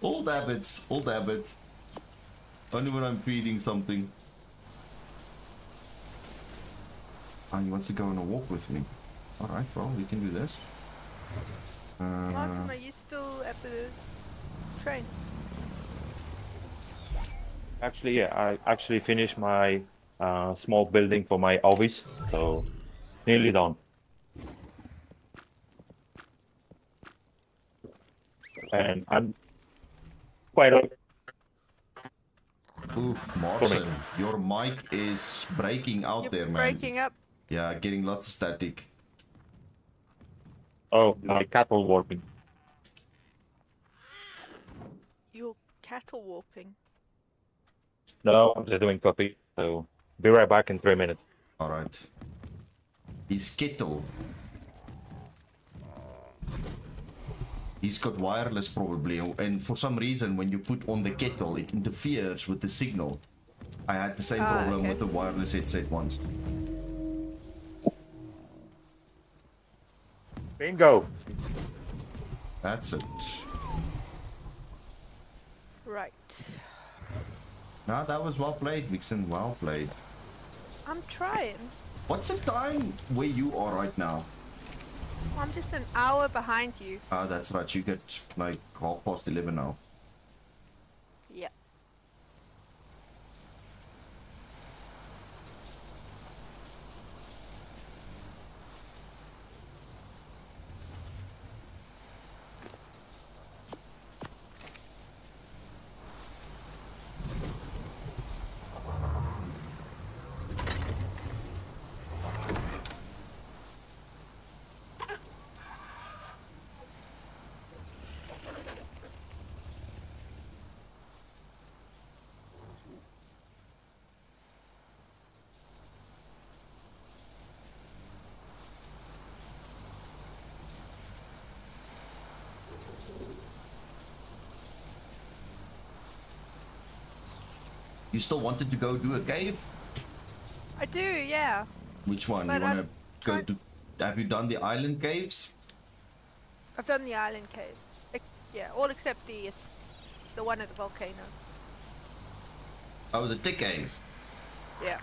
old habits, old habits. Only when I'm feeding something. Ah, he wants to go on a walk with me. Alright, well, we can do this. Uh, Awesome, are you still at the train? Actually, yeah, I actually finished my uh, small building for my office, so nearly done. And I'm quite o- Oof, Marson, your mic is breaking out You're there, man. breaking up. Yeah, getting lots of static. oh my cattle warping. You're cattle warping. No, I'm just doing coffee, so be right back in three minutes. Alright. His kettle. He's got wireless probably, and for some reason when you put on the kettle, it interferes with the signal. I had the same Ah, problem okay. with the wireless headset once. Bingo! That's it. Right. Nah, that was well played, Vixen. Well played. I'm trying. What's the time where you are right now? I'm just an hour behind you. Ah, that's right. You get like half past 11 now. Yeah. You still wanted to go do a cave? I do, yeah. Which one? But you want to I'm go to? Have you done the island caves? I've done the island caves. Yeah, all except the uh, the one at the volcano. Oh, the tick cave. Yeah.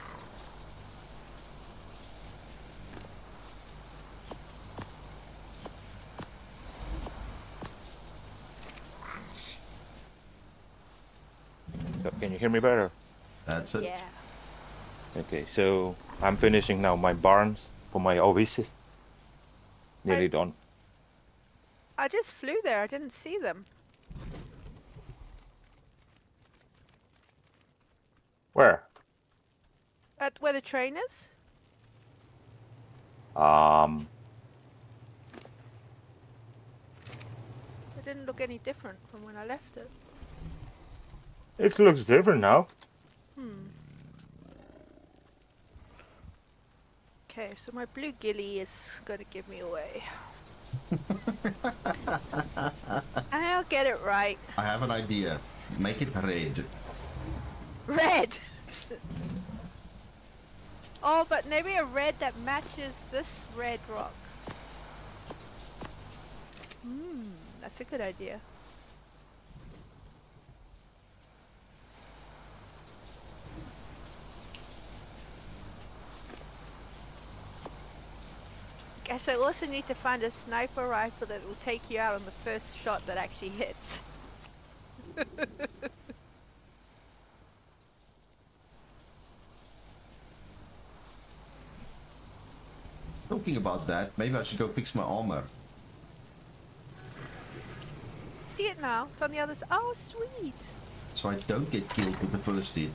Can you hear me better? That's it. Yeah. Okay, so I'm finishing now my barns for my oasis. Nearly I- done. I just flew there. I didn't see them. Where? At where the train is? Um, It didn't look any different from when I left it. it looks different now. Hmm. Okay, so my blue ghillie is gonna give me away. [laughs] I'll get it right. I have an idea. Make it red. Red! oh, but maybe a red that matches this red rock. Hmm, that's a good idea. Guess I also need to find a sniper rifle that will take you out on the first shot that actually hits. [laughs] Talking about that, maybe I should go fix my armor. See it now? It's on the other side. Oh, sweet! So I don't get killed with the first hit.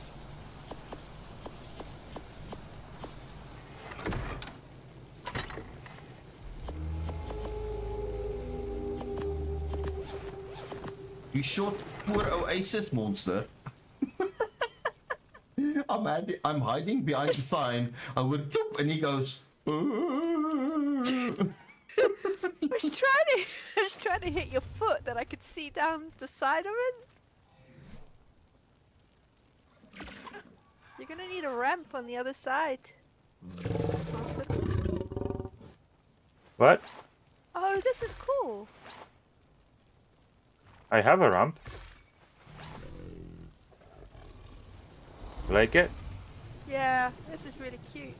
You shot poor Oasis monster. [laughs] I'm, hid- I'm hiding behind the sign. I would choop, and he goes. [laughs] I was trying to, [laughs] I was trying to hit your foot that I could see down the side of it. You're gonna need a ramp on the other side. Awesome. What? Oh, this is cool. I have a ramp. Like it? Yeah, this is really cute.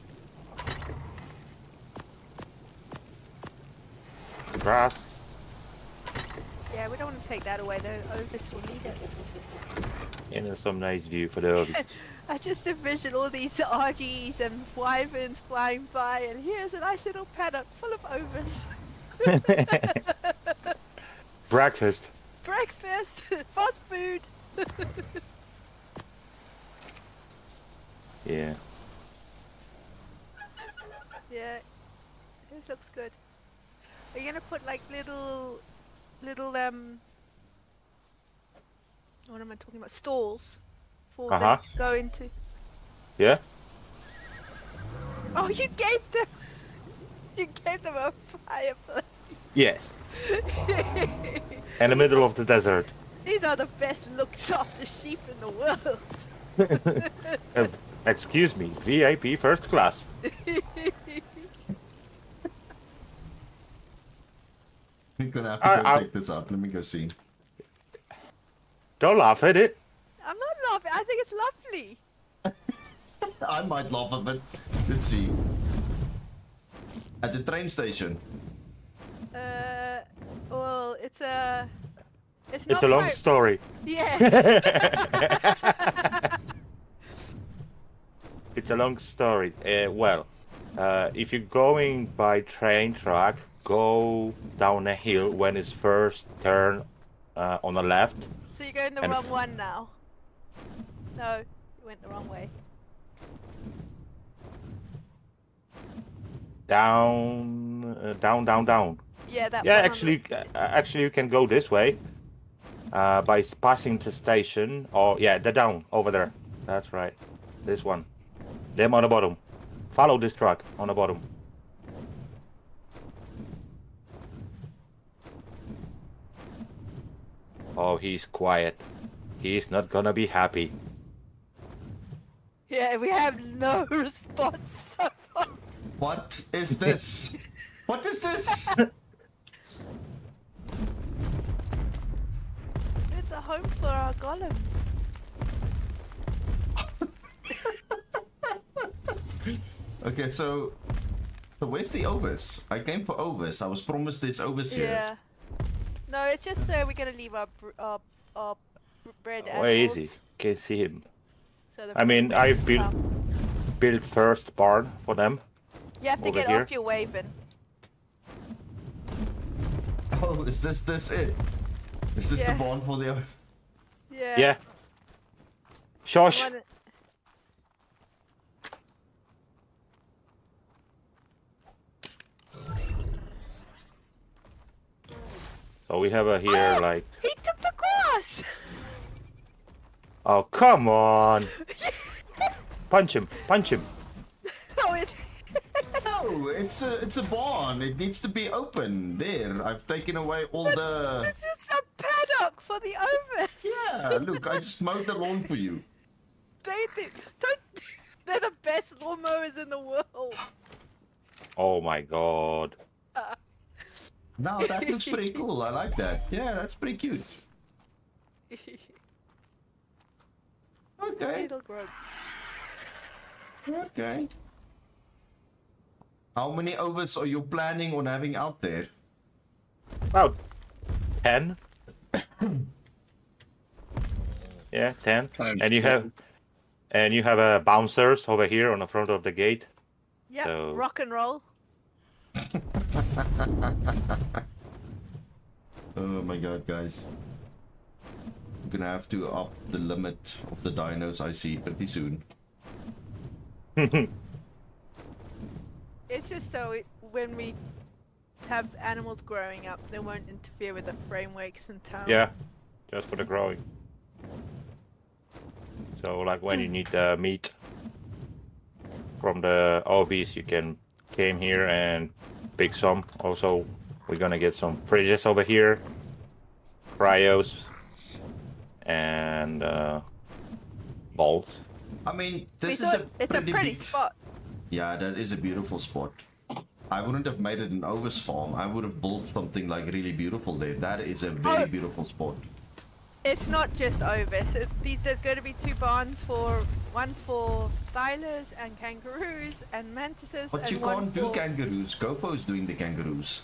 Grass. Yeah, we don't want to take that away though. Ovis will need it. You know, some nice view for the others. [laughs] I just envision all these Argys and wyverns flying by, and here's a nice little paddock full of Ovis. [laughs] [laughs] Breakfast. Breakfast, [laughs] fast food. [laughs] Yeah. Yeah, this looks good. Are you gonna put like little, little um, what am I talking about? Stalls for Uh-huh. them to go into. Yeah? Oh, you gave them, [laughs] you gave them a fireplace. Yes. In the middle of the desert. These are the best looked after sheep in the world. Uh, [laughs] excuse me, VIP first class. We're gonna have to I- go I- check this up. Let me go see. Don't laugh at it. I'm not laughing. I think it's lovely. [laughs] I might laugh a bit. Let's see. At the train station. Uh, well, it's a, it's not It's a long quite- story. Yes. [laughs] It's a long story. Uh, well, uh, if you're going by train track, go down a hill when it's first turn uh, on the left. so you're going the wrong one now. No, you went the wrong way. Down, uh, down, down, down. Yeah, that. Yeah, one the- actually, uh, actually, you can go this way uh, by passing the station. Or yeah, the down over there. That's right. This one. Them on the bottom. Follow this truck on the bottom. Oh, he's quiet. He's not gonna be happy. Yeah, we have no [laughs] response so far. What is this? what is this? [laughs] home for our golems. Okay, so so where's the Ovis? I came for Ovis. I was promised this Ovis here. Yeah. No, it's just uh, we're gonna leave our br- our, our br- bread. Where is he? animals Can see him. So I mean, I will built- come. Build first barn for them. You have to get here. off your Wyvern. Oh, is this this it? Is this Yeah. the barn for the? Yeah. Yeah. Shush. One- So we have a here ah, like. He took the grass. [laughs] Oh come on! [laughs] Punch him! Punch him! oh, it. [laughs] No, it's a it's a barn. It needs to be open. There, I've taken away all the. This is a paddock for the Ovis. Yeah, look, I just mowed the lawn for you. They think don't. [laughs] They're the best lawnmowers in the world. Oh my god! [laughs] Now that looks pretty cool. I like that. Yeah, that's pretty cute. [laughs] Okay, It'll grow. okay. How many Ovis are you planning on having out there? About ten. [coughs] yeah, ten. Times and you have, and you have uh, bouncers over here on the front of the gate. Yeah, So- Rock and roll. [laughs] Oh my god, guys. I'm gonna have to up the limit of the dinos I see pretty soon. [laughs] It's just so it, when we have animals growing up, they won't interfere with the frameworks in town. yeah, just for the growing. So like when you need the meat from the Ovis, you can came here and pick some. Also, we're gonna get some fridges over here, cryos, and uh, bolts. I mean, We this is a it's a pretty spot. Yeah, that is a beautiful spot. I wouldn't have made it an Ovis farm. I would have built something like really beautiful there. That is a very Oh. beautiful spot. It's not just Ovis. It, there's going to be two barns for one for thylas and kangaroos and mantises. But and you can't do for- kangaroos. Gopo's doing the kangaroos.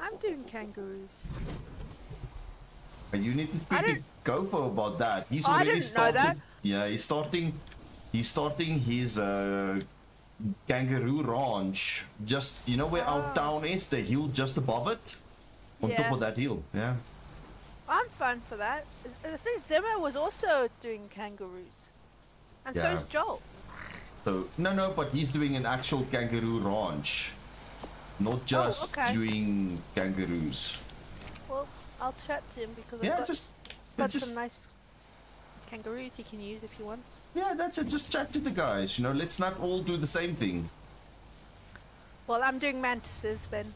I'm doing kangaroos. And you need to speak to Gopo about that. He's already started. that. Yeah, he's starting. He's starting his uh, kangaroo ranch. Just you know where our Ah. town is, the hill just above it. On top of that hill, yeah. I'm fun for that. I think Zimmer was also doing kangaroos. And Yeah. is Joel. So no, no, but he's doing an actual kangaroo ranch, not just Oh, okay. doing kangaroos. Well, I'll chat to him because Yeah, I've got, just, got just some nice kangaroos he can use if he wants. yeah, that's it. Just chat to the guys. You know, let's not all do the same thing. Well, I'm doing mantises then.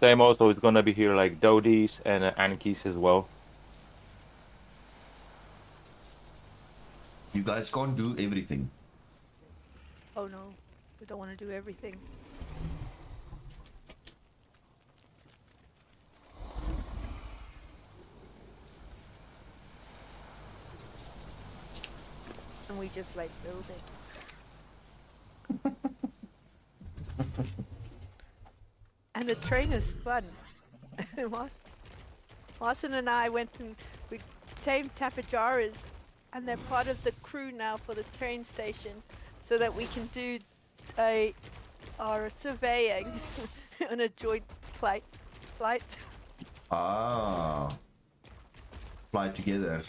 Same also is gonna be here like Dodies and uh, Ankies as well. You guys can't do everything. Oh no, we don't want to do everything. And we just like building. [laughs] and the train is fun. [laughs] what? Martin and I went and we tamed Tapejaras and they're part of the crew now for the train station so that we can do a our surveying [laughs] on a joint flight flight. Ah, fly together.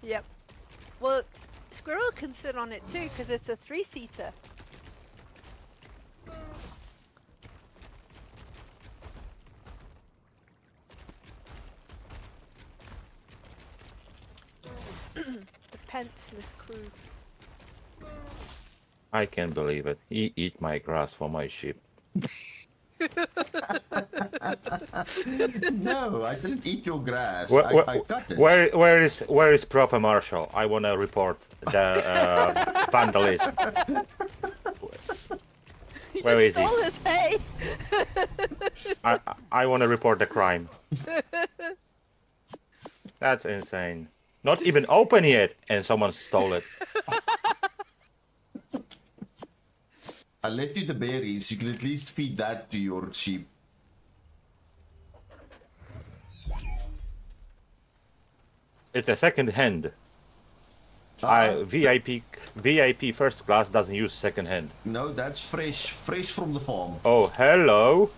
Yep. Well, Squirrel can sit on it too because it's a three-seater. [clears throat] the pantsless crew. I can't believe it. He eat my grass for my sheep. [laughs] [laughs] no, I didn't eat your grass. Where, I, where, I cut it. where, where is where is proper Marshall? I want to report the uh, [laughs] vandalism. Where you is he? his hay. I I want to report the crime. [laughs] That's insane. Not even open yet, and someone stole it. I left you the berries. You can at least feed that to your sheep. It's a second hand. Uh, I VIP VIP first class doesn't use second hand. no, that's fresh, fresh from the farm. Oh, hello.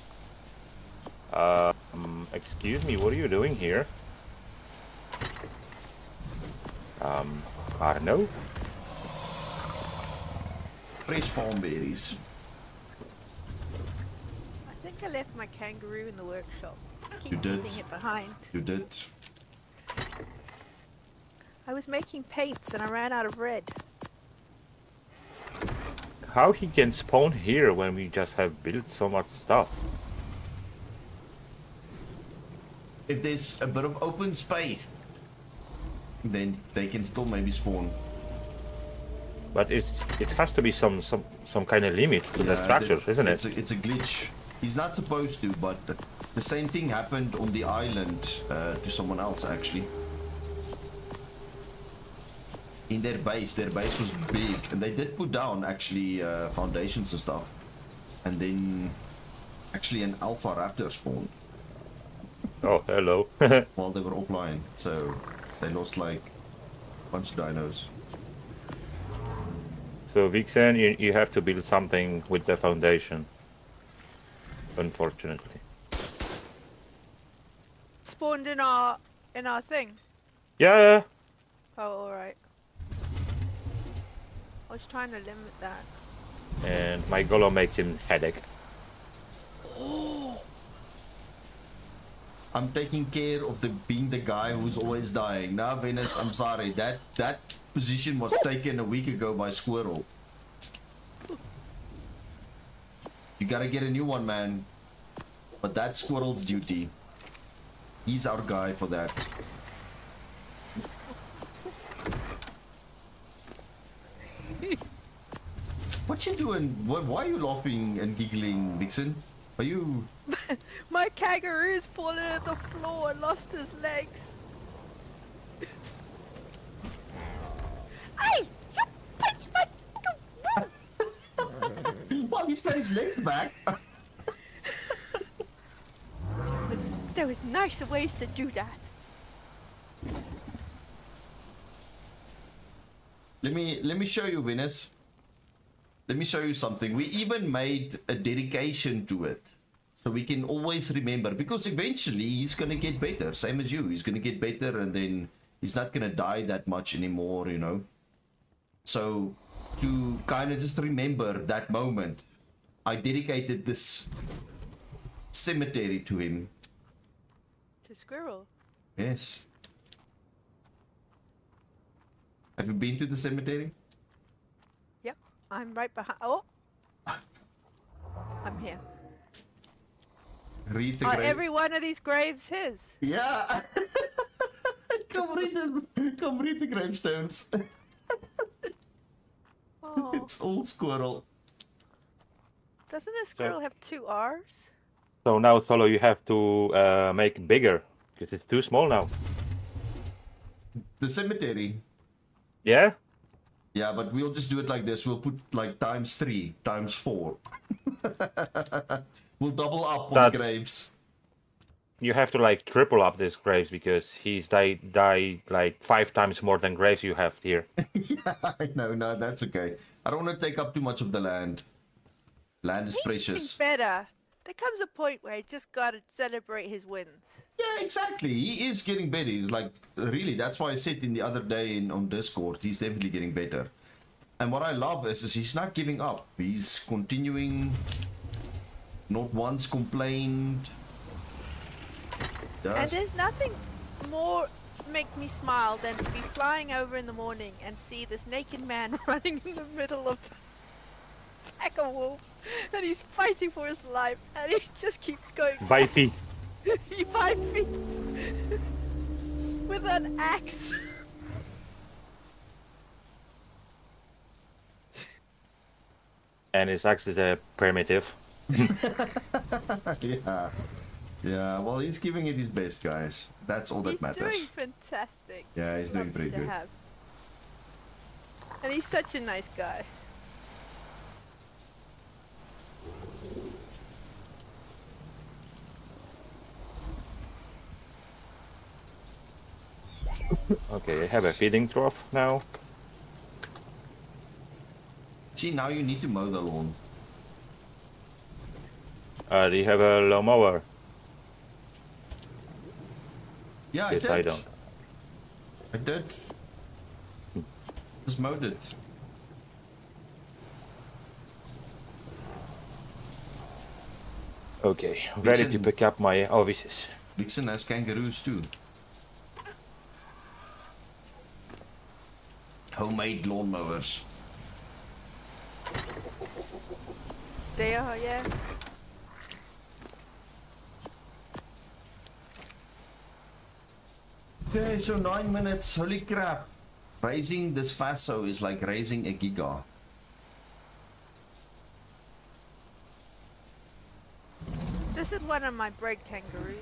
Um, excuse me, what are you doing here? Um, I don't know. Fresh farm berries. I think I left my kangaroo in the workshop. I keep You did. leaving it behind. You did. I was making paints and I ran out of red. How he can spawn here when we just have built so much stuff? If there's a bit of open space, then they can still maybe spawn. But it's it has to be some some some kind of limit to the Yeah, structures, the- isn't it's it? A, it's a glitch. He's not supposed to, but the same thing happened on the island uh, to someone else actually. In their base, their base was big, and they did put down actually uh, foundations and stuff, and then actually an alpha raptor spawned Oh, hello. [laughs] while they were offline. So they lost like a bunch of dinos. So Vixen, you you have to build something with the foundation. Unfortunately. Spawned in our in our thing. Yeah, yeah. Oh, all right. I was trying to limit that. And my golem makes him headache. [gasps] I'm taking care of the being the guy who's always dying. Now, Venus, I'm sorry. That that position was taken a week ago by Squirrel. You gotta get a new one, man. But that's Squirrel's duty. He's our guy for that. [laughs] what you doing? Why, why are you laughing and giggling, Vixen? Are you... [laughs] My kangaroo's fallen at the floor and lost his legs. hey! You pinched my kangaroo! [laughs] Well, he's got his legs back. [laughs] There was, there was nicer ways to do that. Let me let me show you, Venus. Let me show you something. We even made a dedication to it. So we can always remember because eventually he's gonna get better, same as you. He's gonna get better and then he's not gonna die that much anymore, you know. So to kind of just remember that moment, I dedicated this cemetery to him. To squirrel. Yes. Have you been to the cemetery? Yep. I'm right behind. Oh! I'm here. Read the Are grave. every one of these graves his? Yeah. [laughs] come read the come read the gravestones. [laughs] Oh. [laughs] it's old squirrel. Doesn't a squirrel have two R's? So now, Solo, you have to uh, make bigger because it's too small now. The cemetery. Yeah. Yeah, but we'll just do it like this. We'll put like times three, times four. [laughs] we'll double up on That's- graves. You have to like triple up this graves because he's died died like five times more than graves you have here. [laughs] yeah, I know. No, that's okay. I don't want to take up too much of the land. Land is He's precious. getting better. There comes a point where you just gotta celebrate his wins. Yeah, exactly. He is getting better. He's like really. That's why I said in the other day in on Discord, he's definitely getting better. And what I love is, is he's not giving up. He's continuing. Not once complained. And there's nothing more make me smile than to be flying over in the morning and see this naked man [laughs] running in the middle of a pack of wolves, and he's fighting for his life, and he [laughs] just keeps going By feet. [laughs] five feet with an axe. And his axe is a primitive. yeah. Yeah, well, he's giving it his best, guys. That's all that he's matters. doing fantastic. Yeah, he's doing Lovely pretty good. have. And he's such a nice guy. Okay, I have a feeding trough now. See, now you need to mow the lawn. Uh, do you have a low Yeah, I Yes, did. I don't. I did. Just mowed it. Okay, ready to pick up my offices. Vixen has kangaroos too. Homemade lawnmowers. They are, yeah. Okay, so nine minutes. Holy crap. Raising this Faso is like raising a Giga. This is one of my bred kangaroos.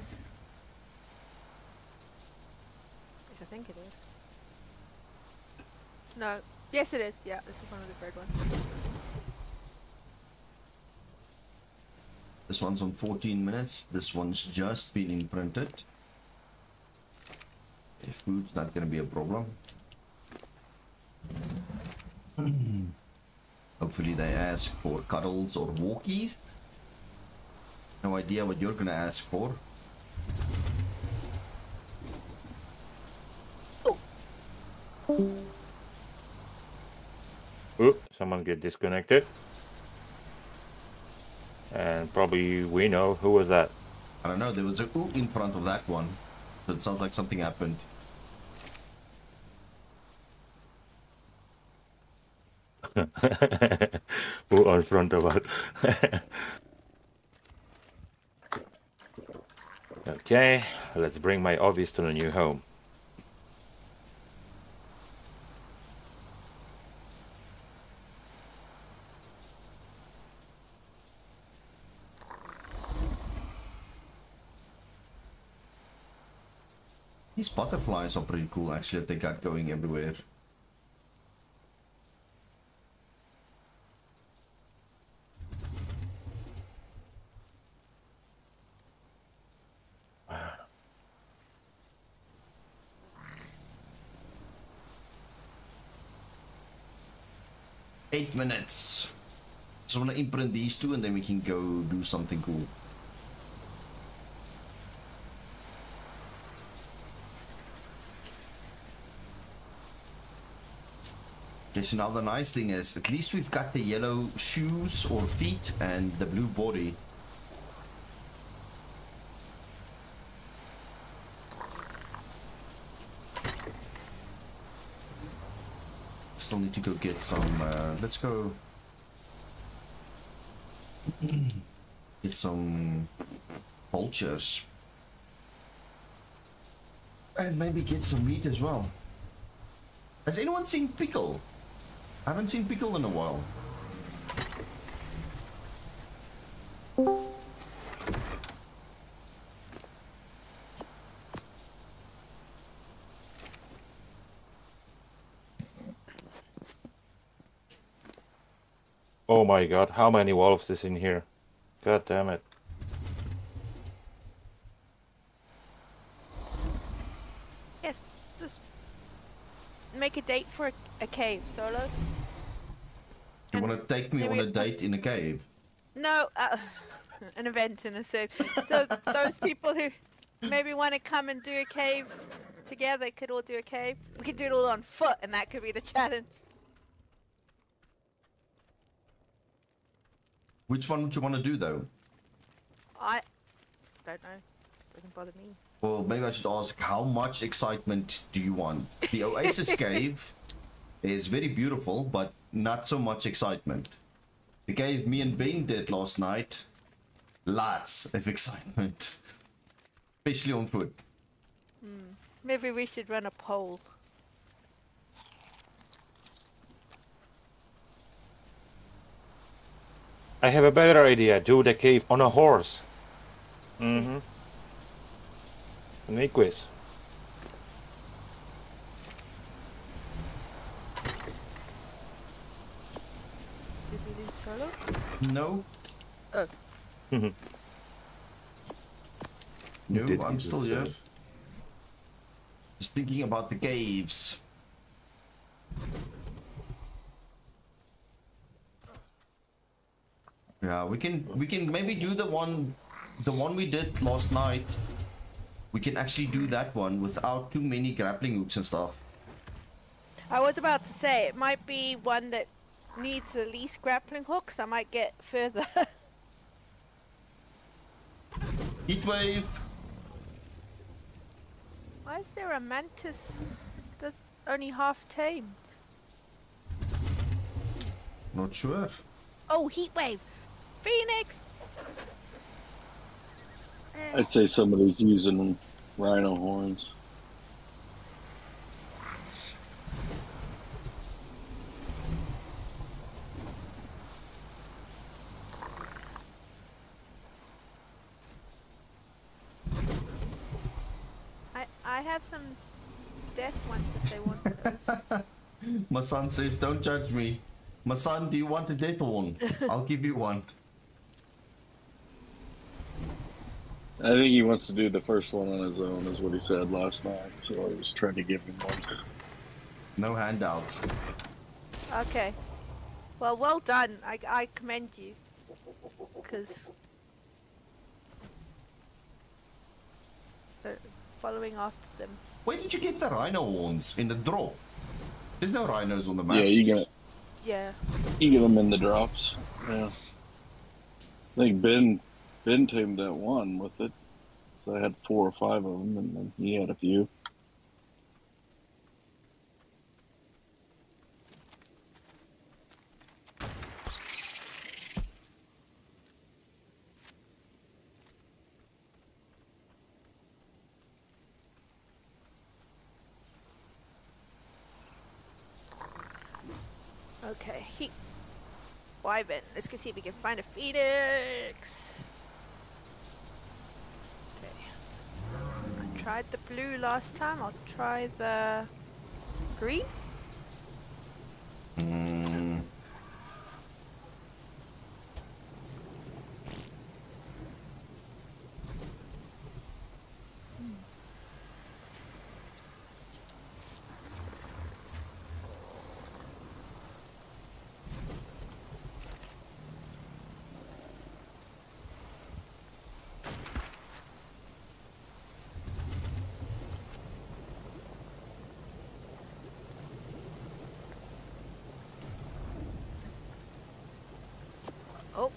Which I think it is. No. Yes, it is. Yeah, this is one of the bred ones. This one's on 14 minutes. This one's just been imprinted. If food's not gonna be a problem. [clears throat] Hopefully they ask for cuddles or walkies. No idea what you're gonna ask for. Oop, someone get disconnected. And probably we know who was that. I don't know, there was a ooh in front of that one. So it sounds like something happened. [laughs] who on front of us. [laughs] okay, let's bring my office to the new home. These butterflies are pretty cool actually they got going everywhere. Eight minutes. Just want to imprint these two and then we can go do something cool. Okay, so now the nice thing is, at least we've got the yellow shoes or feet and the blue body. Still need to go get some, uh, let's go [clears throat] get some vultures. And maybe get some meat as well. Has anyone seen Pickle? I haven't seen Pickle in a while. Oh my god, how many wolves is in here? God damn it. Yes, just make a date for a, a cave, Solo. You want to take me on a date in a cave? No, uh, [laughs] an event in a cave. So those people who maybe want to come and do a cave together could all do a cave. We could do it all on foot, and that could be the challenge. Which one would you want to do though? I don't know. Doesn't bother me. Well, maybe I should ask, how much excitement do you want? The [laughs] Oasis Cave is very beautiful, but not so much excitement. The cave me and Ben did last night. Lots of excitement. Especially on foot. Maybe we should run a poll. I have a better idea. Do the cave on a horse. Mm-hmm. An quiz. Did we do solo? No. Oh. [laughs] No, Did I'm still here. say? Just thinking about the caves. Yeah, we can we can maybe do the one the one we did last night. We can actually do that one without too many grappling hooks and stuff. I was about to say it might be one that needs the least grappling hooks. I might get further. [laughs] Heatwave. Why is there a mantis that's only half tamed? Not sure. Oh, heatwave! Phoenix. I'd say somebody's using rhino horns. I I have some death ones if they want those. [laughs] My son says, "Don't judge me." My son, do you want a death one? [laughs] I'll give you one. I think he wants to do the first one on his own, is what he said last night. So I was trying to give him one. No handouts. Okay. Well, well done. I I commend you. Cause uh, following after them. Where did you get the rhino horns? In the drop? There's no rhinos on the map. Yeah, you get Yeah. you get them in the drops. Yeah. I think Ben Ben tamed that one with it. So I had four or five of them, and then he had a few. Okay. He. Let's go see if we can find a phoenix. Okay. I tried the blue last time. I'll try the green. Mm, Oh.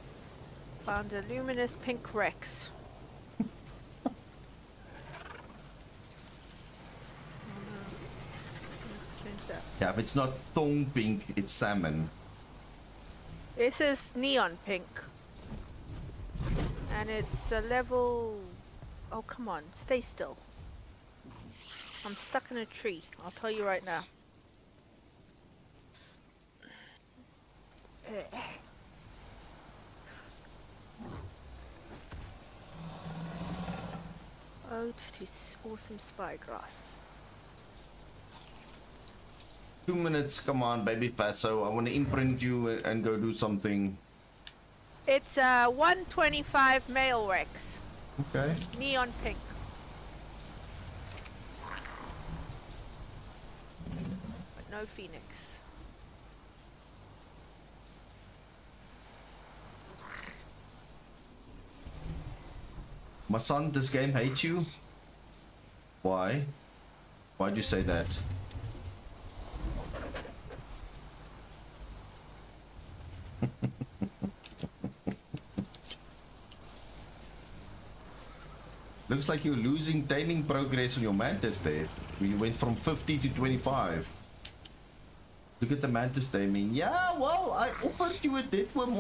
Found a luminous pink Rex. No. Change that. yeah, if it's not thong pink, it's salmon. This is neon pink. And it's a level... Oh, come on. Stay still. I'm stuck in a tree. I'll tell you right now. S- awesome spyglass. Two minutes, come on, baby Faso. I want to imprint you and- go do something. It's uh, a 125 male Rex. Okay. Neon pink. But no phoenix. My son, this game hates you. Why? Why'd you say that? [laughs] Looks like you're losing taming progress on your mantis there. You went from 50 to 25. Look at the mantis taming. Yeah, well, I offered you a death worm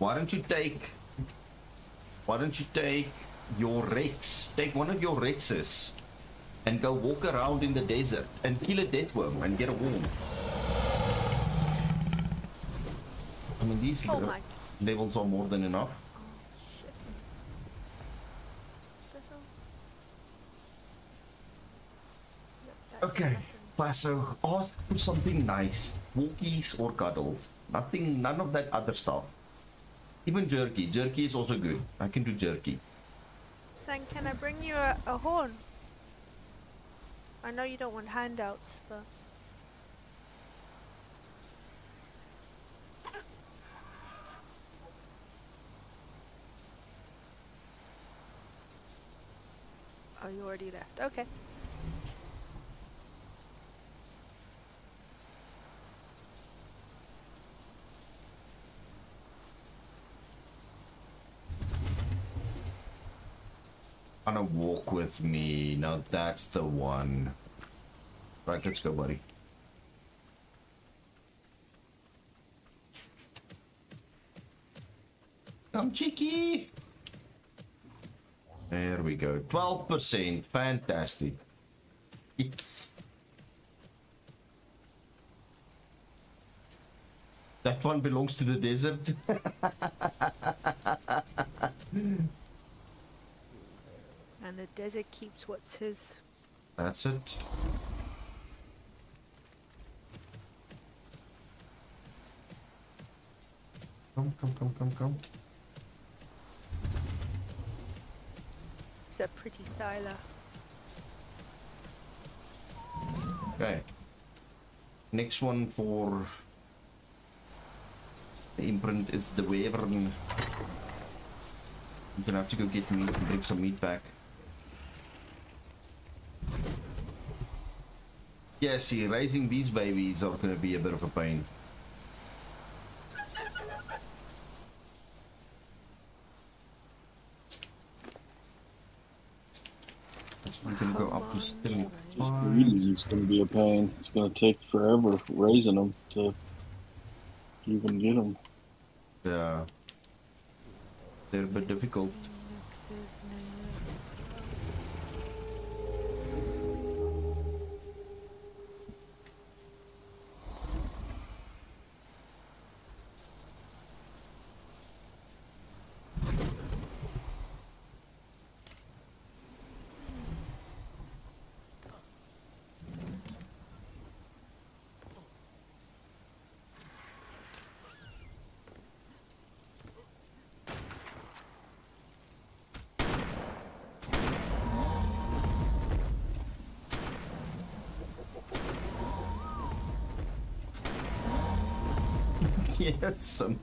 Why don't you take why don't you take your Rex? Take one of your Rexes and go walk around in the desert and kill a death worm and get a worm. I mean, these Oh le- levels are more than enough. Shit. That's all. Yep, that's Okay. Faso, ask for something nice. Walkies or cuddles. Nothing, none of that other stuff. Even jerky. Jerky is also good. I can do jerky. Sang, can I bring you a, a horn? I know you don't want handouts, but Oh, you already left. Okay. Wanna walk with me? Now that's the one. Right, let's go, buddy. Come, cheeky. There we go. 12%. Fantastic. Yes. That one belongs to the desert. [laughs] And the desert keeps what's his. That's it. Come, come, come, come, come. It's a pretty thyla. Okay. Next one for the imprint is the Wyvern. I'm gonna have to go get meat and bring some meat back. Yeah, see, raising these babies are gonna be a bit of a pain. That's why I'm gonna go up to still. Just breeding is going to be a pain. It's going to take forever raising them to even get them. Yeah. They're a bit difficult. Yes, some.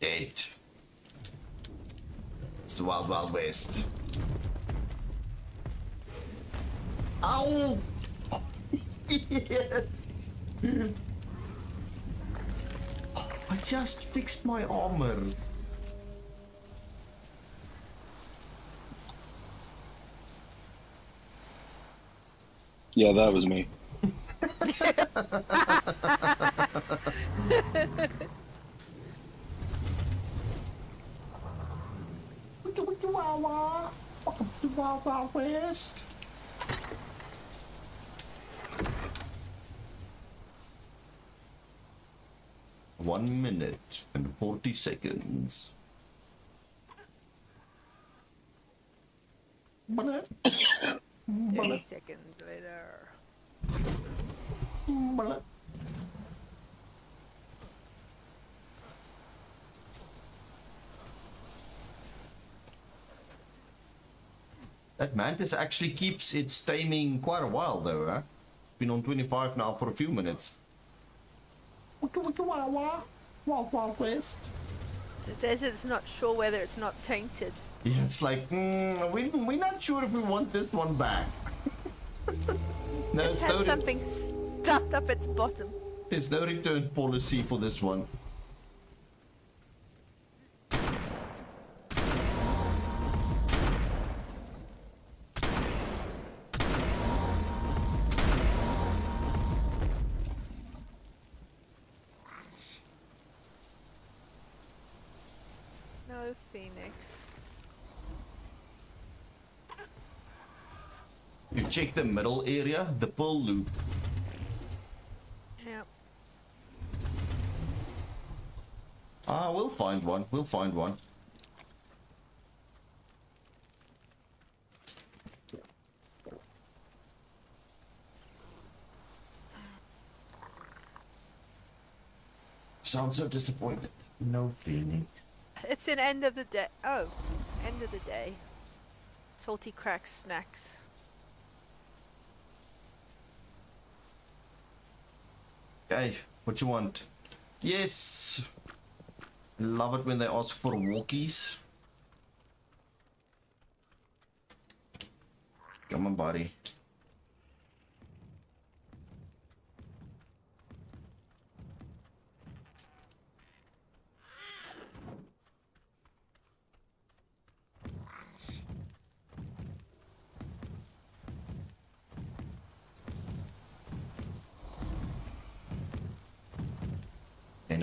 Dead. It's the Wild Wild West. Ow! yes! I just fixed my armor. Yeah, that was me. Welcome to Wild Wild West. One minute and 40 seconds. Bullet. 30 Bullet. Seconds later. Bullet. That mantis actually keeps its taming quite a while though, huh? It's been on 25 now for a few minutes. Wicka wicka wah wah. Wild Wild West. The desert's not sure whether it's not tainted. Yeah, it's like, mm, we, we're not sure if we want this one back. No, It's it's had no, something stuffed up its bottom. there's no return policy for this one. No phoenix. You check the middle area, the pull loop. Yeah. Ah, we'll find one. We'll find one. Sound so disappointed. No Phoenix. It's an end of the day. Oh, end of the day. Salty crack snacks. Okay, what you want? Yes. Love it when they ask for walkies. Come on, buddy.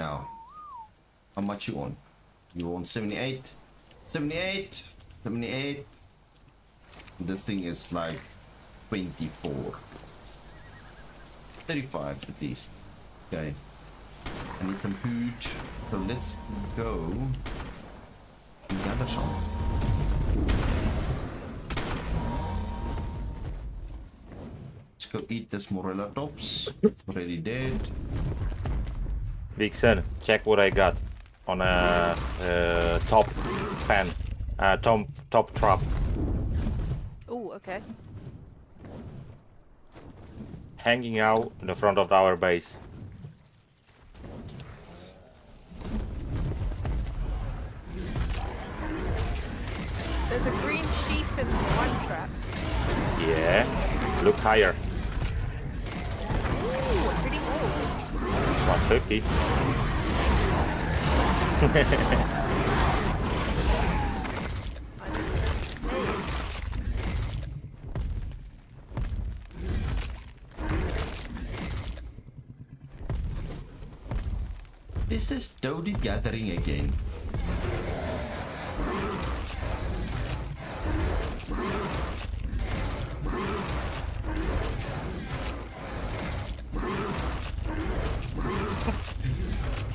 Now. How much you want? You want 78? 78? 78? This thing is like 24. 35 at least. Okay. I need some food. So let's go. and Gather some. Let's go eat this morella tops. It's already dead. Vixen, check what I got on a uh, top fan, uh, top top trap. Ooh, okay. hanging out in the front of our base. There's a green sheep in one trap. Yeah, look higher. 150. Is this Dodie gathering again?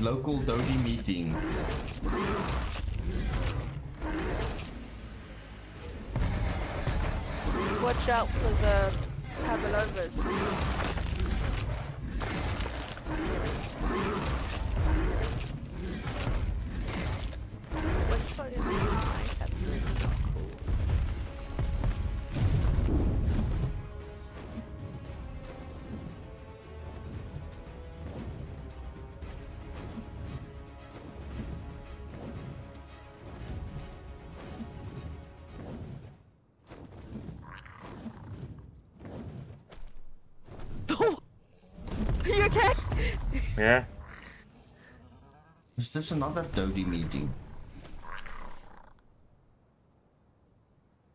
Local Dodie meeting. Watch out for the Pavlovas. Yeah, Is this another Dodie meeting?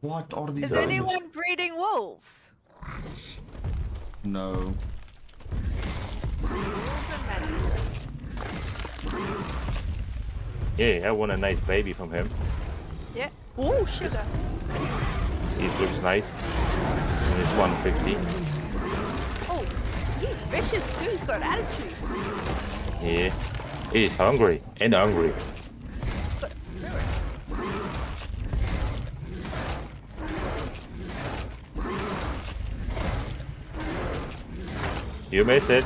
What are these? Is items? anyone breeding wolves? No. Wolves and mantises. yeah, I want a nice baby from him. Yeah. Ooh, sugar. He looks nice. And it's 150. He's vicious too. He's got attitude. Yeah, he's hungry and hungry. Spirit. You miss it.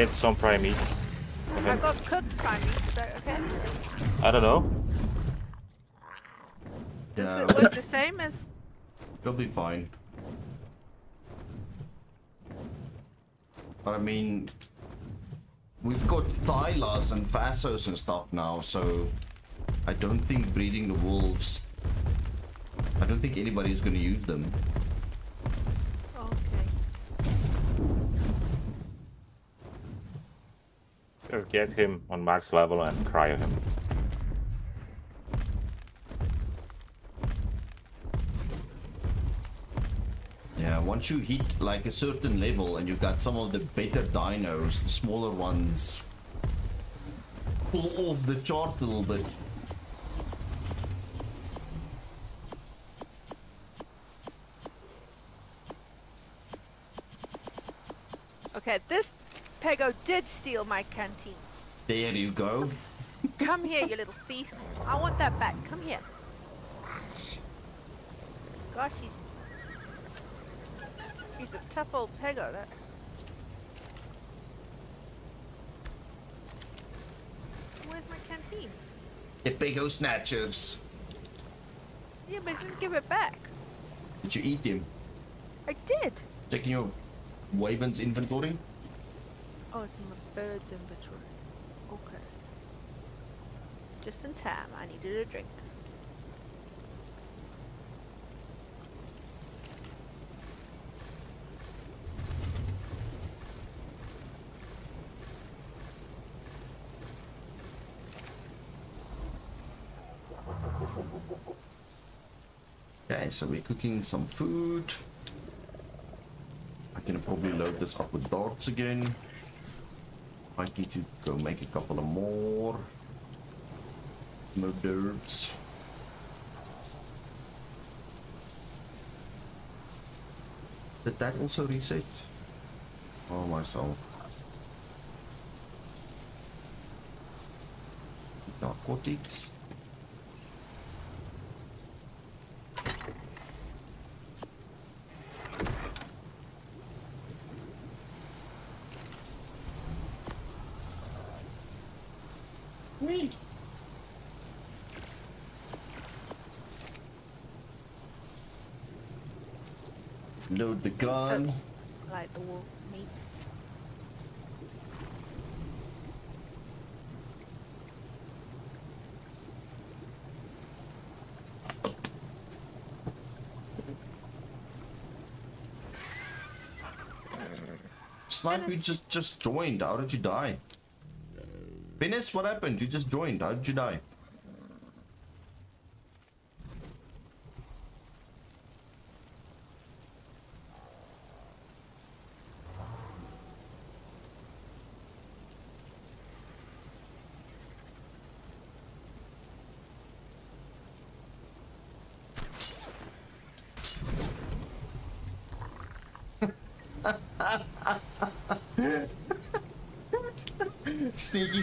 Get some prime meat. for I him. got cooked prime meat. Is that okay? I don't know. Does Yeah, it look the same as? it'll be fine. But I mean, we've got Thylas and Fasos and stuff now, so I don't think breeding the wolves. I don't think anybody's gonna use them. Just get him on max level and cryo him. Yeah, once you hit like a certain level and you got some of the better dinos, the smaller ones pull off the chart a little bit. Okay, this Pego did steal my canteen. There you go. Come here, you little thief. I want that back. Come here. Gosh, he's he's a tough old Pego. That. Where's my canteen? The Pego Snatchers. Yeah, but I didn't give it back. Did you eat them? I did. Checking your Wyvern's inventory? Oh, it's in my bird's inventory. Okay. Just in time. I needed a drink. Okay, so we're cooking some food. I can probably load this up with darts again. Might need to go make a couple of more. Darts. Did that also reset? Oh my soul. Narcotics. Load the gun. Like the wolf meat. Snipe, you just just joined. How did you die? Venice, what happened? You just joined. How did you die?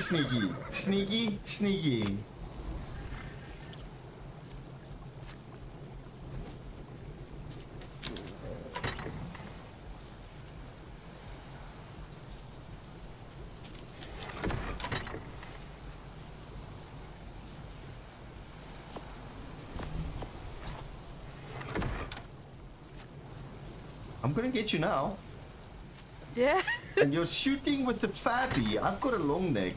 Sneaky, sneaky. Sneaky. I'm gonna get you now. Yeah. And you're shooting with the fatty. I've got a long neck.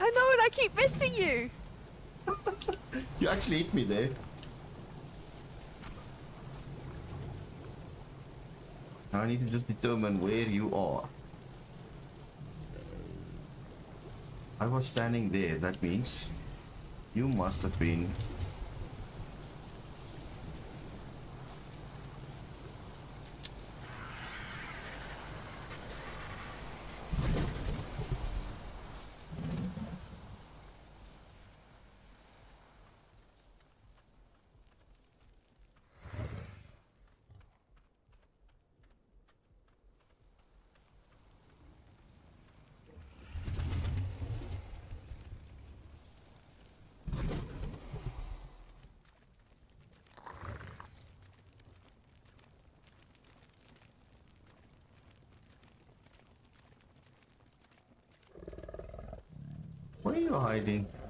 I know, and I keep missing you. [laughs] You actually hit me there. I need to just determine where you are. I was standing there, that means you must have been you hiding?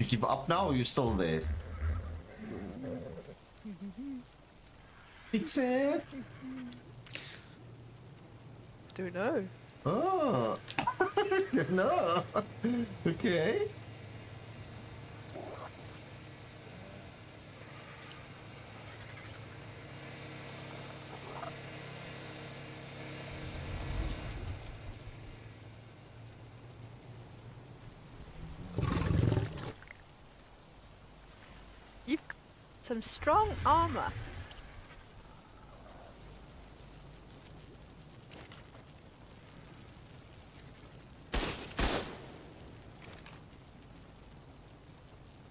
You give up now or you still there? Fix it! Don't know. Oh! [laughs] Don't know. [laughs] Okay. Some strong armor.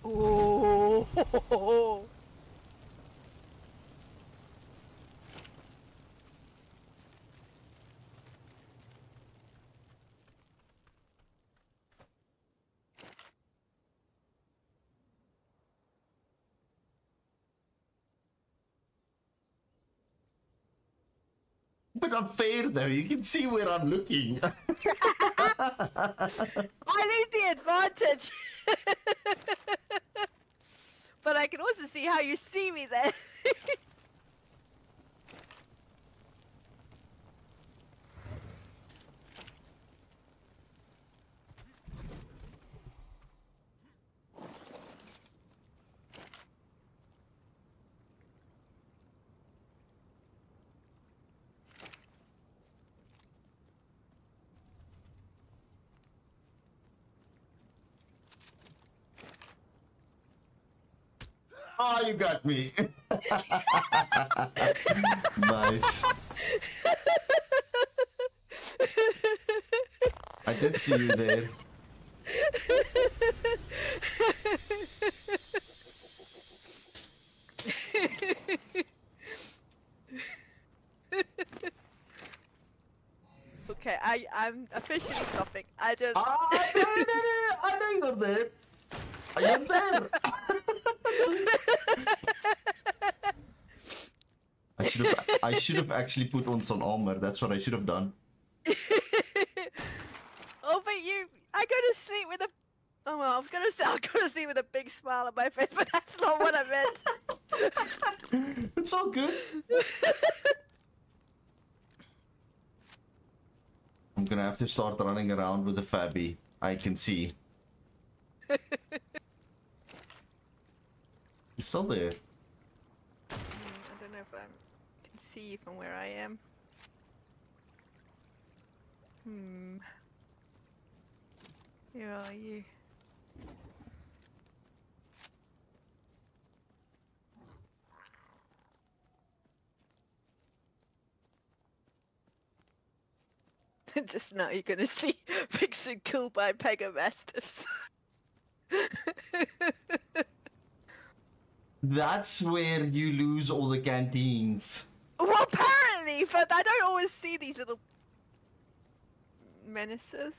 Oh, But unfair though, you can see where I'm looking. [laughs] [laughs] I need the advantage. [laughs] but I can also see how you see me then. Ah, you got me. [laughs] nice. I did see you there. okay, I I'm officially stopping. I just Ah, no, no, no, I know you're there. You're there. I should have. I should have actually put on some armor. That's what I should have done. [laughs] Oh, but you I go to sleep with a Oh well, I was gonna say [laughs] I'll go to sleep with a big smile on my face, but that's not what I meant. [laughs] It's all good. I'm gonna have to start running around with a Fabby. I can see. He's still there. Hmm, I don't know if I can see you from where I am. Hmm. Where are you? Just now you're gonna [laughs] see Vixen killed by Pegomastax. [laughs] That's where you lose all the canteens. well, apparently, but I don't always see these little menaces.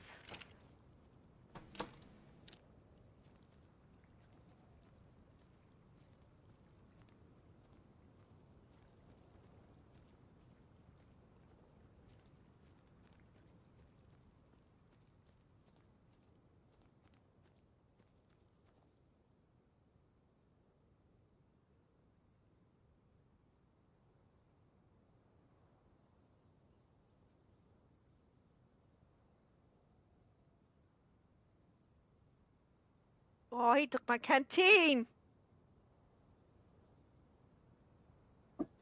Oh, he took my canteen.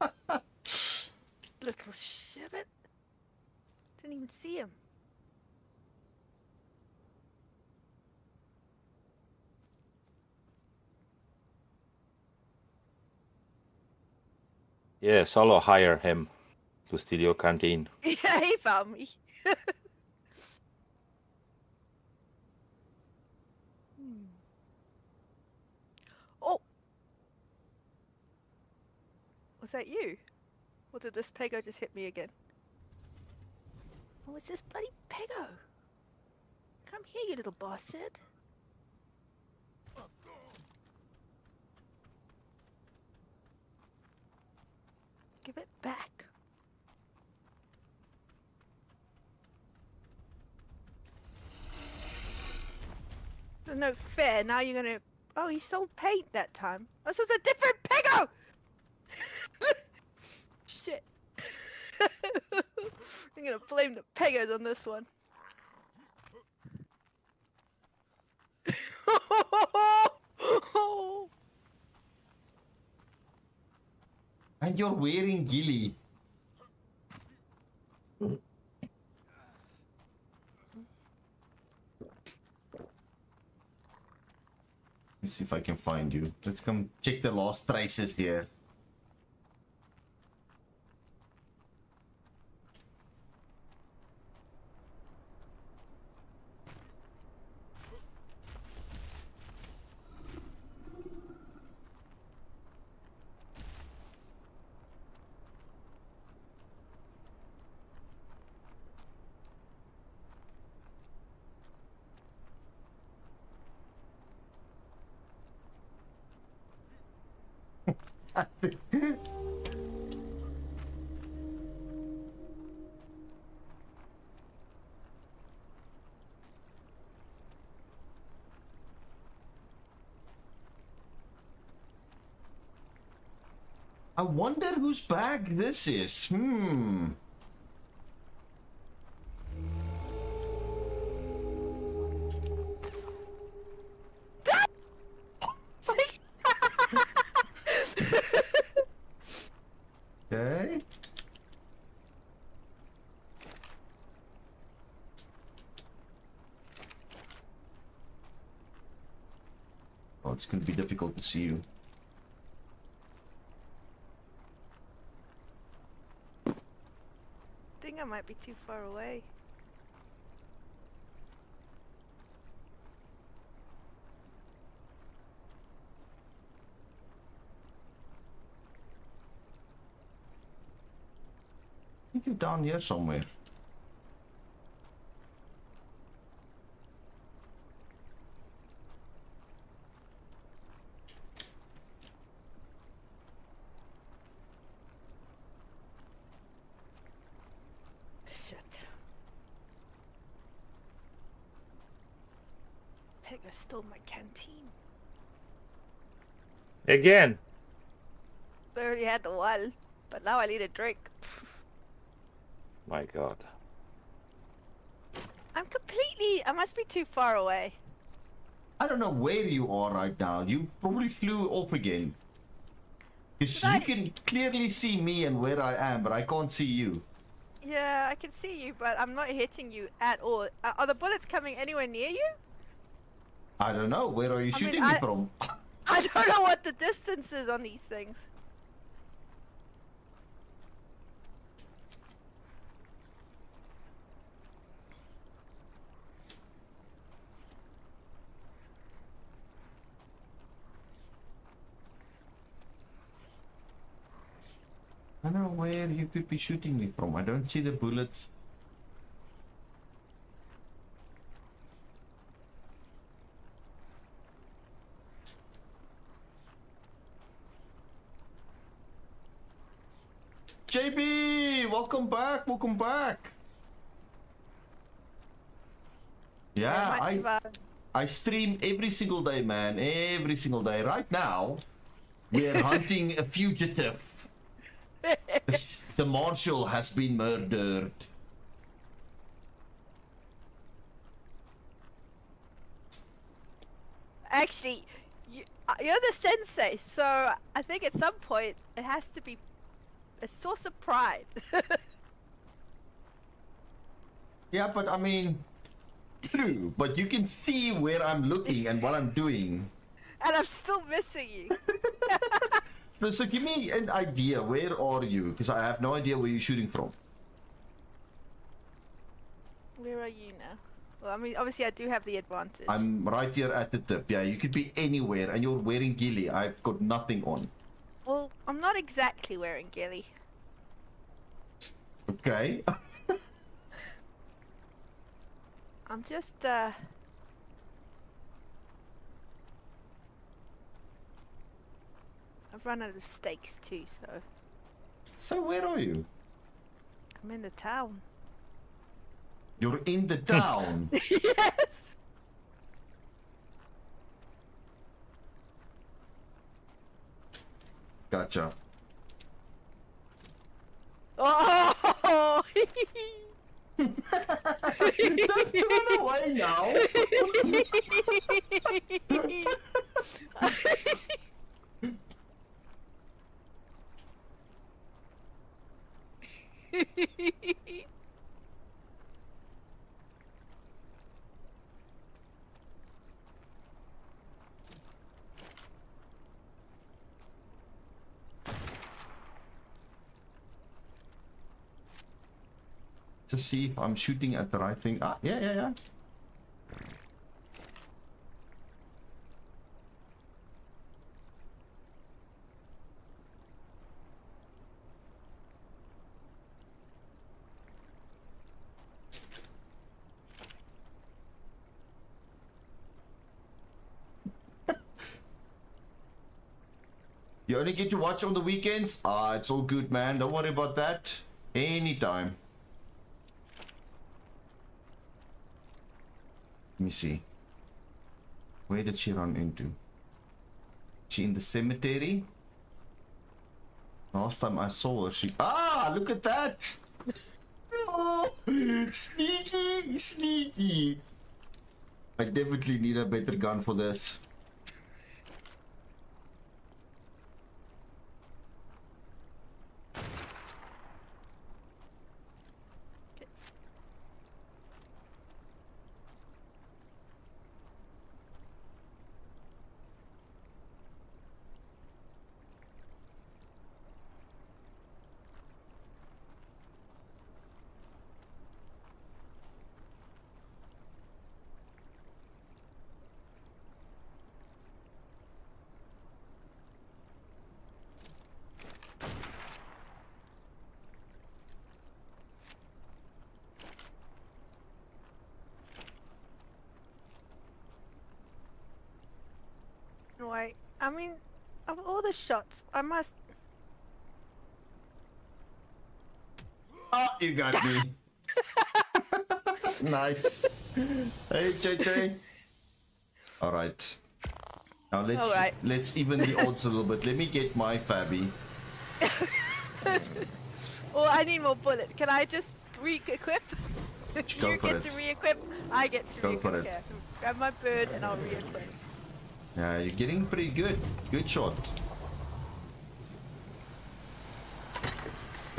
[laughs] little shibbit. Didn't even see him. Yeah, solo hire him to steal your canteen. [laughs] Yeah, he found me. [laughs] Was that you? Or did this pego just hit me again? Oh, it's this bloody pego! Come here, you little bastard! Give it back. No fair. Now you're gonna. Oh, he sold paint that time. Oh, so it's a different pego. [laughs] [laughs] Shit. [laughs] I'm gonna blame the pegos on this one. [laughs] And you're wearing ghillie. Let's see if I can find you. Let's come check the last traces here. I wonder bag this is. Hmm. Okay. Oh, it's gonna be difficult to see you. think I might be too far away. I think you're down here somewhere. Shit. Pego stole my canteen. Again. I already had the one, but now I need a drink. My god. I'm completely. I must be too far away. I don't know where you are right now. You probably flew off again. Because you I- can clearly see me and where I am, but I can't see you. Yeah, I can see you, but I'm not hitting you at all. Are the bullets coming anywhere near you? I don't know. Where are you I mean, shooting me from? [laughs] I don't know what the distance is on these things. I don't know where you could be shooting me from. I don't see the bullets. JB, welcome back. Welcome back. Yeah, I. I stream every single day, man. Every single day. Right now, we're hunting a fugitive. [laughs] The marshal has been murdered. Actually, you, uh, you're the sensei, so I think at some point it has to be a source of pride. [laughs] Yeah, but I mean, true. [clears throat] But you can see where I'm looking and what I'm doing. and I'm still missing you. [laughs] So, so give me an idea. Where are you? Because I have no idea where you're shooting from. Where are you now? Well, I mean, obviously I do have the advantage. I'm right here at the tip. Yeah, you could be anywhere, and you're wearing ghillie. I've got nothing on. Well, I'm not exactly wearing ghillie. Okay. [laughs] I'm just, uh... I've run out of stakes too, so so where are you? I'm in the town. You're in the [laughs] town. yes! Gotcha. Oh! Don't away now. To see if I'm shooting at the right thing. Ah, yeah, yeah, yeah. [laughs] You only get to watch on the weekends? Ah, it's all good, man. Don't worry about that. Anytime. Let me see. Where did she run into? She in the cemetery? Last time I saw her, she... Ah, look at that! Oh, sneaky, sneaky. I definitely need a better gun for this. Wait, I mean, of all the shots, I must. Ah, you got me. [laughs] nice. Hey, JJ. All right. Now let's All right. let's even the odds a little bit. Let me get my Fabby. [laughs] Oh, I need more bullets. Can I just re-equip? [laughs] Go you for get it. to re-equip. I get to Go re-equip. Okay. Grab my bird and I'll re-equip. Yeah, you're getting pretty good. Good shot.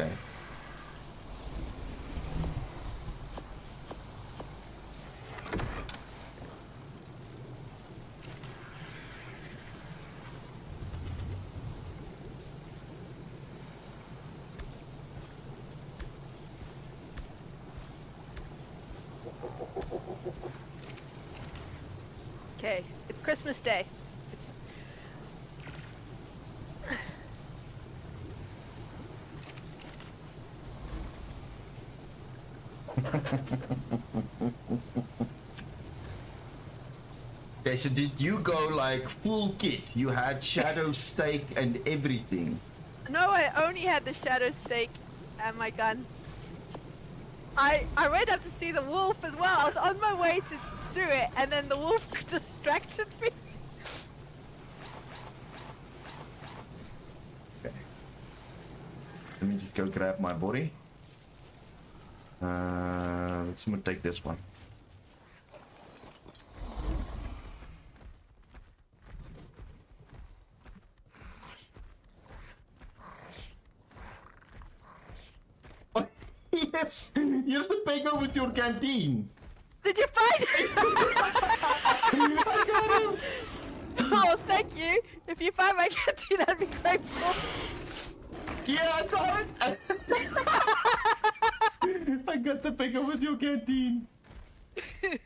Okay. Okay, Christmas Day. It's Okay, so did you go like full kit? You had shadow steak and everything. no, I only had the shadow steak and my gun. I I went up to see the wolf as well. I was on my way to do it, and then the wolf [laughs] distracted me. Okay. Let me just go grab my body. Uh, let's take this one. Here's, here's the beggar with your canteen. Did you find it? I got him. oh, thank you. If you find my canteen, I'd be grateful. Yeah, I got it. [laughs] I got the beggar with your canteen. [laughs]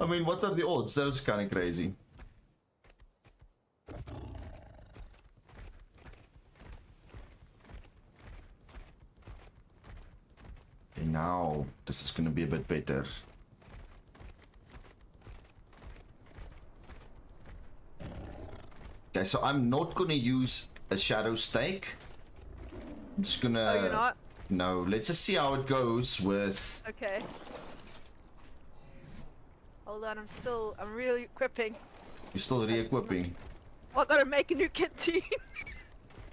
I mean, what are the odds? That was kind of crazy. Okay, now gonna be a bit better. Okay, so I'm not gonna use a shadow steak. I'm just gonna. Oh, you're not? No, let's just see how it goes with. Okay. Hold on, I'm still, I'm really equipping. You're still re-equipping. I gotta make a new canteen. [laughs]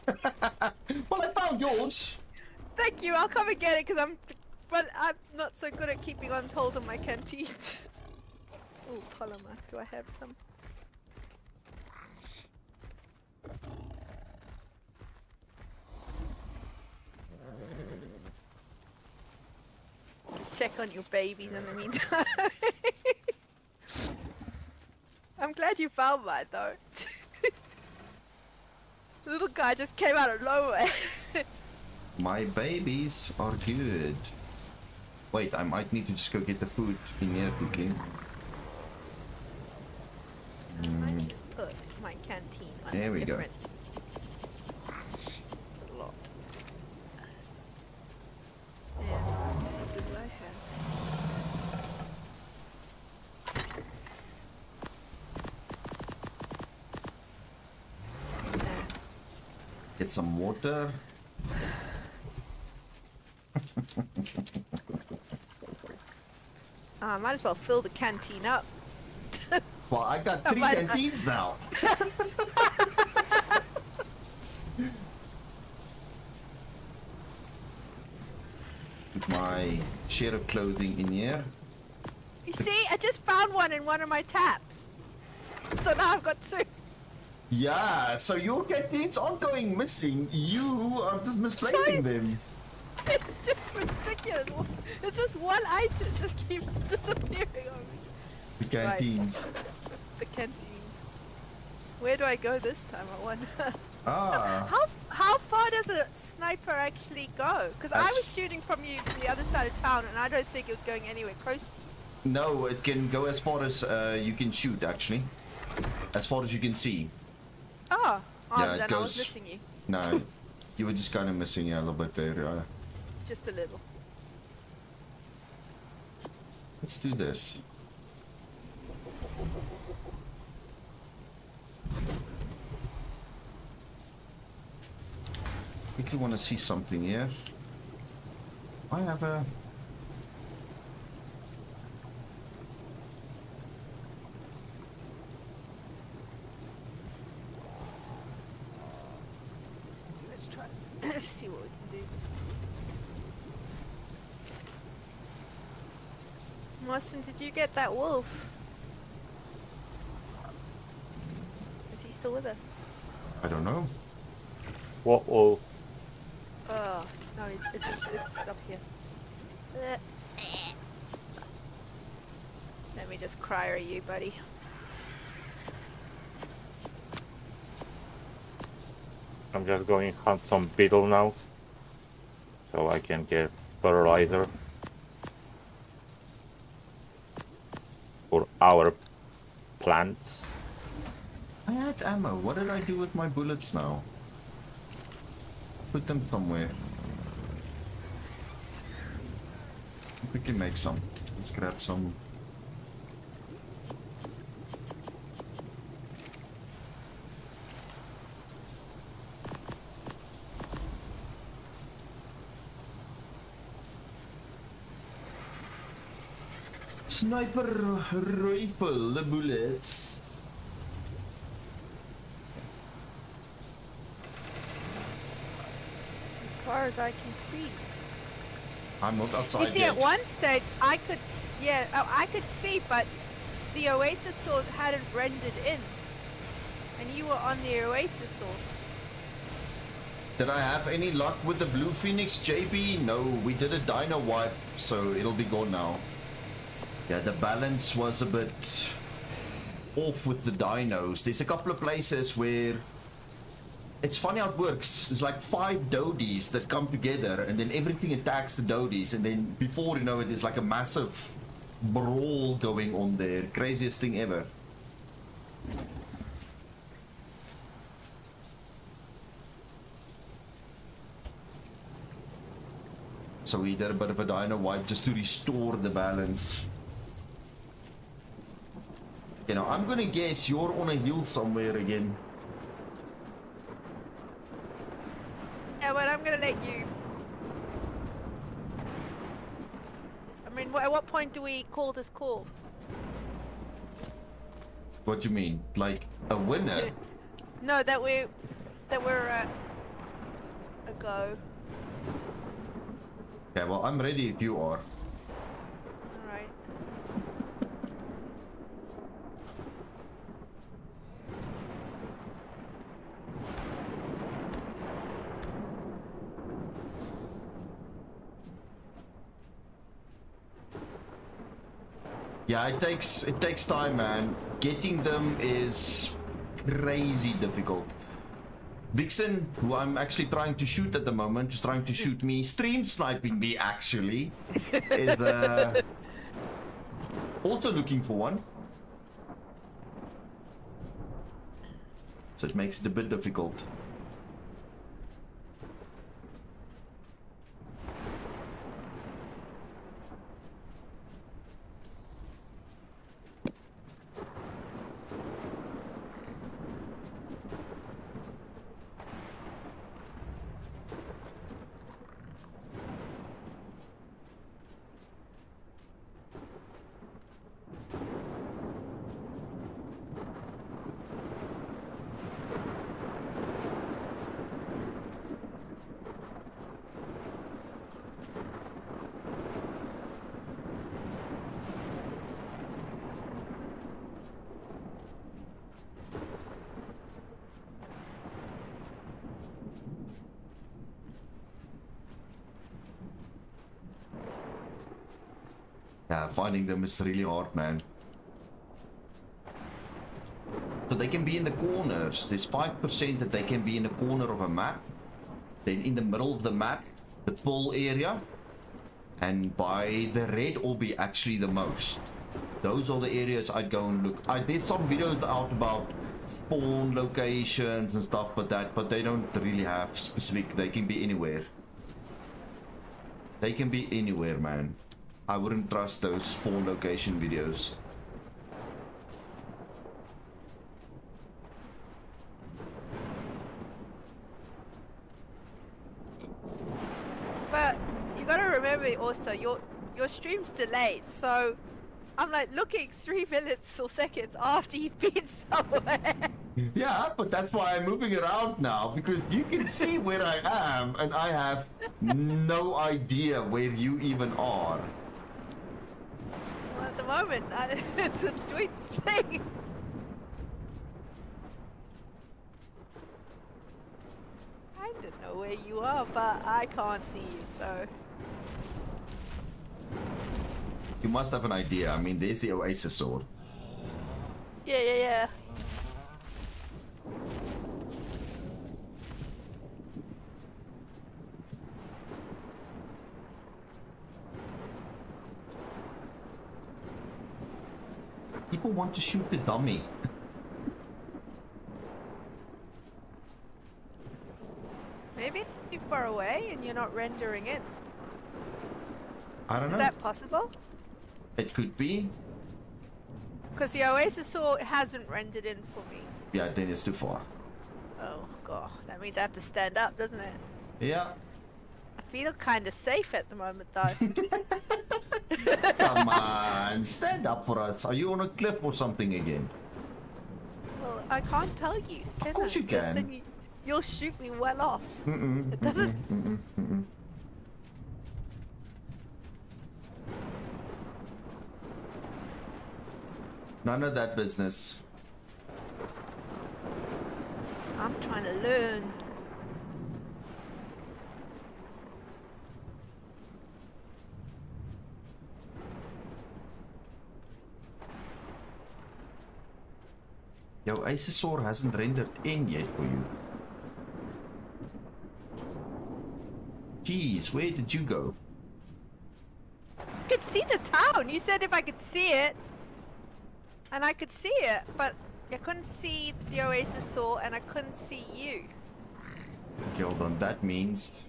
[laughs] Well, I found yours. Thank you, I'll come and get it because I'm, but I'm not so good at keeping on hold of my canteens. [laughs] Ooh, polymer, do I have some? Check on your babies in the meantime. [laughs] I'm glad you found mine though. [laughs] the little guy just came out of nowhere. My babies are good. Wait, I might need to just go get the food in here quickly. I hmm. just put my canteen on There we go. different. It's a lot. [laughs] [laughs] And what do I have? Nah. Get some water. I might as well fill the canteen up. [laughs] Well, I've got three might- canteens now. Put my share of clothing in here. You see, I just found one in one of my taps. So now I've got two. Yeah, so your canteens aren't going missing. You are just misplacing them. It's just ridiculous. It's just one item just keeps [laughs] disappearing on me. The canteens. The canteens. Where do I go this time? I wonder. [laughs] Ah. How how far does a sniper actually go? Because I was shooting from you from the other side of town, and I don't think it was going anywhere close to you. No, it can go as far as uh, you can shoot, actually. As far as you can see. Oh, oh Yeah, it then I was goes- missing you No, [laughs] you were just kind of missing yeah, a little bit there. Uh, just a little. Let's do this. Quickly want to see something here. I have a. Let's try. Let's see what we can do. Marston, did you get that wolf? Is he still with us? I don't know. What will Oh, no, it's, it's up here. Uh, Let me just cry at you, buddy. I'm just going to hunt some beetle now. So I can get fertilizer. For our plants. I had ammo. What did I do with my bullets now? Put them somewhere. We can make some. Let's grab some. Sniper rifle, the bullets. As far as I can see. I'm not outside You see, yet. at one stage, I could, yeah, oh, I could see, but the Oasisaur hadn't rendered in. And you were on the Oasisaur. Did I have any luck with the Blue Phoenix JB? No, we did a dino wipe, so it'll be gone now. Yeah, the balance was a bit off with the dinos. There's a couple of places where it's funny how it works. It's like five Dodies that come together and then everything attacks the Dodies and then before you know it, there's like a massive brawl going on there. Craziest thing ever. So we did a bit of a dino wipe just to restore the balance. You know, I'm gonna guess you're on a hill somewhere again. Yeah, but I'm gonna let you. I mean, at what point do we call this call? What do you mean? Like a winner? [laughs] No, that we that we're at a go. yeah, well, I'm ready if you are. All right. Yeah, it takes it takes time, man. Getting them is crazy difficult. Vixen, who I'm actually trying to shoot at the moment, is trying to shoot me, stream sniping me actually, [laughs] is uh, also looking for one. So it makes it a bit difficult. Finding them is really hard, man. So they can be in the corners. There's 5% that they can be in the corner of a map. Then in the middle of the map, the pull area. And by the red be actually the most. Those are the areas I'd go and look. I, there's some videos out about spawn locations and stuff like that, but they don't really have specific. They can be anywhere. They can be anywhere, man. I wouldn't trust those spawn location videos. But you gotta remember also your your stream's delayed, so I'm like looking [laughs] three minutes or seconds after you've [laughs] been somewhere. [laughs] Yeah, but that's why I'm moving around now because you can see where I am and I have no idea where you even are. Well, at the moment, I, [laughs] it's a joint thing. I don't know where you are, but I can't see you, so. You must have an idea. I mean, there's the Oasisaur. Yeah, yeah, yeah. People want to shoot the dummy. Maybe you're far away and you're not rendering in. I don't know. Is that possible? It could be. Because the Oasisaur hasn't rendered in for me. Yeah, then it's too far. Oh god, that means I have to stand up, doesn't it? Yeah. I feel kind of safe at the moment though. [laughs] Come on, stand up for us. Are you on a cliff or something again? well, I can't tell you. Of course I? you can. Then you, you'll shoot me well off. Mm-mm, It doesn't. mm-mm. None of that business. I'm trying to learn. Jou Oasisaur hasn't rendered in yet for you. Jeez, where did you go? I could see the town. You said if I could see it, and I could see it, but I couldn't see the Oasisaur, and I couldn't see you. Okay, hold on. That means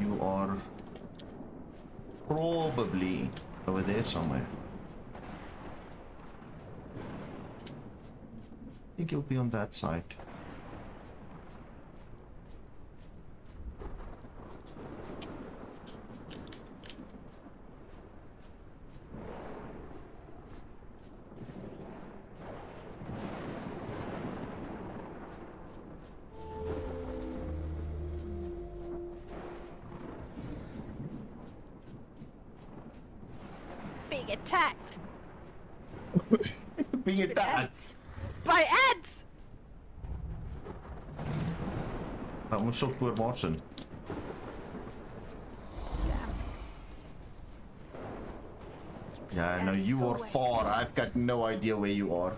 you are probably over there somewhere. I think you'll be on that side. Shot poor Martin. Yeah, no, Ants, you are away. far. I've got no idea where you are.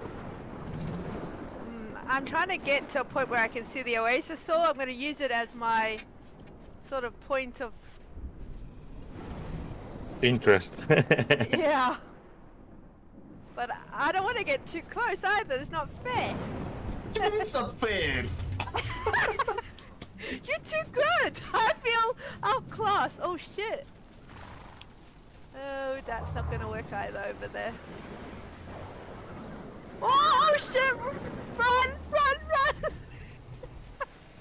Mm, I'm trying to get to a point where I can see the Oasisaur. I'm going to use it as my sort of point of Interest. [laughs] yeah. But I- I don't want to get too close either. It's not fair. it's not fair. [laughs] You're too good. I feel outclassed. Oh shit. Oh, that's not gonna work either over there. Oh shit! Run, run, run! [laughs]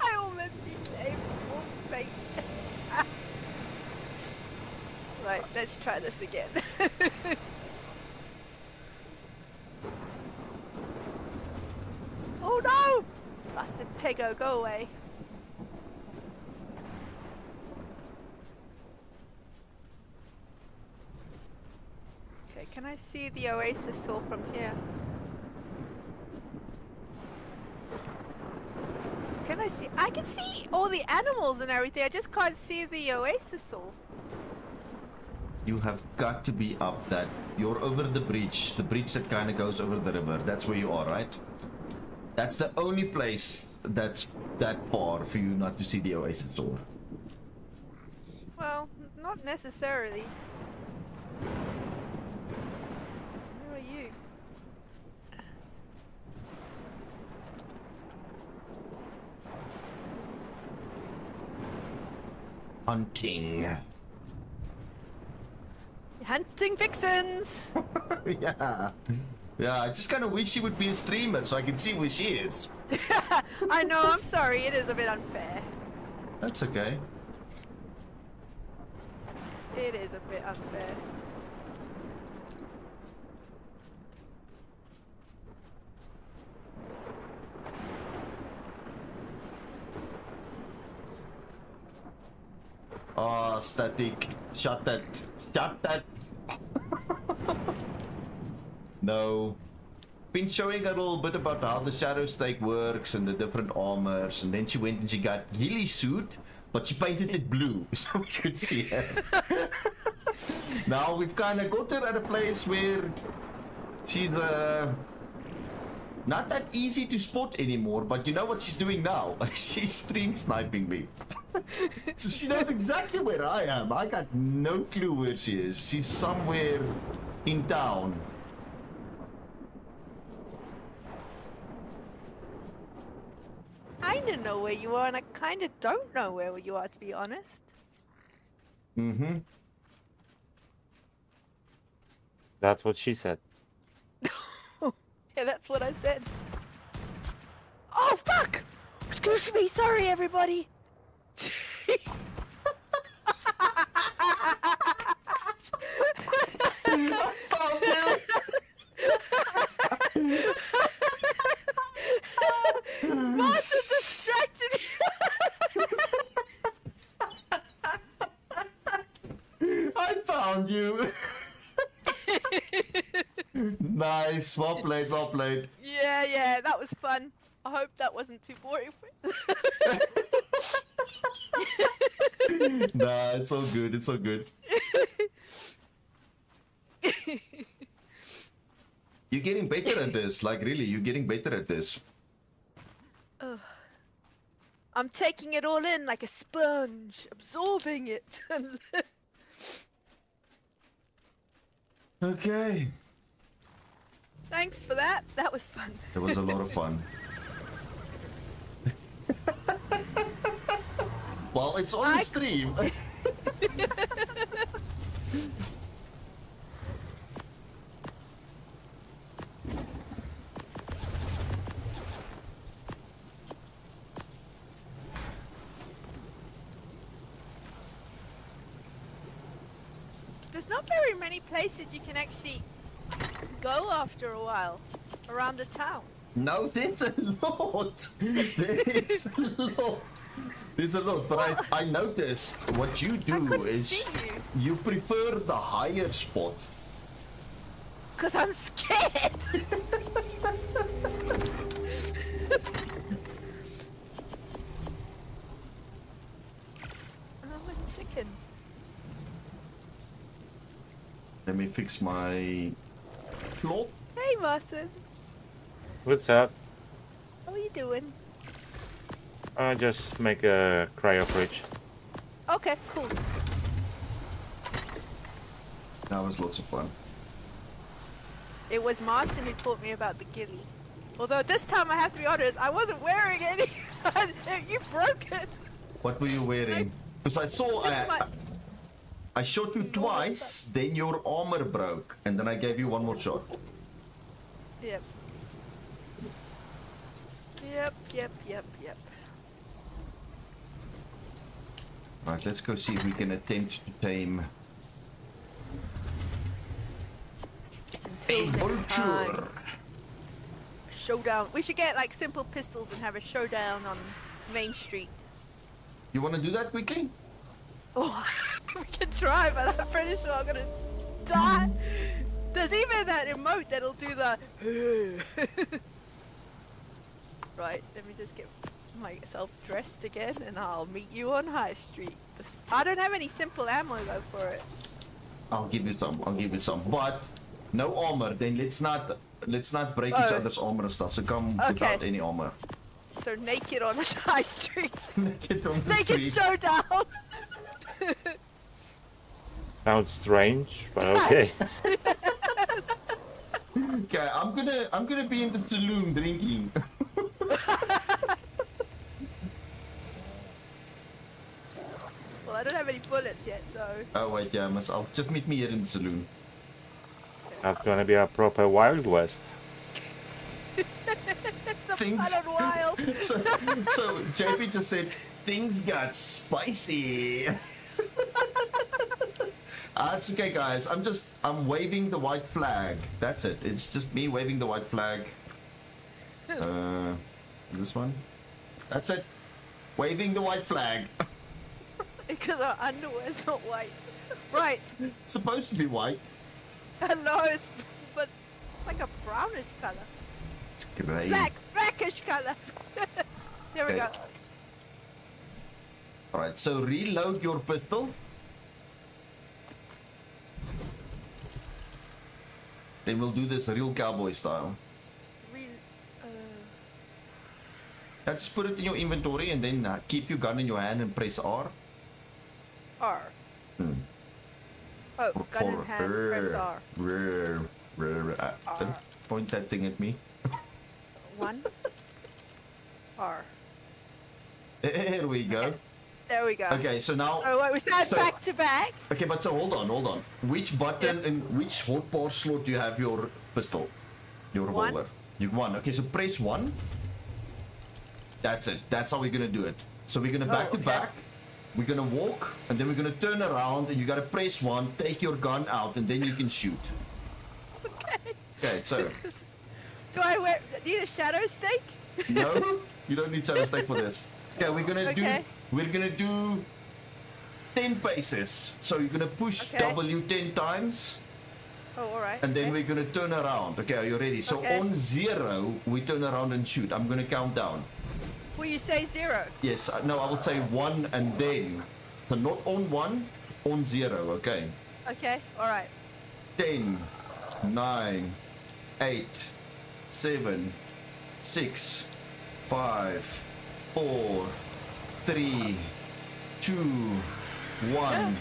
I almost became wolf face. [laughs] right, let's try this again. oh no! Pego, go away. Okay, can I see the oasisaur from here? Can I see? I can see all the animals and everything. I just can't see the oasisaur. You have got to be up that. You're over the bridge. The bridge that kind of goes over the river. That's where you are, right? That's the only place that's that far for you not to see the oasisaur. Well, not necessarily. Where are you? Hunting. Hunting vixens! [laughs] yeah. Yeah, I just kind of wish she would be a streamer so I can see where she is. [laughs] I know, I'm sorry, it is a bit unfair. That's okay. It is a bit unfair. Oh, static. Shut that. Shut that. [laughs] no. Been showing a little bit about how the shadow steak works and the different armors, and then she went and she got ghillie suit, but she painted it blue [laughs] so we could see her. now we've kind of got her at a place where she's uh not that easy to spot anymore. But you know what she's doing now? [laughs] she's stream sniping me. [laughs] so she knows exactly where I am. I got no clue where she is. She's somewhere in town. I don't know where you are, and I kind of don't know where you are, to be honest. Mm-hmm. That's what she said. [laughs] Yeah, that's what I said. Oh, fuck! Excuse me, sorry, everybody. [laughs] [laughs] Master distracted me. [laughs] I found you. [laughs] Nice. Well played. Well played. Yeah, yeah, that was fun. I hope that wasn't too boring. For [laughs] Nah, it's all good. It's all good. You're getting better at this. Like really, you're getting better at this. I'm taking it all in like a sponge, absorbing it. [laughs] Okay. Thanks for that. That was fun. It was a lot of fun. [laughs] well, it's on I- stream. [laughs] There's not very many places you can actually go after a while around the town. No, there's a lot. There's a lot. There's a lot, but I, I noticed what you do is you you prefer the higher spot. because I'm scared. [laughs] I'm a chicken. Let me fix my plot. Hey, Martin. What's up? How are you doing? I just make a cryo fridge. Okay, cool. That was lots of fun. It was Martin who taught me about the ghillie. Although this time I have to be honest, I wasn't wearing any. [laughs] you broke it. What were you wearing? Because I saw Just I, my- I shot you twice, then your armor broke, and then I gave you one more shot. Yep. Yep, yep, yep, yep. Right, let's go see if we can attempt to tame Until a vulture. Showdown. We should get like simple pistols and have a showdown on Main Street. You want to do that quickly? Oh, [laughs] we can try, but I'm pretty sure I'm gonna die. There's even that emote that'll do the. [laughs] right, let me just get myself dressed again, and I'll meet you on High Street. I don't have any simple ammo though for it. I'll give you some. I'll give you some. But no armor. Then let's not let's not break each Oh. other's armor and stuff. So come Okay. without any armor. So naked on the [laughs] High Street. Naked on the street. naked street. showdown. [laughs] Sounds strange, but okay. [laughs] Okay, I'm gonna I'm gonna be in the saloon drinking. [laughs] well, I don't have any bullets yet, so. oh wait, yeah, I must. I'll just meet me here in the saloon. That's gonna be a proper Wild West. It's a Things- fun and wild. So, so JP just said things got spicy. Ah, [laughs] it's okay, guys. I'm just I'm waving the white flag. That's it. It's just me waving the white flag. Uh, this one. That's it. Waving the white flag. [laughs] Because our underwear's not white. Right. It's supposed to be white. Hello, it's but like a brownish color. It's grey. Black, blackish color. [laughs] there we Okay. go. All right. So reload your pistol. Then we'll do this real cowboy style. Re- uh, Yeah, just put it in your inventory and then uh, keep your gun in your hand and press R. R. Hmm. Oh, gun in hand, press R. Rrr, rrr, uh, R. Point that thing at me. One. [laughs] R. There we go. There we go. Okay, so now. Oh, wait, we stand so- back to back. Okay, but so hold on, hold on. Which button Yep. and which hotbar slot do you have your pistol? Your One. revolver? You one. Okay, so press one. That's it. That's how we're gonna do it. So we're gonna Oh, back to okay. back. We're gonna walk, and then we're gonna turn around, and you gotta press one, take your gun out, and then you can shoot. [laughs] Okay. Okay, so [laughs] Do I wear, need a shadow steak? no, [laughs] you don't need shadow steak for this. Okay, we're gonna Okay. do. We're gonna do ten paces. So you're gonna push Okay. W ten times. Oh, all right. and then okay. we're gonna turn around. Okay, are you ready? So Okay. on zero, we turn around and shoot. I'm gonna count down. Will you say zero? Yes, uh, no, I will say one and then. So not on one, on zero, okay? Okay. All right. 10, 9, 8, 7, 6, 5, 4, 3, 2, 1.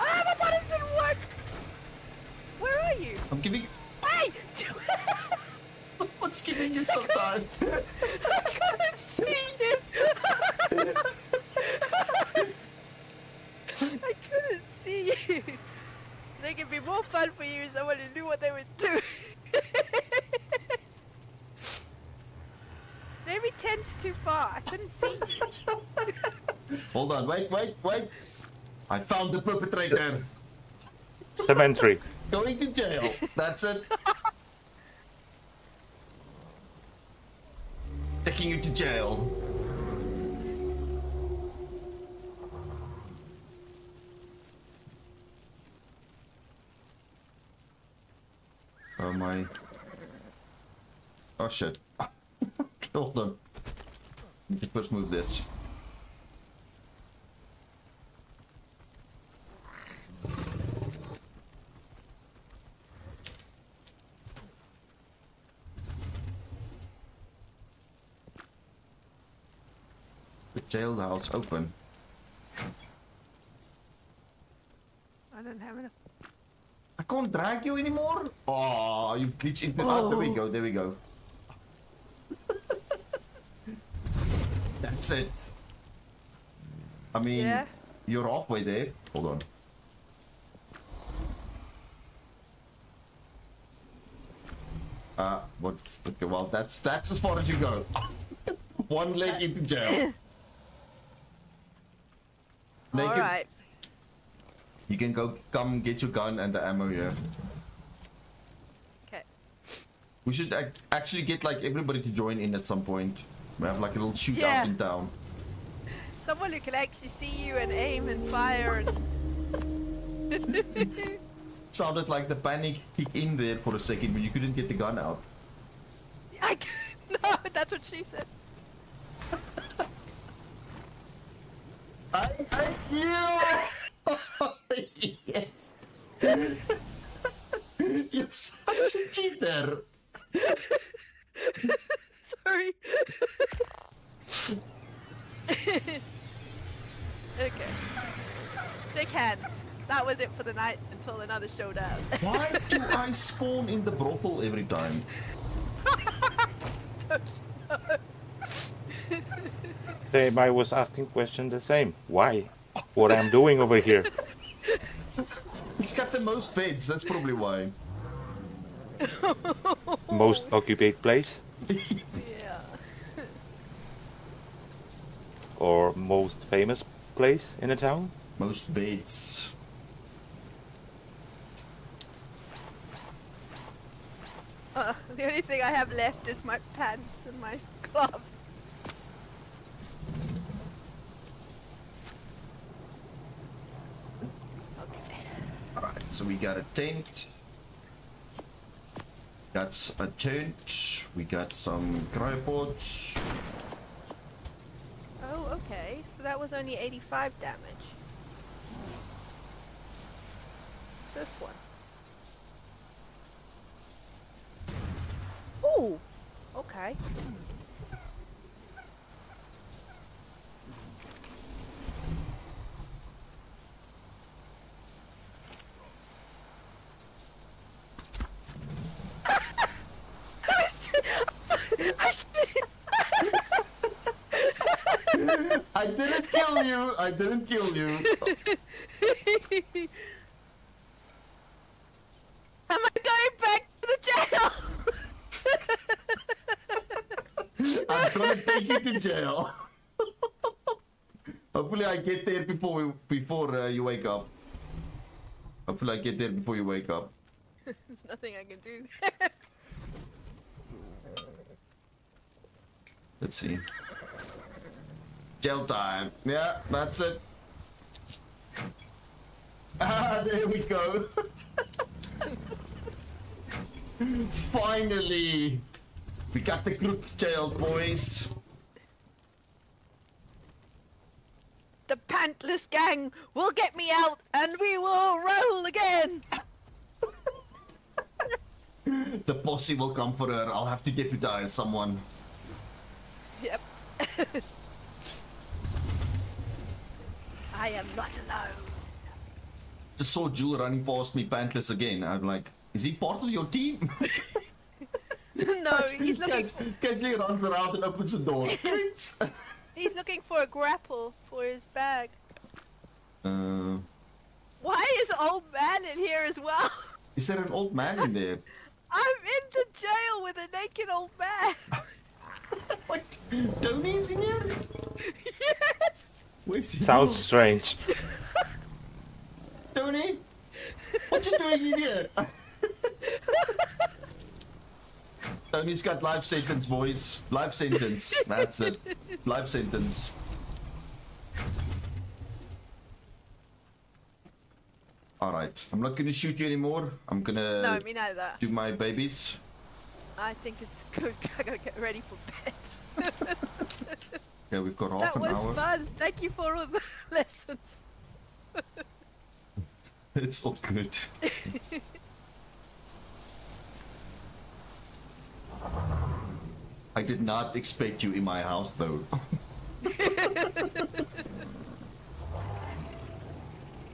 Ah, my button didn't work. Where are you? I'm giving. Hey! [laughs] What's giving you some time? I couldn't [laughs] see you. [laughs] I couldn't see you. They could be more fun for you if someone knew what they were doing. Maybe 10's too far. I couldn't see. [laughs] Hold on, wait, wait, wait. I found the perpetrator. Cemetery. [laughs] Going to jail. That's it. [laughs] Taking you to jail. Oh my. Oh shit. Ah. Hold on. Let me first move this. The jailhouse open. I don't have enough. I can't drag you anymore? Oh, you glitch into... Oh. there we oh. go, there we go. That's it. I mean, Yeah? you're halfway there. Hold on. Uh, what? Okay, well, that's that's as far as you go. [laughs] One leg into jail. [laughs] All Naked. right. You can go come get your gun and the ammo here. Okay. We should ac- actually get like everybody to join in at some point. We have like a little shootout Yeah. in town. Someone who can actually see you and aim and fire and. [laughs] Sounded like the panic kicked in there for a second when you couldn't get the gun out. I [laughs] no, that's what she said. [laughs] I, I, you! yes! You're such a cheater! Sorry. okay. Shake. That was it for the night until another showed up. [laughs] Why do I spawn in the brothel every time? [laughs] Same, I was asking question the same. Why? What I'm doing over here? [laughs] It's got the most beds, that's probably why. Most occupied place yeah. or most famous place in the town? Most beds. Uh, the only thing I have left is my pants and my gloves. Okay. Alright, so we got a tent. That's a tent. We got some cryopods. Oh, okay. So that was only 85 damage. This one. Ooh! Okay. [laughs] I didn't kill you! I didn't kill you! [laughs] Am I going back to the jail? I'm gonna take you to jail. Hopefully I get there before we, before uh, you wake up. Hopefully I get there before you wake up. [laughs] There's nothing I can do. Let's see. Jail time. Yeah, that's it. Ah, there we go. [laughs] Finally, we got the crook jailed, boys. The pantless gang will get me out and we will roll again. The posse will come for her. I'll have to deputize someone. Yep. [laughs] I am not alone. Just saw Jewel running past me pantless again. I'm like, is he part of your team? [laughs] no, he's looking. Casually runs around and opens the door. [laughs] He's looking for a grapple for his bag. uh, Why is old man in here as well? is there an old man in there? [laughs] I'm in the jail with a naked old man. What? Tony's in here? yes. Where's he? Sounds strange. Tony? What you doing in here? Tony's got life sentence, boys. Life sentence. That's it. Life sentence. Alright, I'm not gonna shoot you anymore. I'm gonna no, me neither. do my babies. I think it's good. I gotta get ready for bed. [laughs] Yeah, we've got half that an was fun. Thank you for all the [laughs] lessons. It's all good. [laughs] I did not expect you in my house though. [laughs]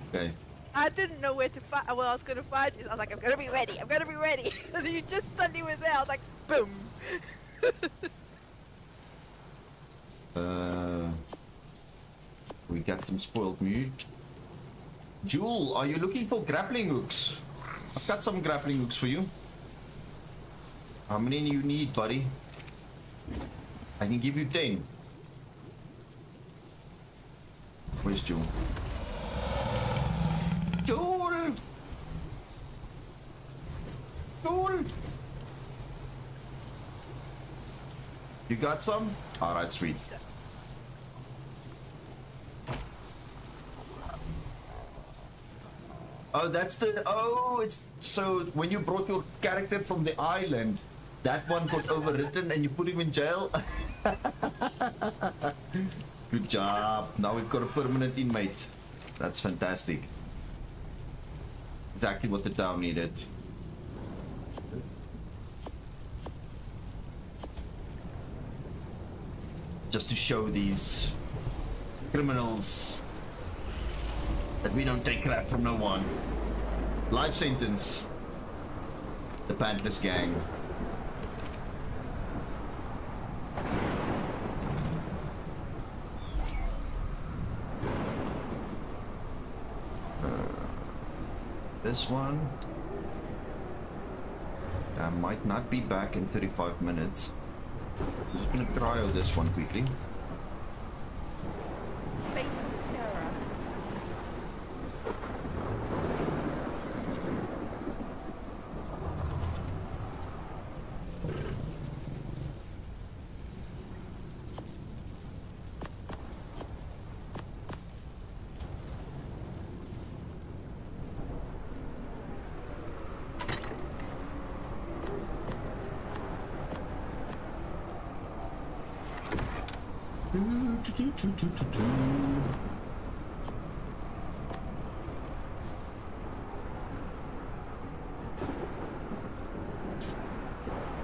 okay. I didn't know where to find. Well, I was gonna find you. I was like, I'm gonna be ready. I'm gonna be ready. [laughs] and you just suddenly were there. I was like, boom. [laughs] Uh, we got some spoiled meat. Jewel, are you looking for grappling hooks? I've got some grappling hooks for you. How many do you need, buddy? I can give you 10. Where's Jewel? Jewel! Jewel! You got some? Alright, sweet. Oh, that's the. Oh, it's. So, when you brought your character from the island, that one got overwritten and you put him in jail? [laughs] Good job. Now we've got a permanent inmate. That's fantastic. Exactly what the town needed. Just to show these criminals that we don't take crap from no one. Life sentence. The Pantless Gang. This one. I might not be back in 35 minutes. I'm just gonna try cryo this one quickly. Fatal terror.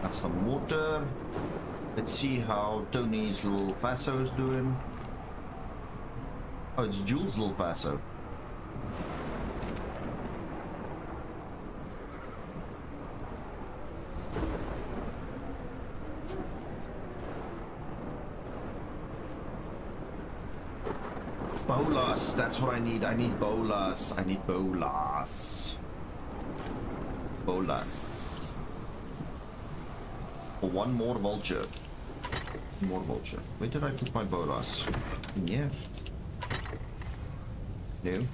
Have some water. Let's see Tony's little Faso is doing. Oh, it's Jules' little Faso. Bolas, that's what I need. I need bolas. I need bolas. Bolas. One more vulture. More vulture. Where did I put my bolas? In here? No.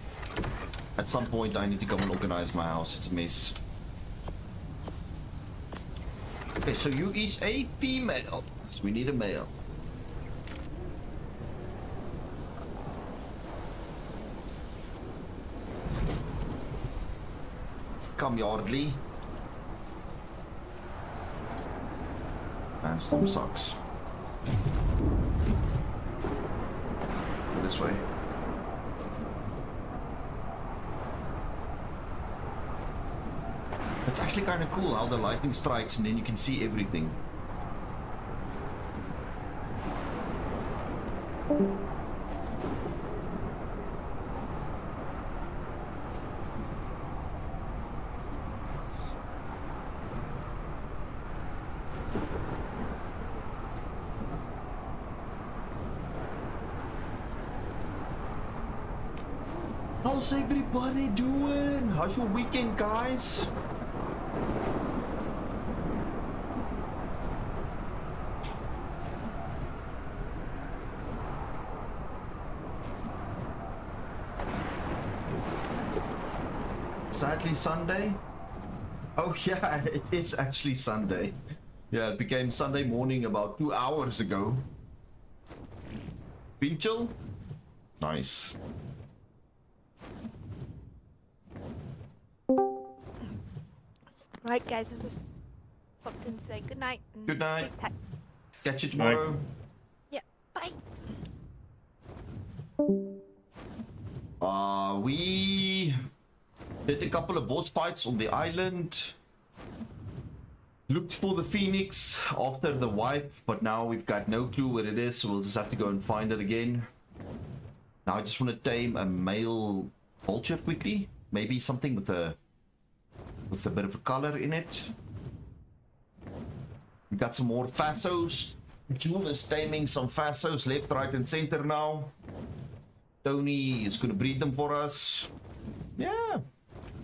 At some point I need to go and organize my house. It's a mess. Okay, so you is a female. Oh, so we need a male. Welcome, Yardley. Sandstorm sucks. This way. It's actually kind of cool how the lightning strikes and then you can see everything. How's everybody doing? How's your weekend, guys? Sadly Sunday? Oh [laughs] yeah, it is actually Sunday. Yeah, it became Sunday morning about two hours ago. Been chill? Nice. Right, guys, I just popped in to say good night. and Good night. Catch you tomorrow. Yeah, bye. Uh, we did a couple of boss fights on the island. Looked for the phoenix after the wipe, but now we've got no clue where it is, so we'll just have to go and find it again. Now I just want to tame a male vulture quickly. Maybe something with a with a bit of a color in it. We got some more Fasos. June is taming some Fasos left, right, and center now. Tony is going to breed them for us. Yeah.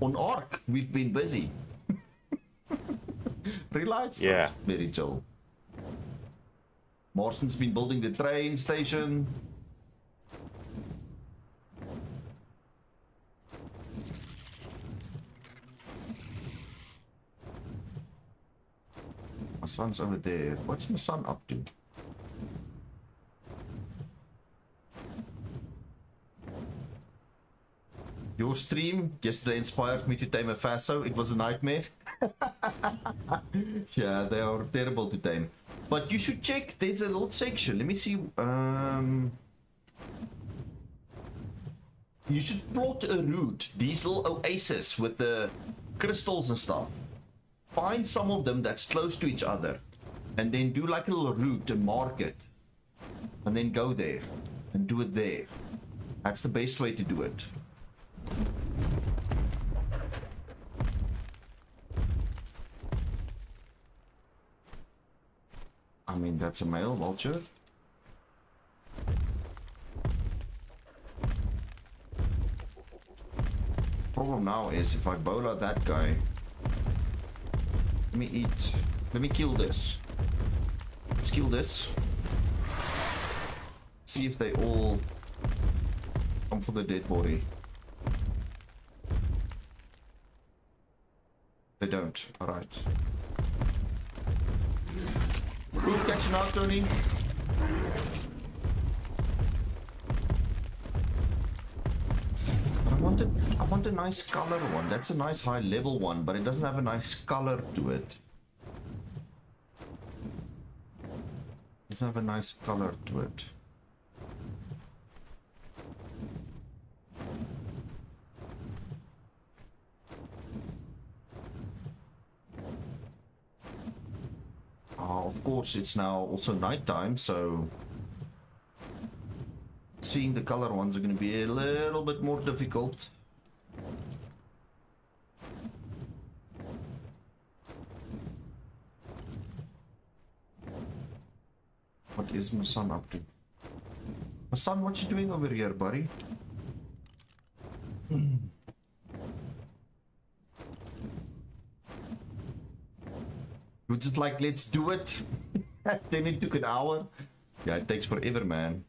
On Ark, we've been busy. [laughs] Real life? Yeah. Very chill. Marston's been building the train station. My son's over there. What's my son up to? Your stream yesterday inspired me to tame a Faso. It was a nightmare. [laughs] yeah, they are terrible to tame. But you should check. There's a little section. Let me see. Um, you should plot a route. These little oases with the crystals and stuff. Find some of them that's close to each other, and then do like a little route to mark it, and then go there and do it there. That's the best way to do it. I mean, that's a male vulture. Problem now is if I bola that guy. Let me eat. Let me kill this. Let's kill this. See if they all come for the dead body. They don't. Alright. Cool catching up, Tony. I want a, I want a nice color one. That's a nice high level one, but it doesn't have a nice color to it. Doesn't have a nice color to it. Of course, it's now also nighttime, so seeing the color ones are going to be a little bit more difficult. What is my son up to? My son, what you doing over here, buddy? Hmm. You just like, let's do it. [laughs] then it took an hour. Yeah, it takes forever, man.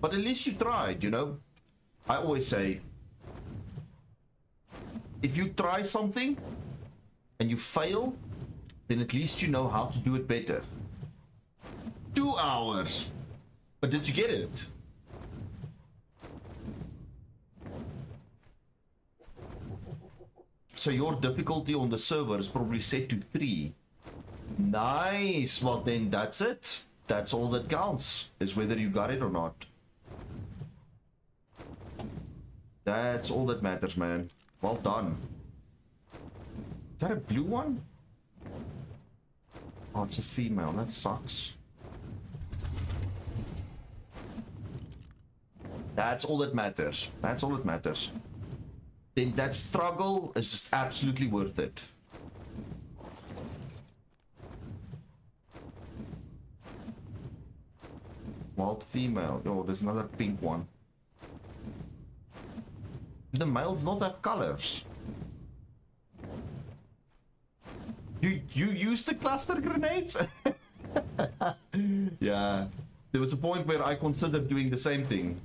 But at least you tried, you know? I always say, if you try something and you fail, then at least you know how to do it better. Two hours. But did you get it? So your difficulty on the server is probably set to three. Nice. Well, then that's it. That's all that counts, is whether you got it or not. That's all that matters, man. Well done. Is that a blue one? Oh, it's a female. That sucks. That's all that matters. That's all that matters. Then that struggle is just absolutely worth it. Wild female. Oh, there's another pink one. The males not have colors. You you use the cluster grenades? [laughs] yeah. There was a point where I considered doing the same thing.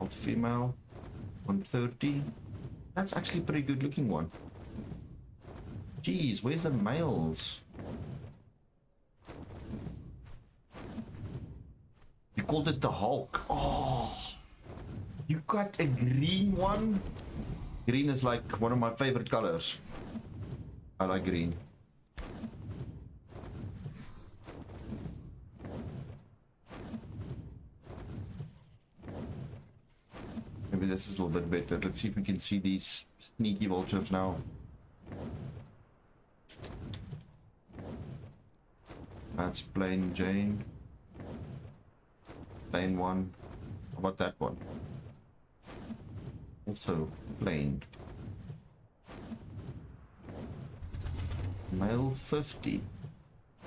Old female. 130. That's actually a pretty good looking one. Jeez, where's the males? You called it the Hulk. Oh. You got a green one? Green is like one of my favorite colors. I like green. Maybe this is a little bit better. Let's see if we can see these sneaky vultures now. That's plain Jane. Plain one. How about that one? Also plain. Male 50.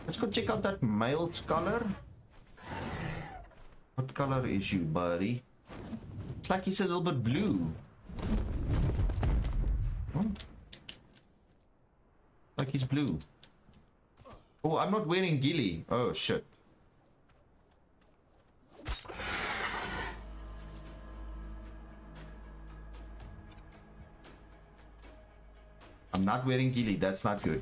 Let's go check out that male's color. What color is you, buddy? It's like he's a little bit blue. Hmm? Like he's blue. Oh, I'm not wearing ghillie. Oh, shit. I'm not wearing ghillie. That's not good.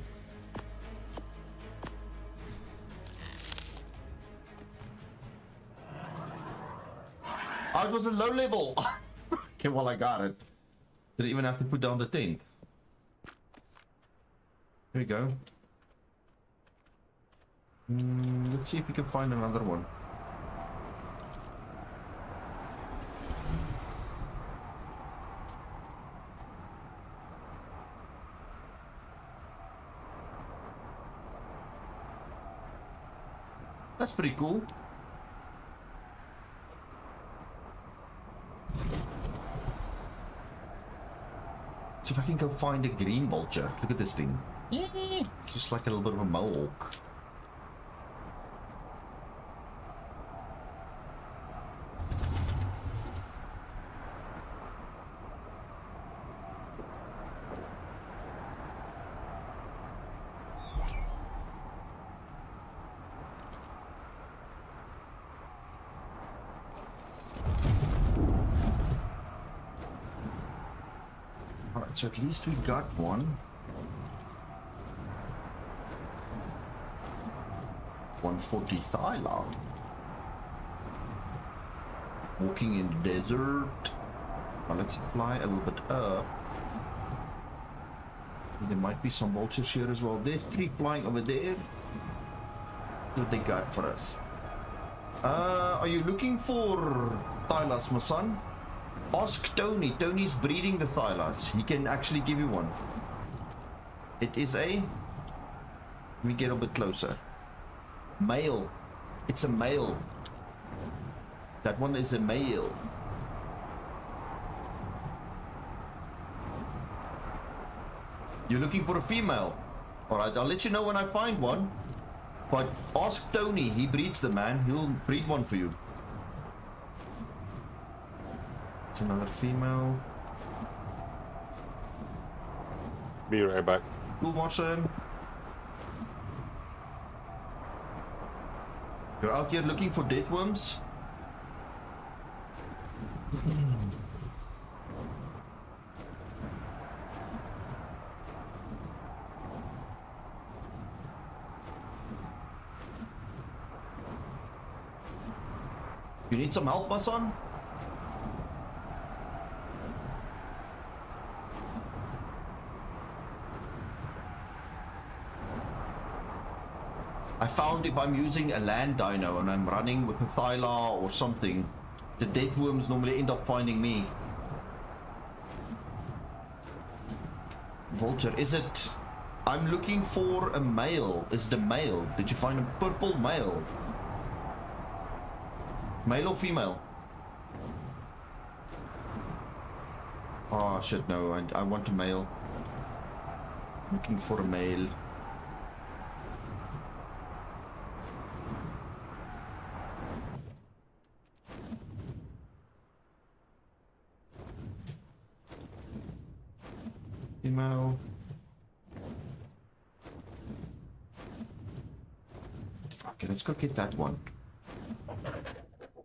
It was a low level. [laughs] okay, well, I got it. Didn't even have to put down the tent. Here we go. Mm, let's see if we can find another one. That's pretty cool. If I can go find a green vulture, look at this thing. Just like a little bit of a mohawk. Alright, so at least we got one. 140 Thyla. Walking in the desert. Let's fly a little bit up. There might be some vultures here as well. There's three flying over there. What they got for us? Uh, are you looking for Thylas, my son? Ask Tony. Tony's breeding the Thylas. He can actually give you one. It is a... Let me get a bit closer. Male. It's a male. That one is a male. You're looking for a female? Alright, I'll let you know when I find one. But ask Tony. He breeds the man. He'll breed one for you. It's another female. Be right back. Cool, Martin. You're out here looking for death worms? You need some help, my son? I found if I'm using a land dino and I'm running with a Thyla or something, the death worms normally end up finding me. Vulture, is it... I'm looking for a male. Is the male? Did you find a purple male? Male or female? Oh shit, no, I, I want a male. Looking for a male. Okay, let's go get that one.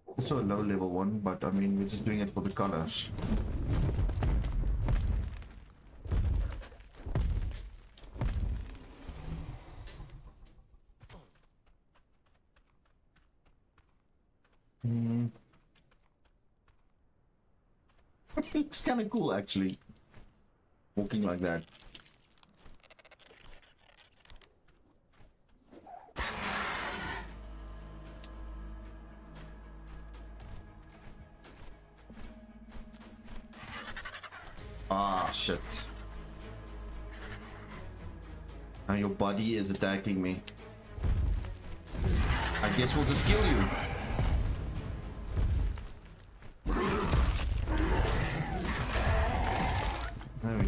Also a low level one, but I mean, we're just doing it for the colors. Hmm. Looks kind of cool, actually. Walking like that. Ah, shit. Now your body is attacking me. I guess we'll just kill you.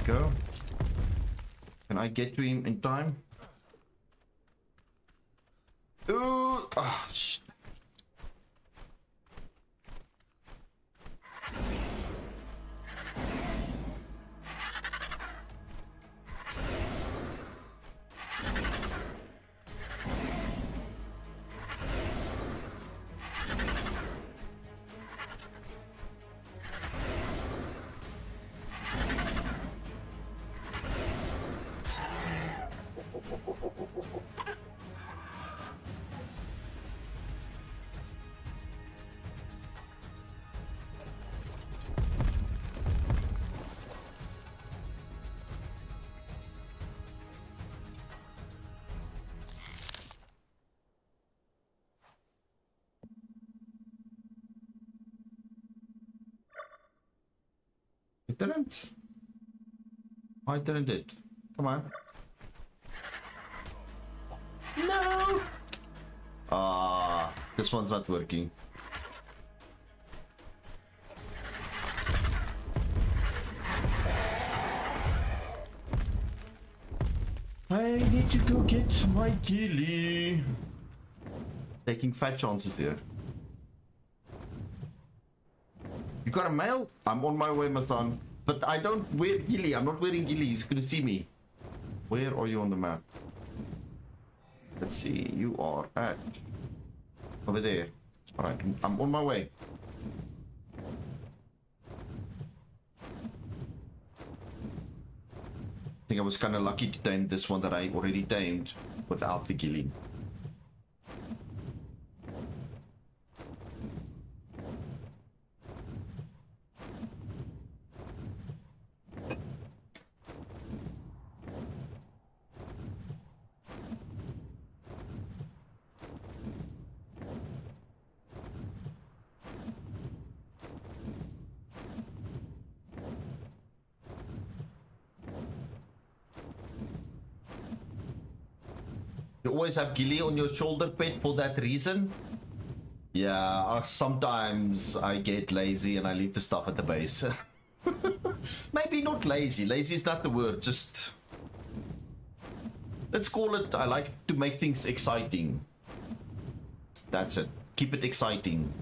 Go. Can I get to him in time? Didn't. Why didn't it? Come on. No! Ah, this one's not working. I need to go get my ghillie. Taking fat chances here. You got a mail? I'm on my way, my son. But I don't wear ghillie. I'm not wearing ghillie. He's gonna see me. Where are you on the map? Let's see. You are at... Over there. Alright, I'm on my way. I think I was kind of lucky to tame this one that I already tamed without the ghillie. Always have ghillie on your shoulder, pet, for that reason? Yeah, uh, sometimes I get lazy and I leave the stuff at the base. [laughs] Maybe not lazy. Lazy is not the word, just... Let's call it, I like to make things exciting. That's it. Keep it exciting.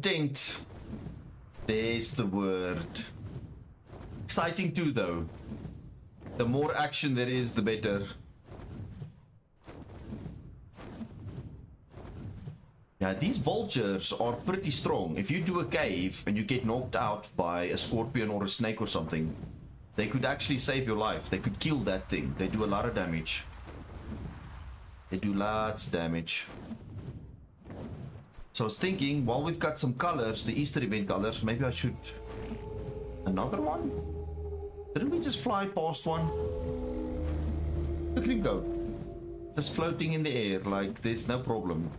Content. There's the word. Exciting too, though. The more action there is, the better. Yeah, these vultures are pretty strong. If you do a cave and you get knocked out by a scorpion or a snake or something, they could actually save your life. They could kill that thing. They do a lot of damage. They do lots of damage. So I was thinking, while we've got some colors, the Easter event colors, maybe I should... Another one? Didn't we just fly past one? Look at him go. Just floating in the air, like there's no problem.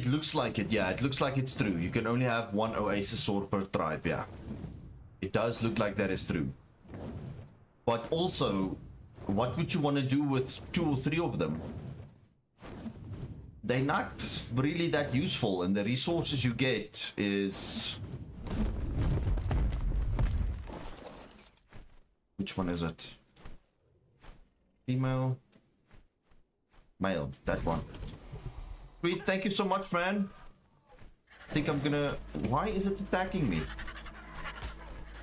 It looks like it, yeah, it looks like it's true. You can only have one Oasisaur per tribe, yeah. It does look like that is true. But also, what would you want to do with two or three of them? They're not really that useful, and the resources you get is... Which one is it? Female? Male, that one. Sweet, thank you so much, man. I think I'm gonna... Why is it attacking me?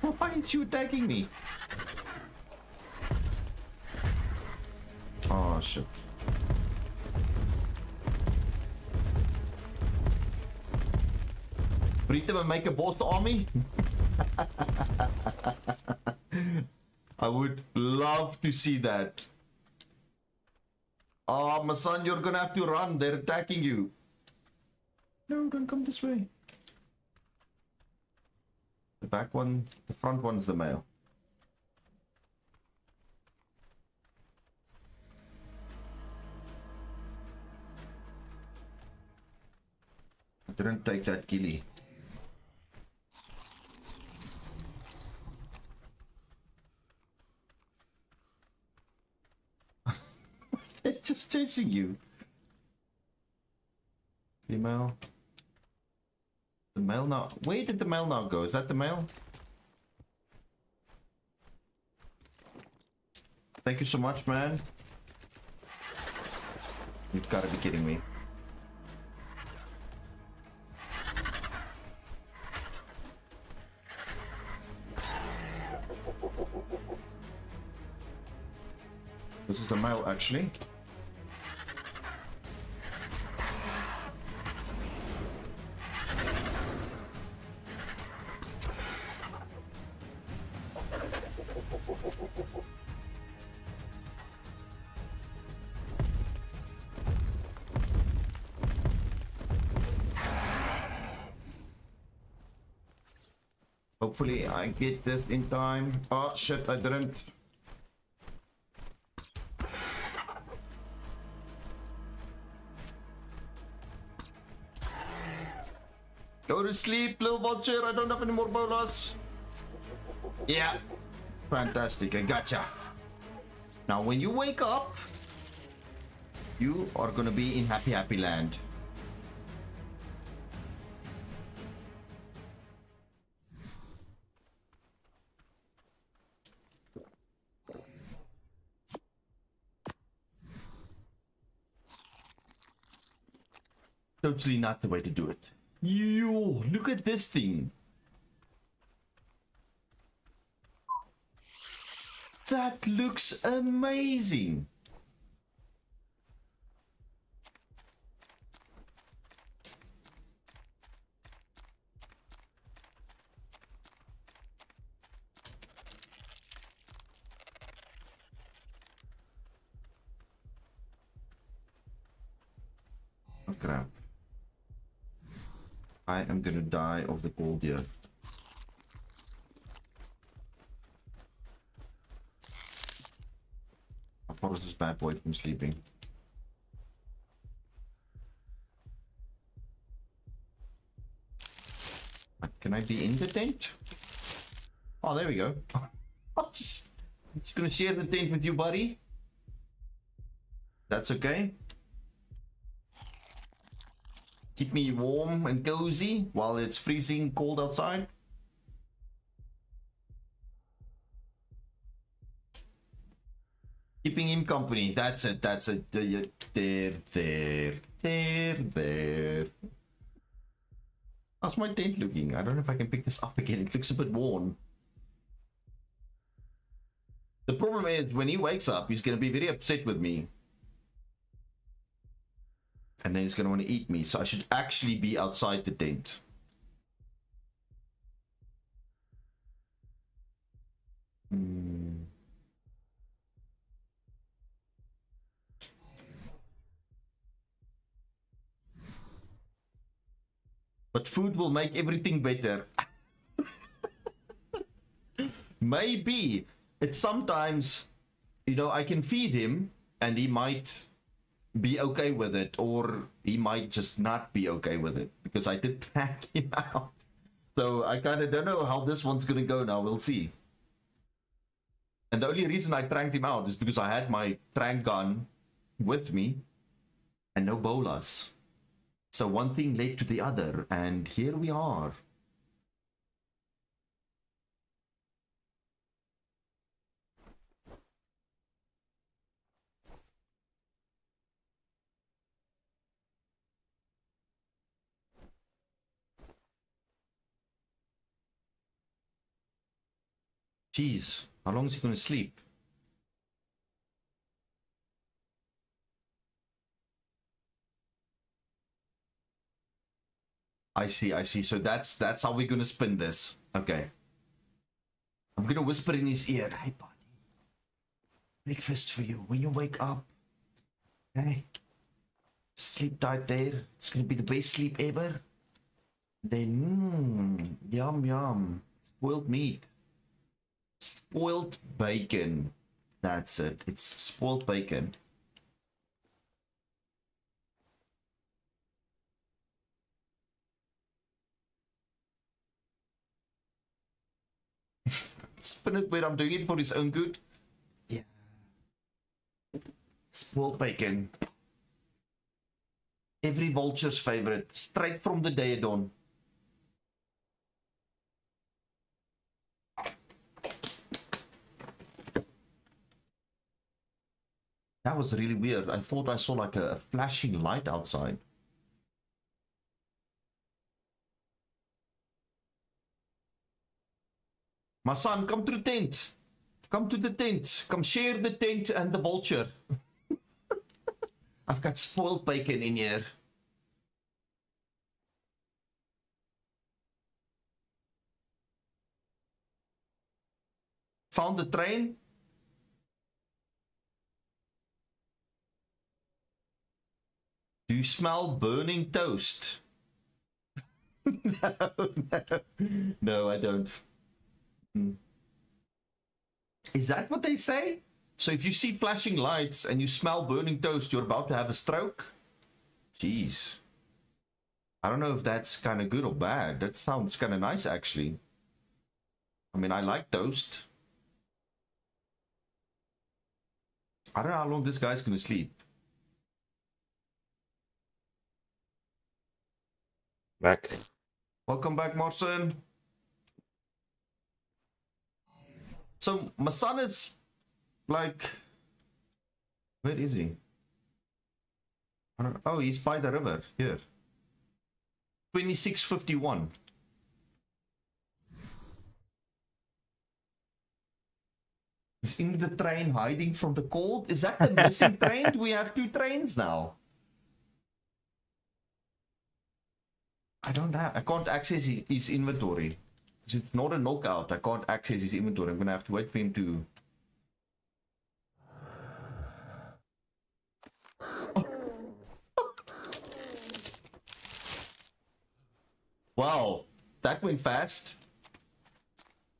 [laughs] Why is you attacking me? Oh, shit. Breed them and make a boss army? [laughs] I would love to see that. Oh, my son, you're gonna have to run. They're attacking you. No, don't come this way. The back one, the front one's the male. I didn't take that ghillie. They're [laughs] just chasing you. Female. The male now. Where did the male now go? Is that the male? Thank you so much, man. You've got to be kidding me. This is the male, actually. Hopefully I get this in time. Oh shit, I didn't. Go to sleep, little vulture. I don't have any more bolas. Yeah. Fantastic. I gotcha. Now, when you wake up, you are gonna be in happy, happy land. Totally not the way to do it. Yo, look at this thing. That looks amazing. Oh crap. I am gonna die of the cold here. How far is this bad boy from sleeping? Can I be in the tent? Oh, there we go. [laughs] I'm just, I'm just gonna share the tent with you, buddy. That's okay. Keep me warm and cozy while it's freezing cold outside. Keeping him company. That's it. That's it. There, there, there, there. How's my tent looking? I don't know if I can pick this up again. It looks a bit worn. The problem is, when he wakes up, he's going to be very upset with me. And then he's going to want to eat me. So I should actually be outside the tent. Hmm. But food will make everything better. [laughs] Maybe. It's sometimes, you know, I can feed him and he might be okay with it or he might just not be okay with it because I did [laughs] pack him out. So I kind of don't know how this one's going to go now. We'll see. And the only reason I tranked him out is because I had my trank gun with me and no bolas. So one thing led to the other, and here we are. Jeez, how long is he going to sleep? I see, I see. So that's that's how we're gonna spin this. Okay. I'm gonna whisper in his ear, hey buddy. Breakfast for you when you wake up. Okay. Sleep tight there. It's gonna be the best sleep ever. Then mmm, yum yum. Spoiled meat. Spoiled bacon. That's it. It's spoiled bacon. [laughs] spin it where I'm doing it for his own good. Yeah. Spoiled bacon. Every vulture's favorite. Straight from the Daeodon. That was really weird. I thought I saw like a, flashing light outside. My son, come to the tent. Come to the tent. Come share the tent and the vulture. [laughs] I've got spoiled bacon in here. Found the train? Do you smell burning toast? no, [laughs] no. No, I don't. Hmm. Is that what they say? So if you see flashing lights and you smell burning toast, you're about to have a stroke? Jeez. I don't know if that's kind of good or bad. That sounds kind of nice, actually. I mean, I like toast. I don't know how long this guy's going to sleep. Back. Welcome back, Morrison. So my son is like, where is he? Oh, he's by the river here. 2651. He's in the train hiding from the cold. Is that the missing [laughs] train? Do we have two trains now? I don't have. I can't access his inventory. It's not a knockout. I can't access his inventory. I'm gonna have to wait for him to. [laughs] wow, that went fast.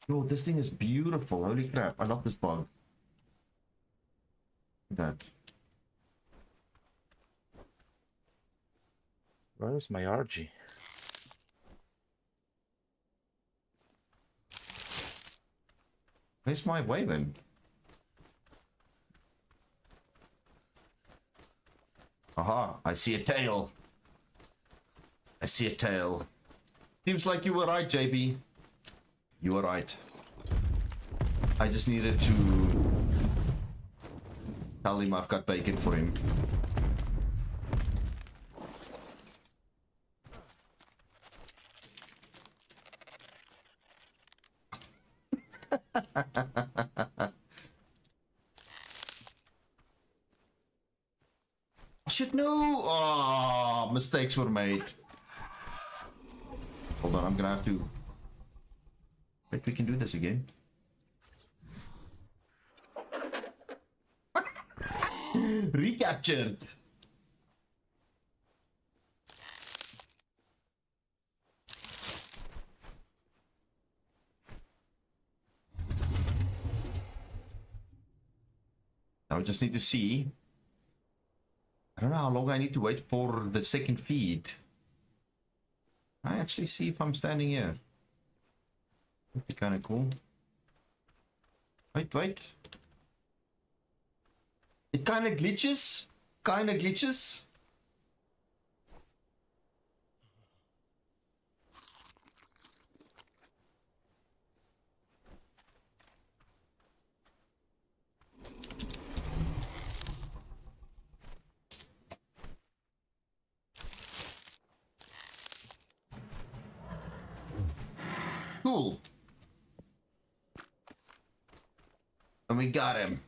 Yo, this thing is beautiful. Holy crap. I love this bug. That. Where is my Argy? Where's my Wyvern? Aha, I see a tail. I see a tail. Seems like you were right, JB. You were right. I just needed to Tell him I've got bacon for him. I should know. Oh, mistakes were made. Hold on, I'm gonna have to. Wait, we can do this again. [laughs] Recaptured. We just need to see. I don't know how long I need to wait for the second feed. I actually see if I'm standing here. Would be kind of cool. Wait, wait. It kind of glitches. Kind of glitches. Cool. And we got him.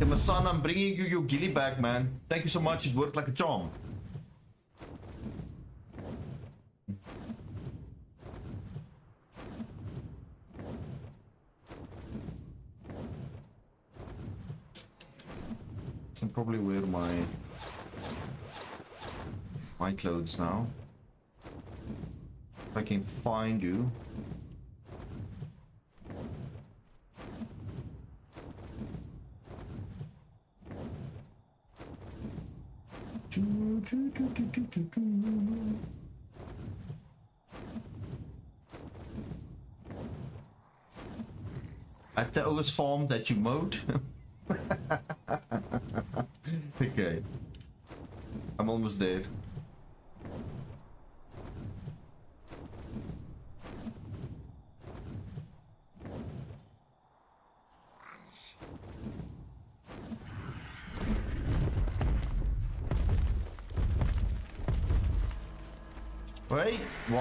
Hey, my son, I'm bringing you your ghillie back, man. Thank you so much. It worked like a charm. Probably wear my my clothes now. If I can find you. At the Ovis farm that you mowed? [laughs] okay. I'm almost there.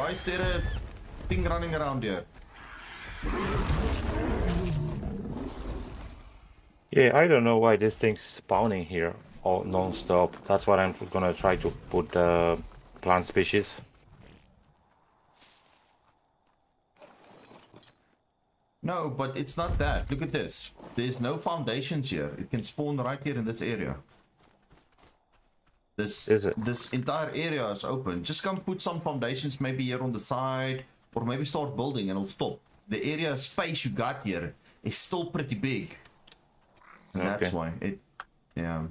Why is there a thing running around here? Yeah, I don't know why this thing's spawning here all non-stop. That's what I'm gonna try to put uh, plant species. No, but it's not that. Look at this. There's no foundations here. It can spawn right here in this area. This Is it? this entire area is open. Just come put some foundations maybe here on the side or maybe start building and it'll stop. The area space you got here is still pretty big. And That's Okay. why it yeah.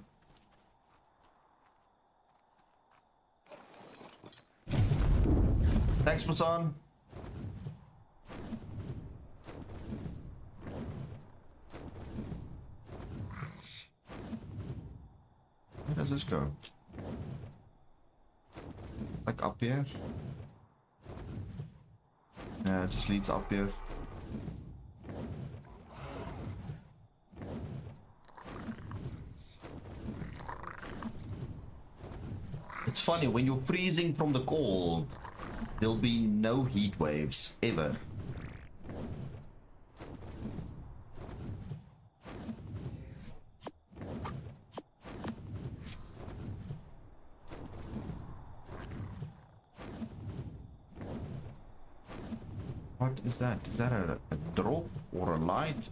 Thanks, Masan. Where does this go? Like up here? Yeah, it just leads up here. It's funny, when you're freezing from the cold, there'll be no heat waves, ever. What is that? Is that a, a drop or a light?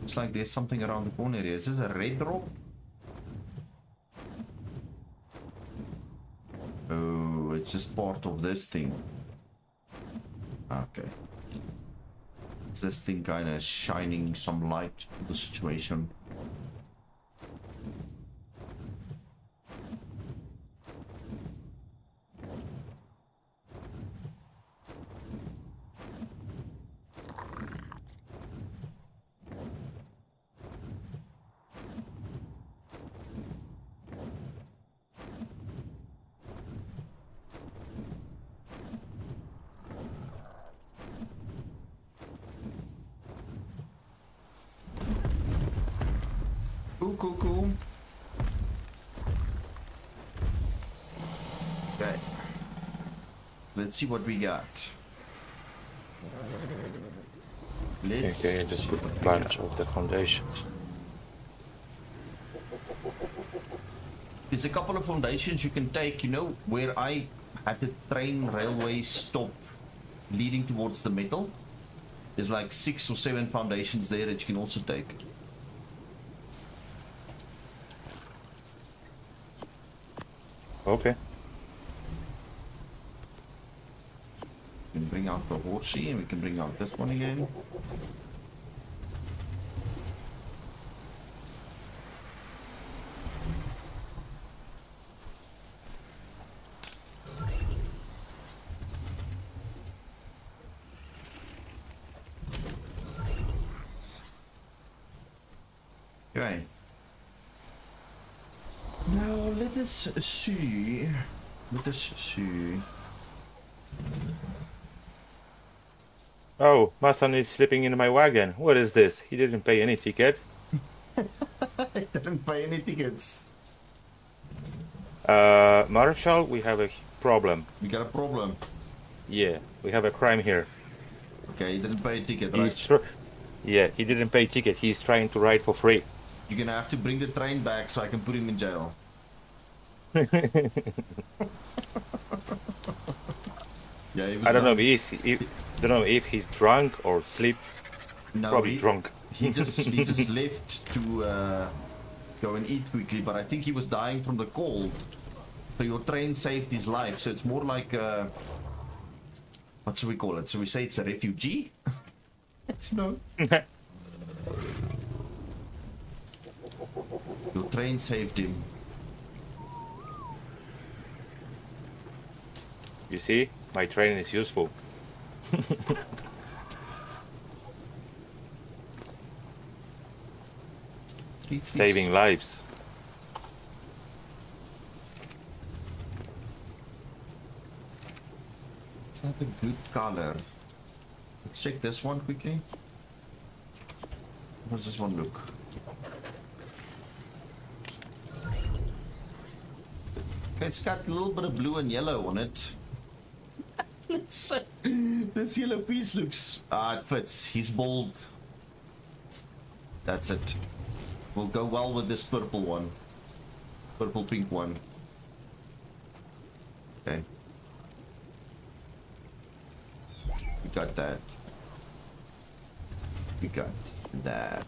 Looks like there's something around the corner here. Is this a red drop? Oh, it's just part of this thing. Okay. Is this thing kind of shining some light to the situation? Cool, cool. Okay. Let's see what we got. Let's Okay, just see put a bunch of the foundations. There's a couple of foundations you can take, you know, where I had the train railway stop leading towards the metal. There's like six or seven foundations there that you can also take. Okay. We can bring out the horsey and we can bring out this one again. Okay. Now let us see. Let us see. Oh, my son is sleeping in my wagon. What is this? He didn't pay any ticket. [laughs] I didn't buy any tickets. Uh, Marshall, we have a problem. We got a problem. Yeah, we have a crime here. Okay, he didn't pay a ticket, He's right? tr- yeah, he didn't pay ticket. He's trying to ride for free. You're gonna have to bring the train back so I can put him in jail. [laughs] yeah, I don't know if he's, if, don't know if he's drunk or sleep. no, Probably he, drunk. he just he just [laughs] left to uh, go and eat quickly, but I think he was dying from the cold. So your train saved his life. So it's more like uh, what should we call it? So we say it's a refugee. [laughs] it's no. Your train saved him. You see, my training is useful. Three, three, Saving lives. It's not a good color. Let's check this one quickly. How does this one look? It's got a little bit of blue and yellow on it. So, this yellow piece looks... Ah, it fits. He's bold. That's it. Will go well with this purple one. Purple pink one. Okay. We got that. We got that.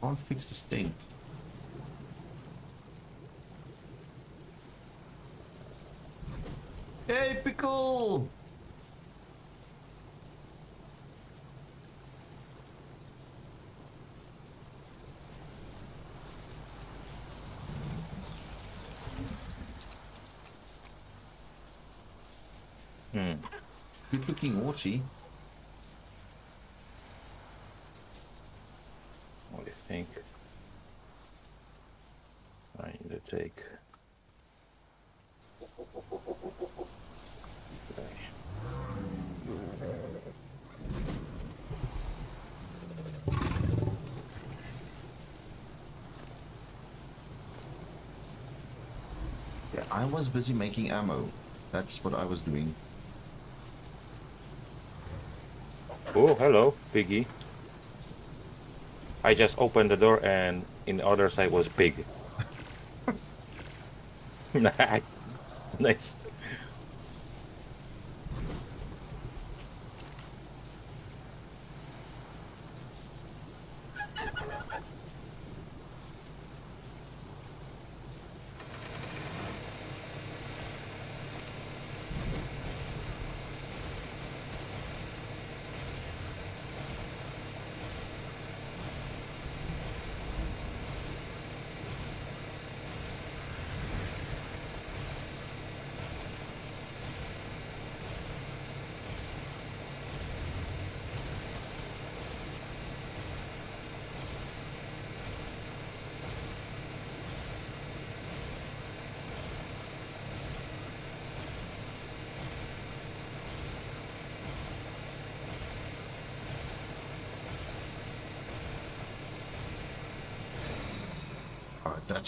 Can't fix this thing. Hey, pickle! Hmm. Good looking horsey. What do you think? I need to take. Okay. Yeah, I was busy making ammo. That's what I was doing. Oh, hello, piggy. I just opened the door and in the other side was pig. [laughs] nice.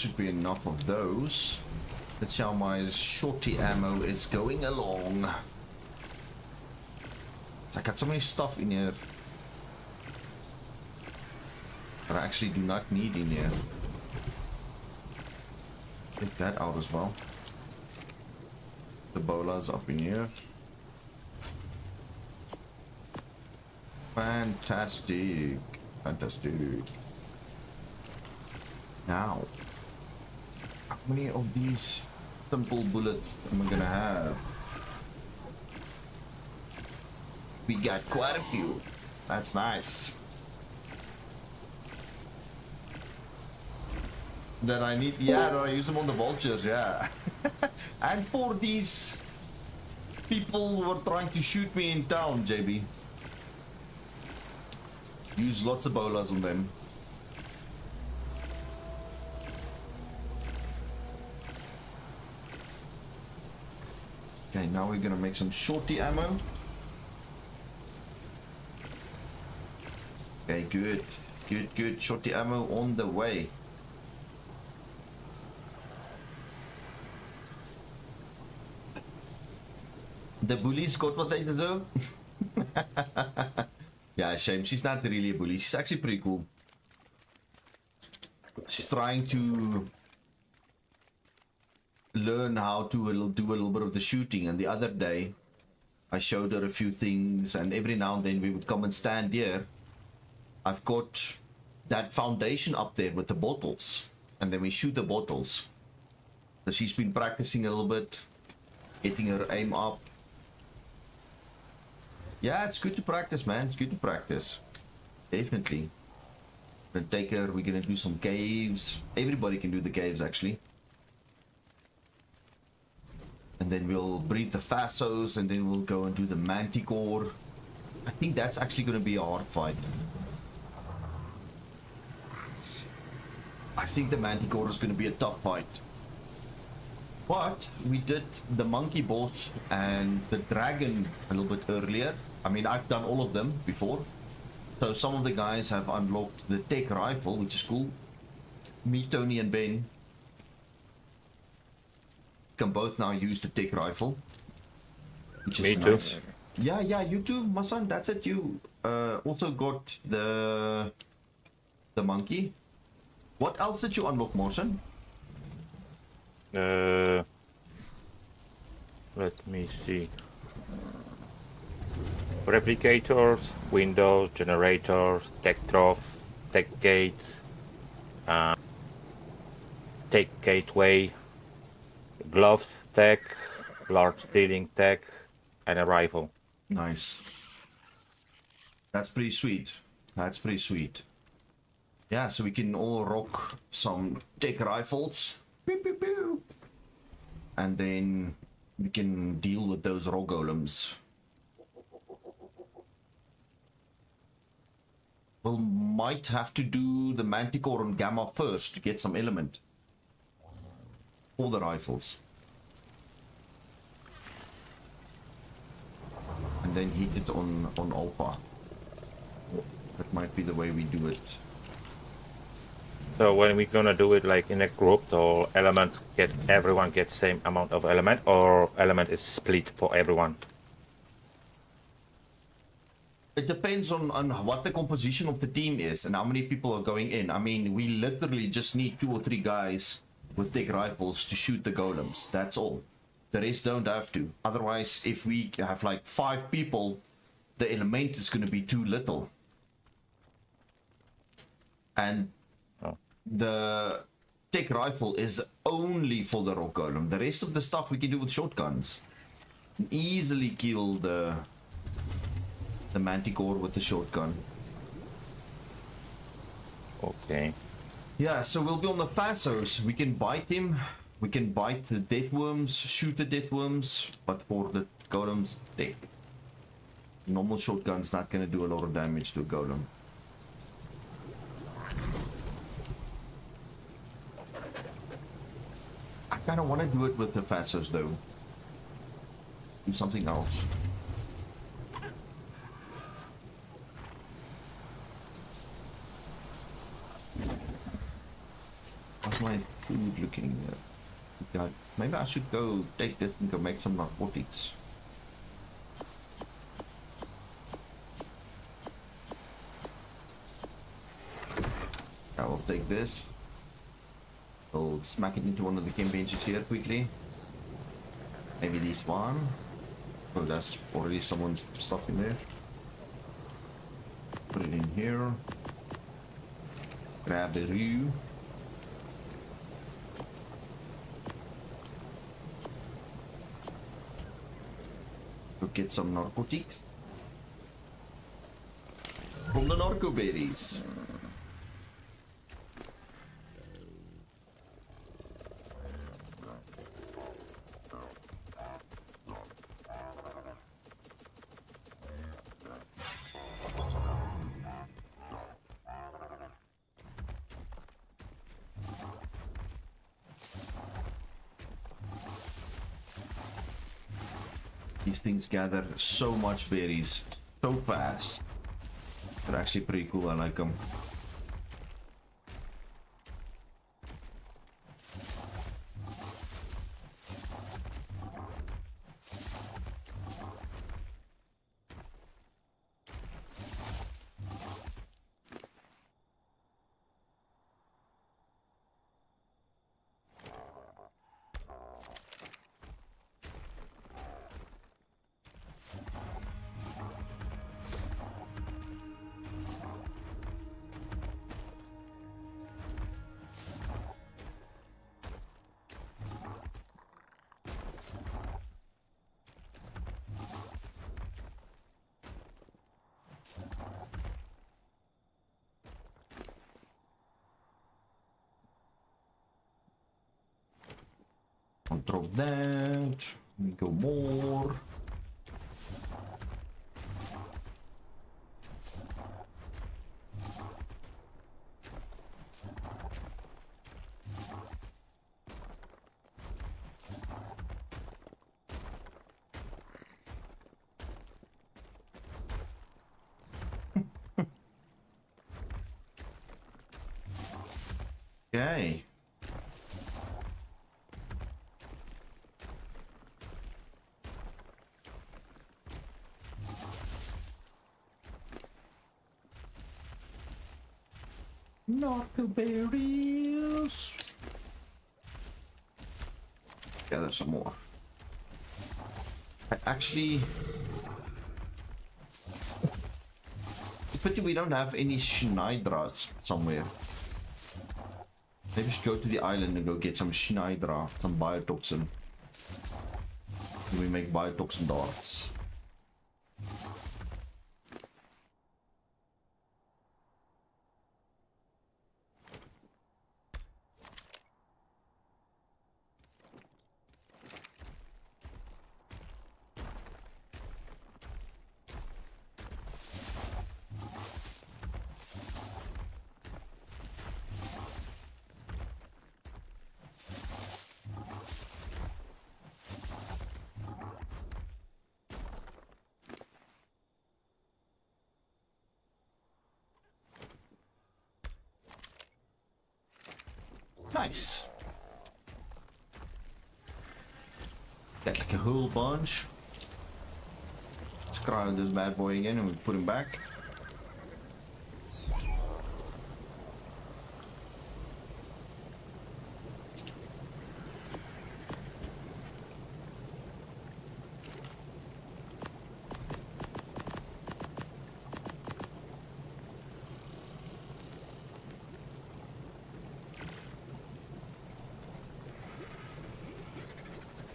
Should be enough of those. Let's see how my shorty ammo is going along. I got so many stuff in here that I actually do not need in here. Take that out as well. The bola's up in here. Fantastic. Fantastic. Now, many of these simple bullets am I gonna have? We got quite a few. That's nice. Then I need, yeah, no, I use them on the vultures, yeah. [laughs] and for these people who are trying to shoot me in town, JB. Use lots of bolas on them. Now we're gonna make some shorty ammo. Okay, good. Good, good. Shorty ammo on the way. The bullies got what they deserve. [laughs] yeah, shame. She's not really a bully. She's actually pretty cool. She's trying to learn how to do a little bit of the shooting. And the other day, I showed her a few things, and every now and then we would come and stand here. I've got that foundation up there with the bottles, and then we shoot the bottles. So she's been practicing a little bit, getting her aim up. Yeah, it's good to practice, man. It's good to practice. Definitely. Gonna take her. We're gonna do some caves. Everybody can do the caves, actually. And then we'll breed the Fasos, and then we'll go and do the Manticore. I think that's actually gonna be a hard fight. I think the Manticore is gonna be a tough fight. But we did the monkey boss and the dragon a little bit earlier. I mean, I've done all of them before. So some of the guys have unlocked the Tek rifle, which is cool. Me, Tony, and Ben can both now use the Tek rifle. Which is Me too. nice. Yeah, yeah, you too, my son. That's it. You uh, also got the the monkey. What else did you unlock, Morrison? Uh, let me see. Replicators, windows, generators, tech trough, tech gates, uh, tech gateway, glove tech, large ceiling tech, and a rifle. Nice. That's pretty sweet. That's pretty sweet. Yeah, so we can all rock some Tek rifles. Pew, pew, pew. And then we can deal with those rock golems. We'll might have to do the Manticore and Gamma first to get some element. For the rifles. and then hit it on on alpha. That might be the way we do it. So when we gonna do it like in a group, or element get everyone gets same amount of element, or element is split for everyone. It depends on, on what the composition of the team is and how many people are going in. I mean, we literally just need two or three guys with big rifles to shoot the golems. That's all. The rest don't have to. Otherwise, if we have like five people, the element is going to be too little. And Oh. the Tek rifle is only for the rock golem. The rest of the stuff we can do with shotguns. Easily kill the the manticore with the shotgun. Okay. Yeah, so we'll be on the Fasos. We can bite him. We can bite the death worms, shoot the death worms, but for the golems, dead. Normal shotgun's not gonna do a lot of damage to a golem. I kinda wanna do it with the Fasos though. Do something else. How's my food looking? Uh, God, maybe I should go take this and go make some narcotics. I will take this. I'll smack it into one of the game benches here quickly. Maybe this one. Oh, that's already someone's stuff in there. Put it in here. Grab the rue. Go get some narcotics. From the narco berries. These gather so much berries so fast. They're actually pretty cool. I like them. Narcoberries. Gather some more. I actually. It's a pity we don't have any Cnidarias somewhere. Maybe should go to the island and go get some Cnidaria, some biotoxin. We make biotoxin darts. Nice. Got like a whole bunch. Let's crowd this bad boy again and we put him back.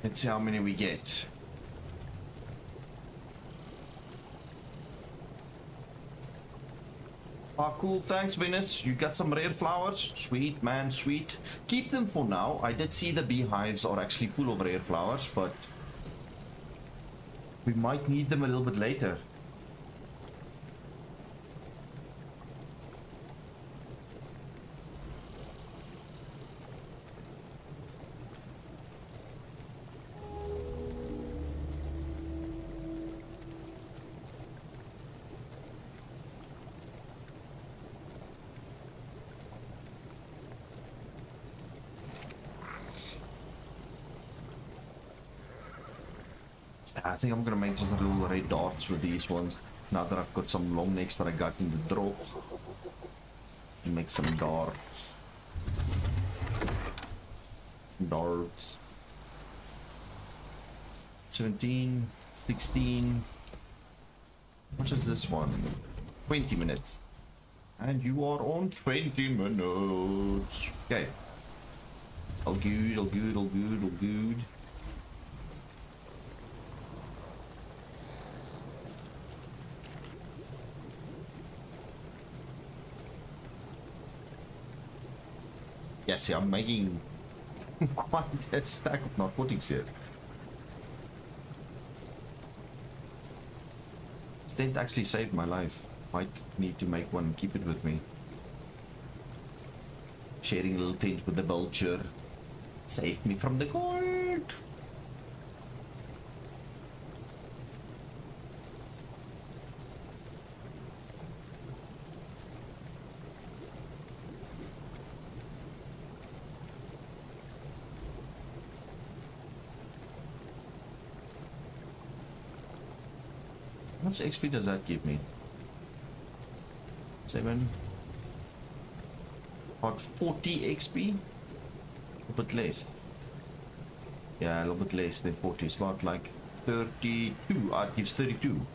Let's see how many we get. Ah, cool. Thanks, Venus. You got some rare flowers? Sweet, man, sweet. Keep them for now. I did see the beehives are actually full of rare flowers, but we might need them a little bit later. Think I'm gonna make just little red dots with these ones. Now that I've got some long necks that I got in the drops. Make some darts. Darts. 17, 16. What is this one? 20 minutes. And you are on 20 minutes. Okay. All good, all good, all good, all good. Yes, I'm making [laughs] quite a stack of narcotics here. This tent actually saved my life. Might need to make one and keep it with me. Sharing a little tent with the vulture. Saved me from the cold. How much XP does that give me? Seven. About 40 XP? A bit less. Yeah, a little bit less than 40. It's about like 32. Ah, it gives 32.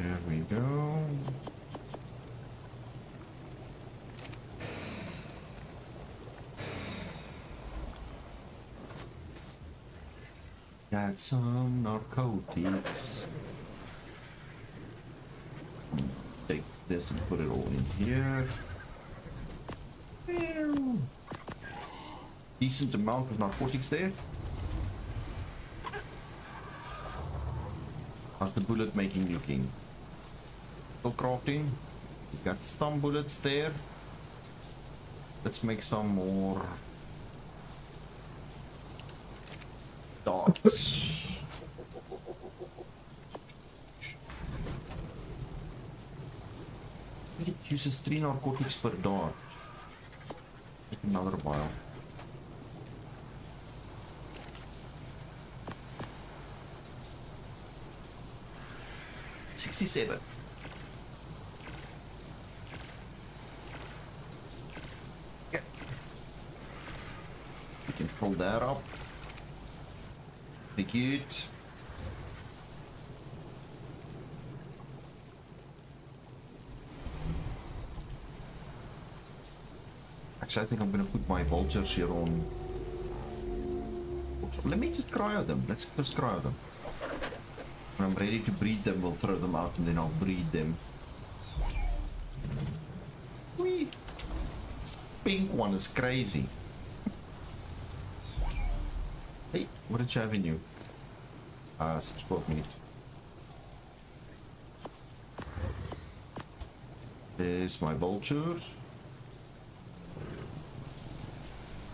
There we go. Got some narcotics. Take this and put it all in here. Decent amount of narcotics there. How's the bullet making looking? Still crafting. We got some bullets there. Let's make some more Uses three narcotics per dart. Another vial. Sixty-seven. Okay. We can pull that up. Pretty good. Actually, I think I'm gonna put my vultures here on. Let me just cryo them. Let's just cryo them. When I'm ready to breed them, we'll throw them out and then I'll breed them. Whee! This pink one is crazy. Hey, what did you have in you? Uh, support meat. There's my vultures.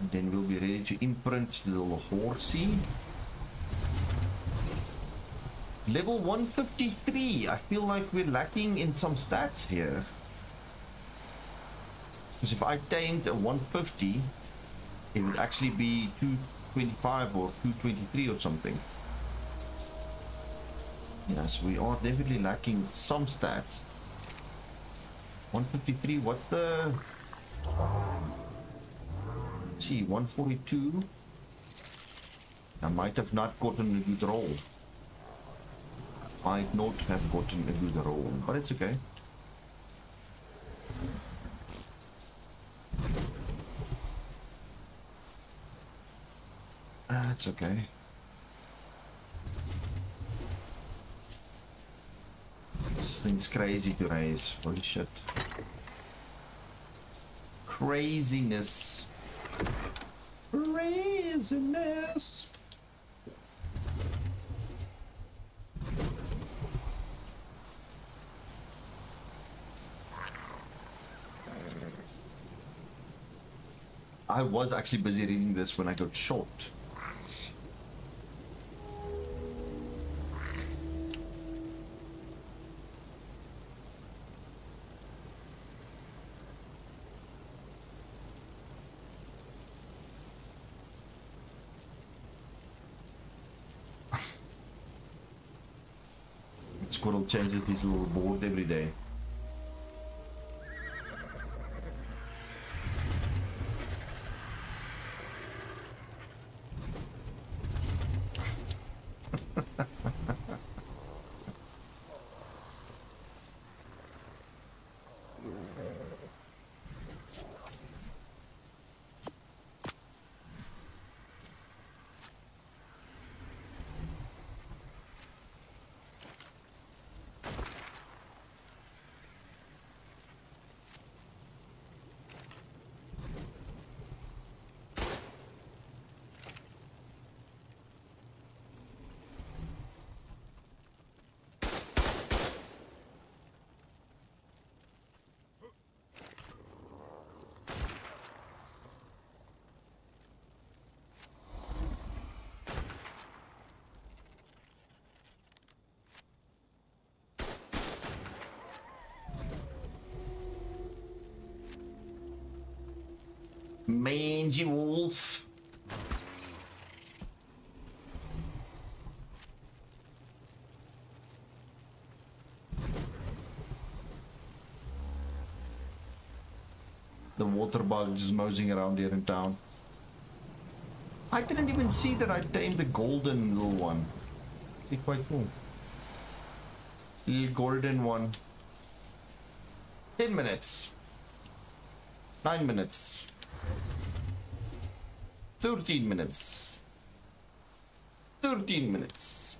And then we'll be ready to imprint the horsey. Level 153. I feel like we're lacking in some stats here. Because if I tamed a 150, it would actually be 225 or 223 or something. Yes, we are definitely lacking some stats. 153, what's the... See, 142. I might have not gotten a good roll. Might not have gotten a good roll, but it's okay. That's okay. This thing's crazy to raise. Holy shit. Craziness. I was actually busy reading this when I got shot. Changes his little board every day. Mangy wolf. The water bug just moseying around here in town. I didn't even see that I tamed the golden little one. Be quite cool. Little golden one. 10 minutes. 9 minutes. 13 minutes. 13 minutes.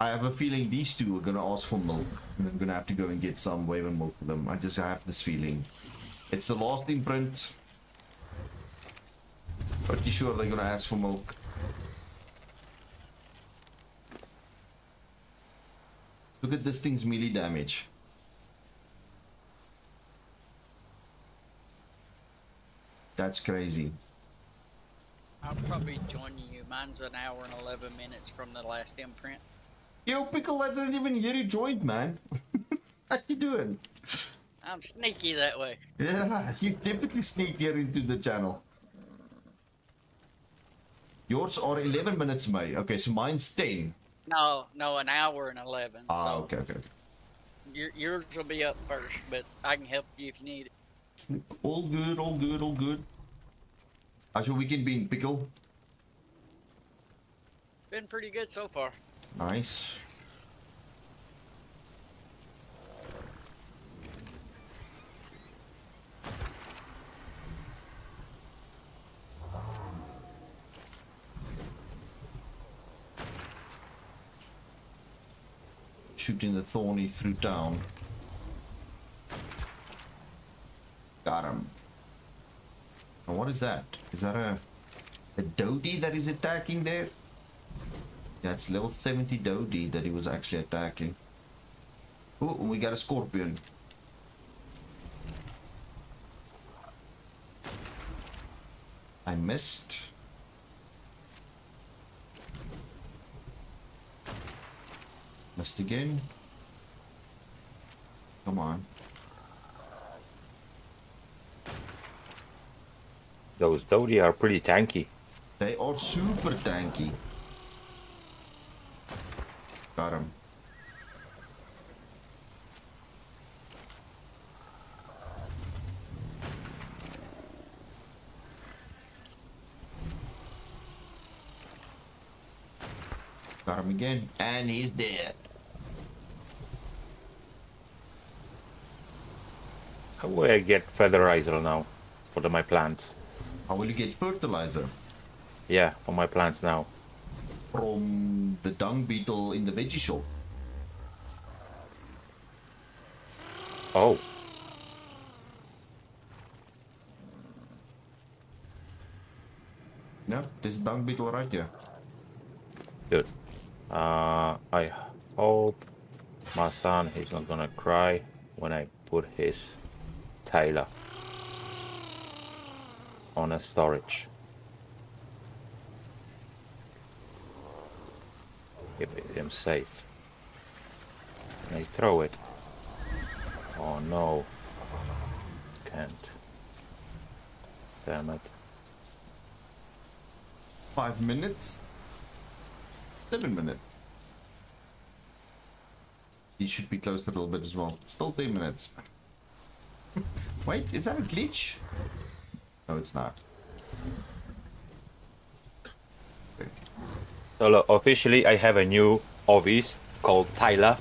I have a feeling these two are gonna ask for milk. And I'm gonna have to go and get some Wyvern milk for them. I just have this feeling. It's the last imprint. Pretty sure they're gonna ask for milk. Look at this thing's melee damage. That's crazy. Probably join you. Mine's an hour and 11 minutes from the last imprint. Yo, Pickle, I didn't even hear you joined, man. [laughs] How you doing? I'm sneaky that way. Yeah, [laughs] you definitely sneaked here into the channel. Yours are 11 minutes, May. Okay, so mine's 10. No, no, an hour and 11. Ah, so okay, okay, okay. your, yours will be up first, but I can help you if you need it. All good, all good, all good. How's your weekend been, Pickle? Been pretty good so far. Nice. Shooting the thorny through down. Got him. What is that? Is that a a Dodie that is attacking there? Yeah, it's level 70 Dodie that he was actually attacking. Oh, we got a scorpion. I missed. Missed again. Come on. Those Dodie are pretty tanky. They are super tanky. Got him. Got him again. And he's dead. How will I get feather fertilizer now for the, my plants? How will you get fertilizer? Yeah, for my plants now. From the dung beetle in the veggie shop. Oh, Yeah, this dung beetle right here. good. Uh, I hope my son is not gonna cry when I put his tail up. On a storage. Keep him safe. Can I throw it? Oh no. Can't. Damn it. Five minutes? Seven minutes. He should be closed a little bit as well. Still 10 minutes. [laughs] Wait, is that a glitch? No, it's not. Okay. So look, officially I have a new Ovis called Tyler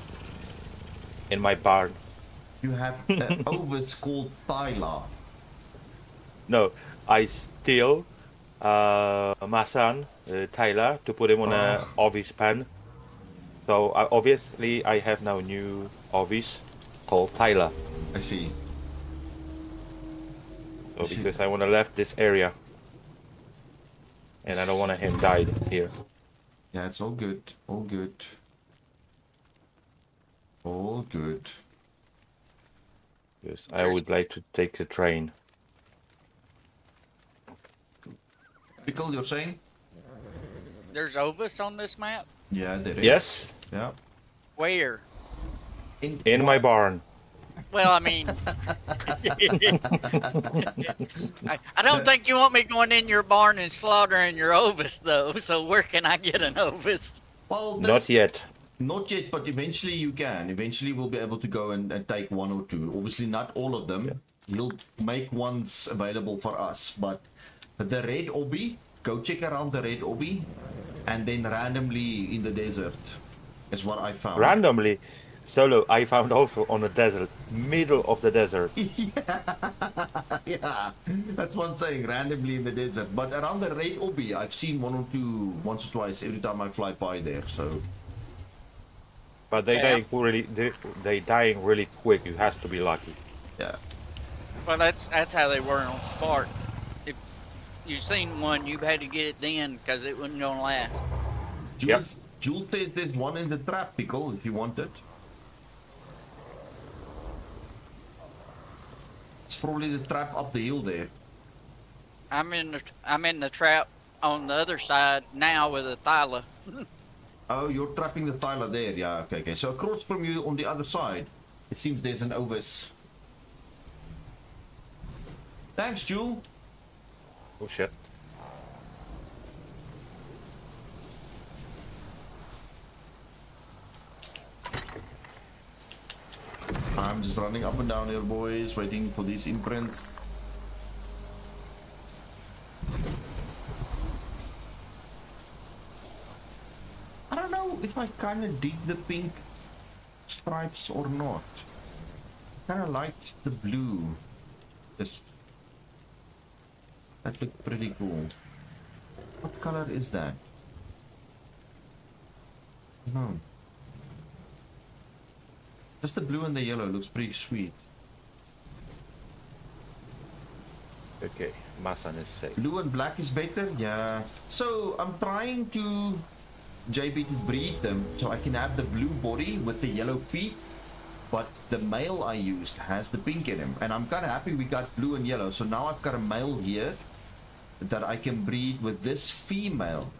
in my barn. You have [laughs] an Ovis called Tyler. No, I steal uh, my son, uh, Tyler, to put him on a Ovis pen. So uh, obviously I have now new Ovis called Tyler. I see. Oh, so because I want to left this area. And I don't want him died here. Yeah, it's all good. All good. All good. Because I would like to take the train. Pickle, you're saying? There's Ovis on this map? Yeah, there is. Yes, Yeah. Where? In, in my barn. Well, I mean, I, I don't think you want me going in your barn and slaughtering your Ovis, though. So where can I get an Ovis? Well, Not yet. Not yet, but eventually you can. Eventually we'll be able to go and, and take one or two. Obviously not all of them. He'll make ones available for us, but the red obi. go check around the red obi, and then randomly in the desert is what I found. Randomly, solo, I found also on a desert, middle of the desert. [laughs] yeah, that's one I'm. Randomly in the desert, but around the red obby, I've seen one or two once or twice every time I fly by there. So But they Yeah. dying really, they, they dying really quick. You has to be lucky. yeah, Well, that's that's how they were on Spark. If you seen one, you've had to get it then because it wasn't gonna last. Jules, Jules says there's one in the trap pickle if you want it. It's probably the trap up the hill there. I'm in the I'm in the trap on the other side now with a Thyla. [laughs] Oh, you're trapping the thyla there. Yeah, okay, okay. So across from you on the other side, it seems there's an Ovis. Thanks, Jewel. Oh shit. I'm just running up and down here, boys, waiting for these imprints. I don't know if I kind of dig the pink stripes or not. Kind of liked the blue. Just that looked pretty cool. What color is that? No. Just the blue and the yellow looks pretty sweet. Okay, my son is safe. Blue and black is better? Yeah. So I'm trying to JB to breed them so I can have the blue body with the yellow feet. But the male I used has the pink in him. And I'm kind of happy we got blue and yellow. So now I've got a male here that I can breed with this female.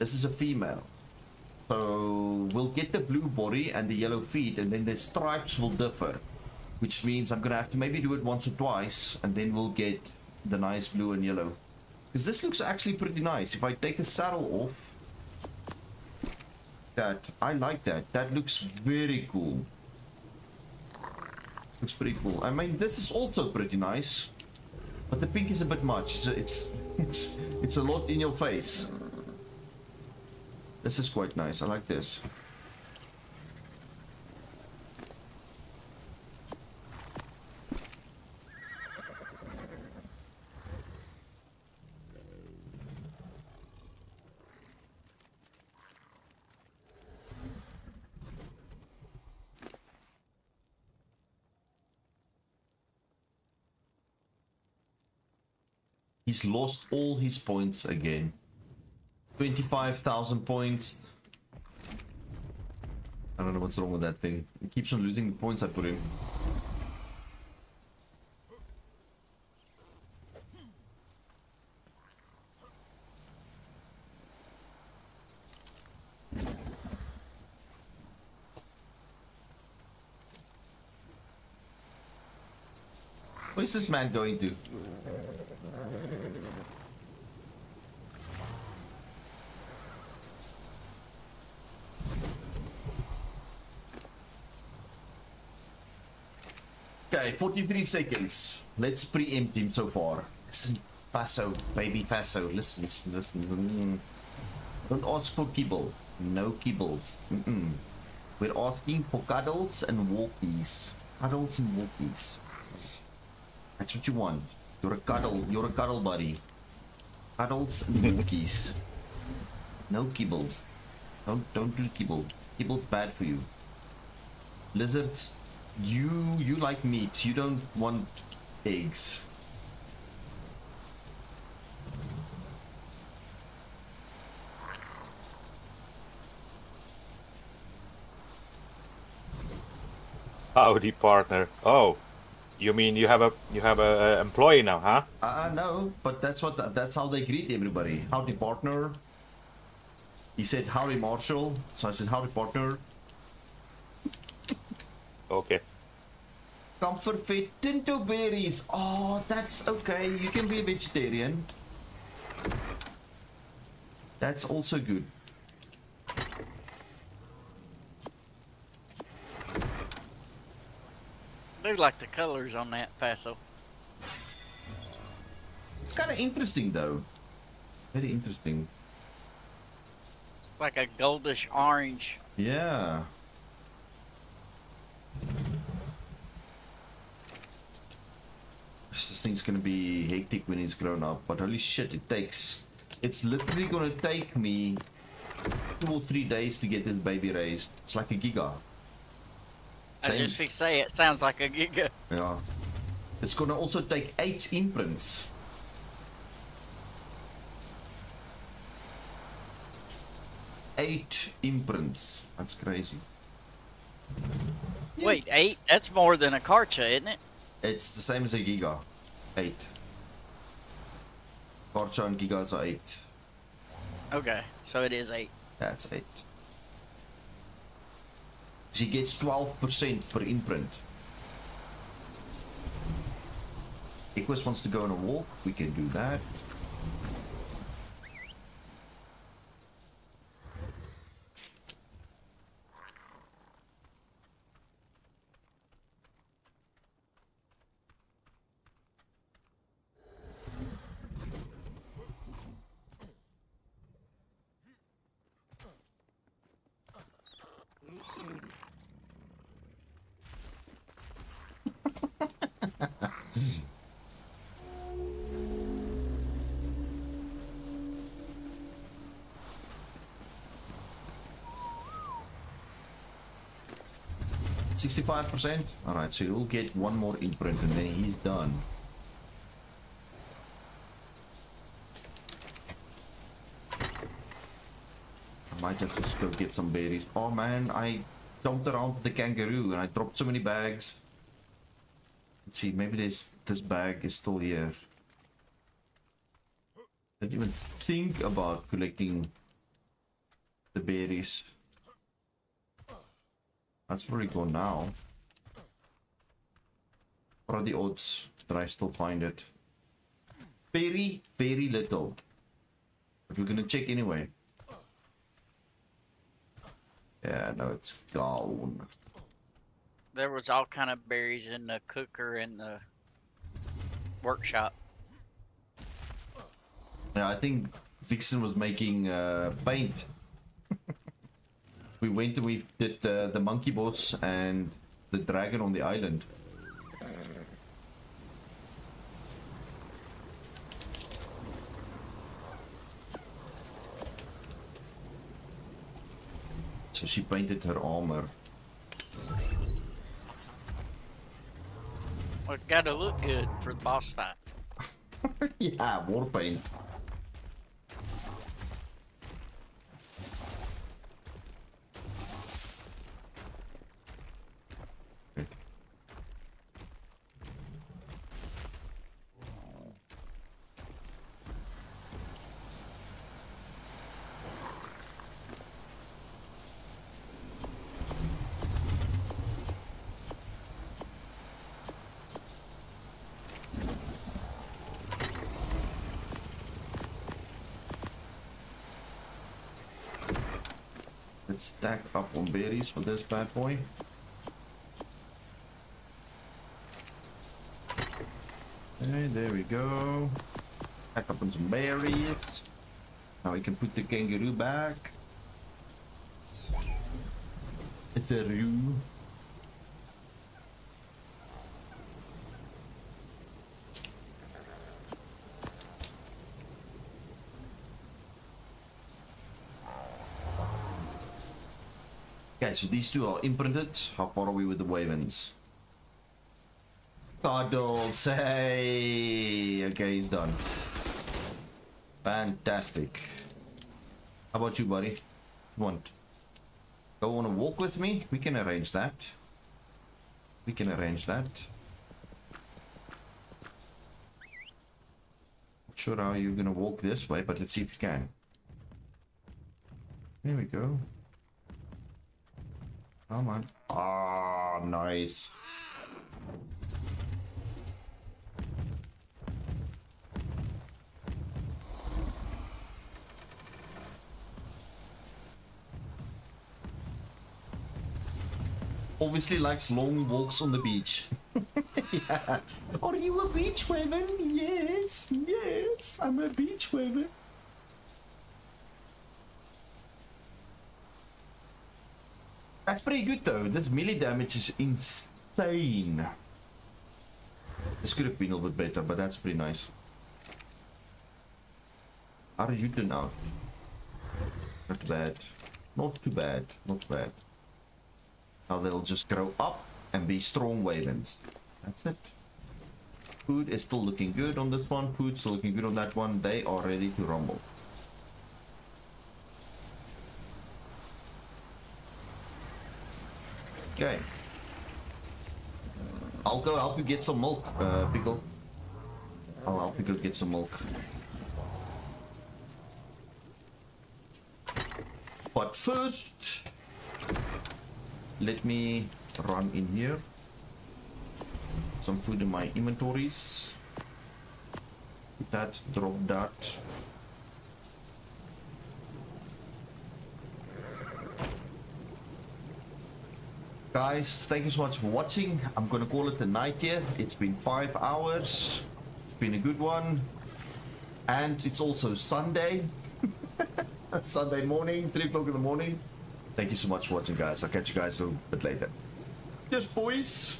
This is a female. So we'll get the blue body and the yellow feet and then the stripes will differ. Which means I'm gonna have to maybe do it once or twice and then we'll get the nice blue and yellow. Because this looks actually pretty nice. If I take the saddle off, that, I like that. That looks very cool. Looks pretty cool. I mean, this is also pretty nice. But the pink is a bit much. So it's, [laughs] it's, it's a lot in your face. This is quite nice. I like this. He's lost all his points again. 25,000 points. I don't know what's wrong with that thing. It keeps on losing the points I put in. Where's this man going to? Okay, 43 seconds. Let's preempt him so far. Listen, Faso, baby Faso, listen, listen, listen. Mm. Don't ask for kibble. No kibbles. Mm-mm. We're asking for cuddles and walkies. Cuddles and walkies. That's what you want. You're a cuddle. You're a cuddle buddy. Cuddles and walkies. No kibbles. Don't don't do kibble. Kibble's bad for you. Lizards, you you like meat. You don't want eggs. Howdy, partner. Oh, you mean you have a you have a, a employee now, huh? Uh, no, but that's what that's how they greet everybody. Howdy, partner. He said howdy, Marshall. So I said howdy, partner. Okay. Comfort fed tinto berries. Oh, that's okay. You can be a vegetarian. That's also good. I do like the colors on that Faso. It's kind of interesting though. Very interesting. It's like a goldish orange. Yeah. This thing's gonna be hectic when he's grown up, but holy shit, it takes. It's literally gonna take me two or three days to get this baby raised. It's like a giga. I Same. just fix say it sounds like a giga. Yeah. It's gonna also take eight imprints. Eight imprints. That's crazy. Wait, eight? That's more than a Carcha, isn't it? It's the same as a Giga. Eight. Carcha and Gigas are eight. Okay, so it is eight. That's eight. She gets 12% per imprint. Equus wants to go on a walk. We can do that. Sixty-five percent. All right, so you'll get one more imprint, and then he's done. I might have to just go get some berries. Oh man, I jumped around the kangaroo and I dropped so many bags. Let's see, maybe this this bag is still here. Didn't even think about collecting the berries. That's where we go now. What are the odds that I still find it? Very, very little. But we're gonna check anyway. Yeah, no, it's gone. There was all kind of berries in the cooker in the workshop. Yeah, I think Vixen was making uh, paint. We went and we did the, the monkey boss and the dragon on the island. So she painted her armor. Well, it gotta look good for the boss fight. [laughs] yeah, war paint. Up on berries for this bad boy. Okay, there we go. Stack up on some berries. Now we can put the kangaroo back. It's a roo. So these two are imprinted. How far are we with the Wyverns? Cuddles, hey! Okay, he's done. Fantastic. How about you, buddy? Want? Go want to walk with me? We can arrange that. We can arrange that. Not sure how you're gonna walk this way, but let's see if you can. There we go. Come on. Ah, nice. Obviously likes long walks on the beach. [laughs] yeah. Are you a beach wyvern? Yes, yes, I'm a beach wyvern. That's pretty good though. This melee damage is insane. This could have been a little bit better, but that's pretty nice. How did you turn out? Not bad. Not too bad. Not bad. Now they'll just grow up and be strong wyverns. That's it. Food is still looking good on this one. Food still looking good on that one. They are ready to rumble. Okay. I'll go help you get some milk, uh, Pickle. I'll help go get some milk. But first, let me run in here. Some food in my inventories. That, drop that. Guys, thank you so much for watching. I'm gonna call it a night here. It's been five hours. It's been a good one. And it's also Sunday. [laughs] Sunday morning, 3 o'clock in the morning. Thank you so much for watching, guys. I'll catch you guys a bit later. Cheers, boys.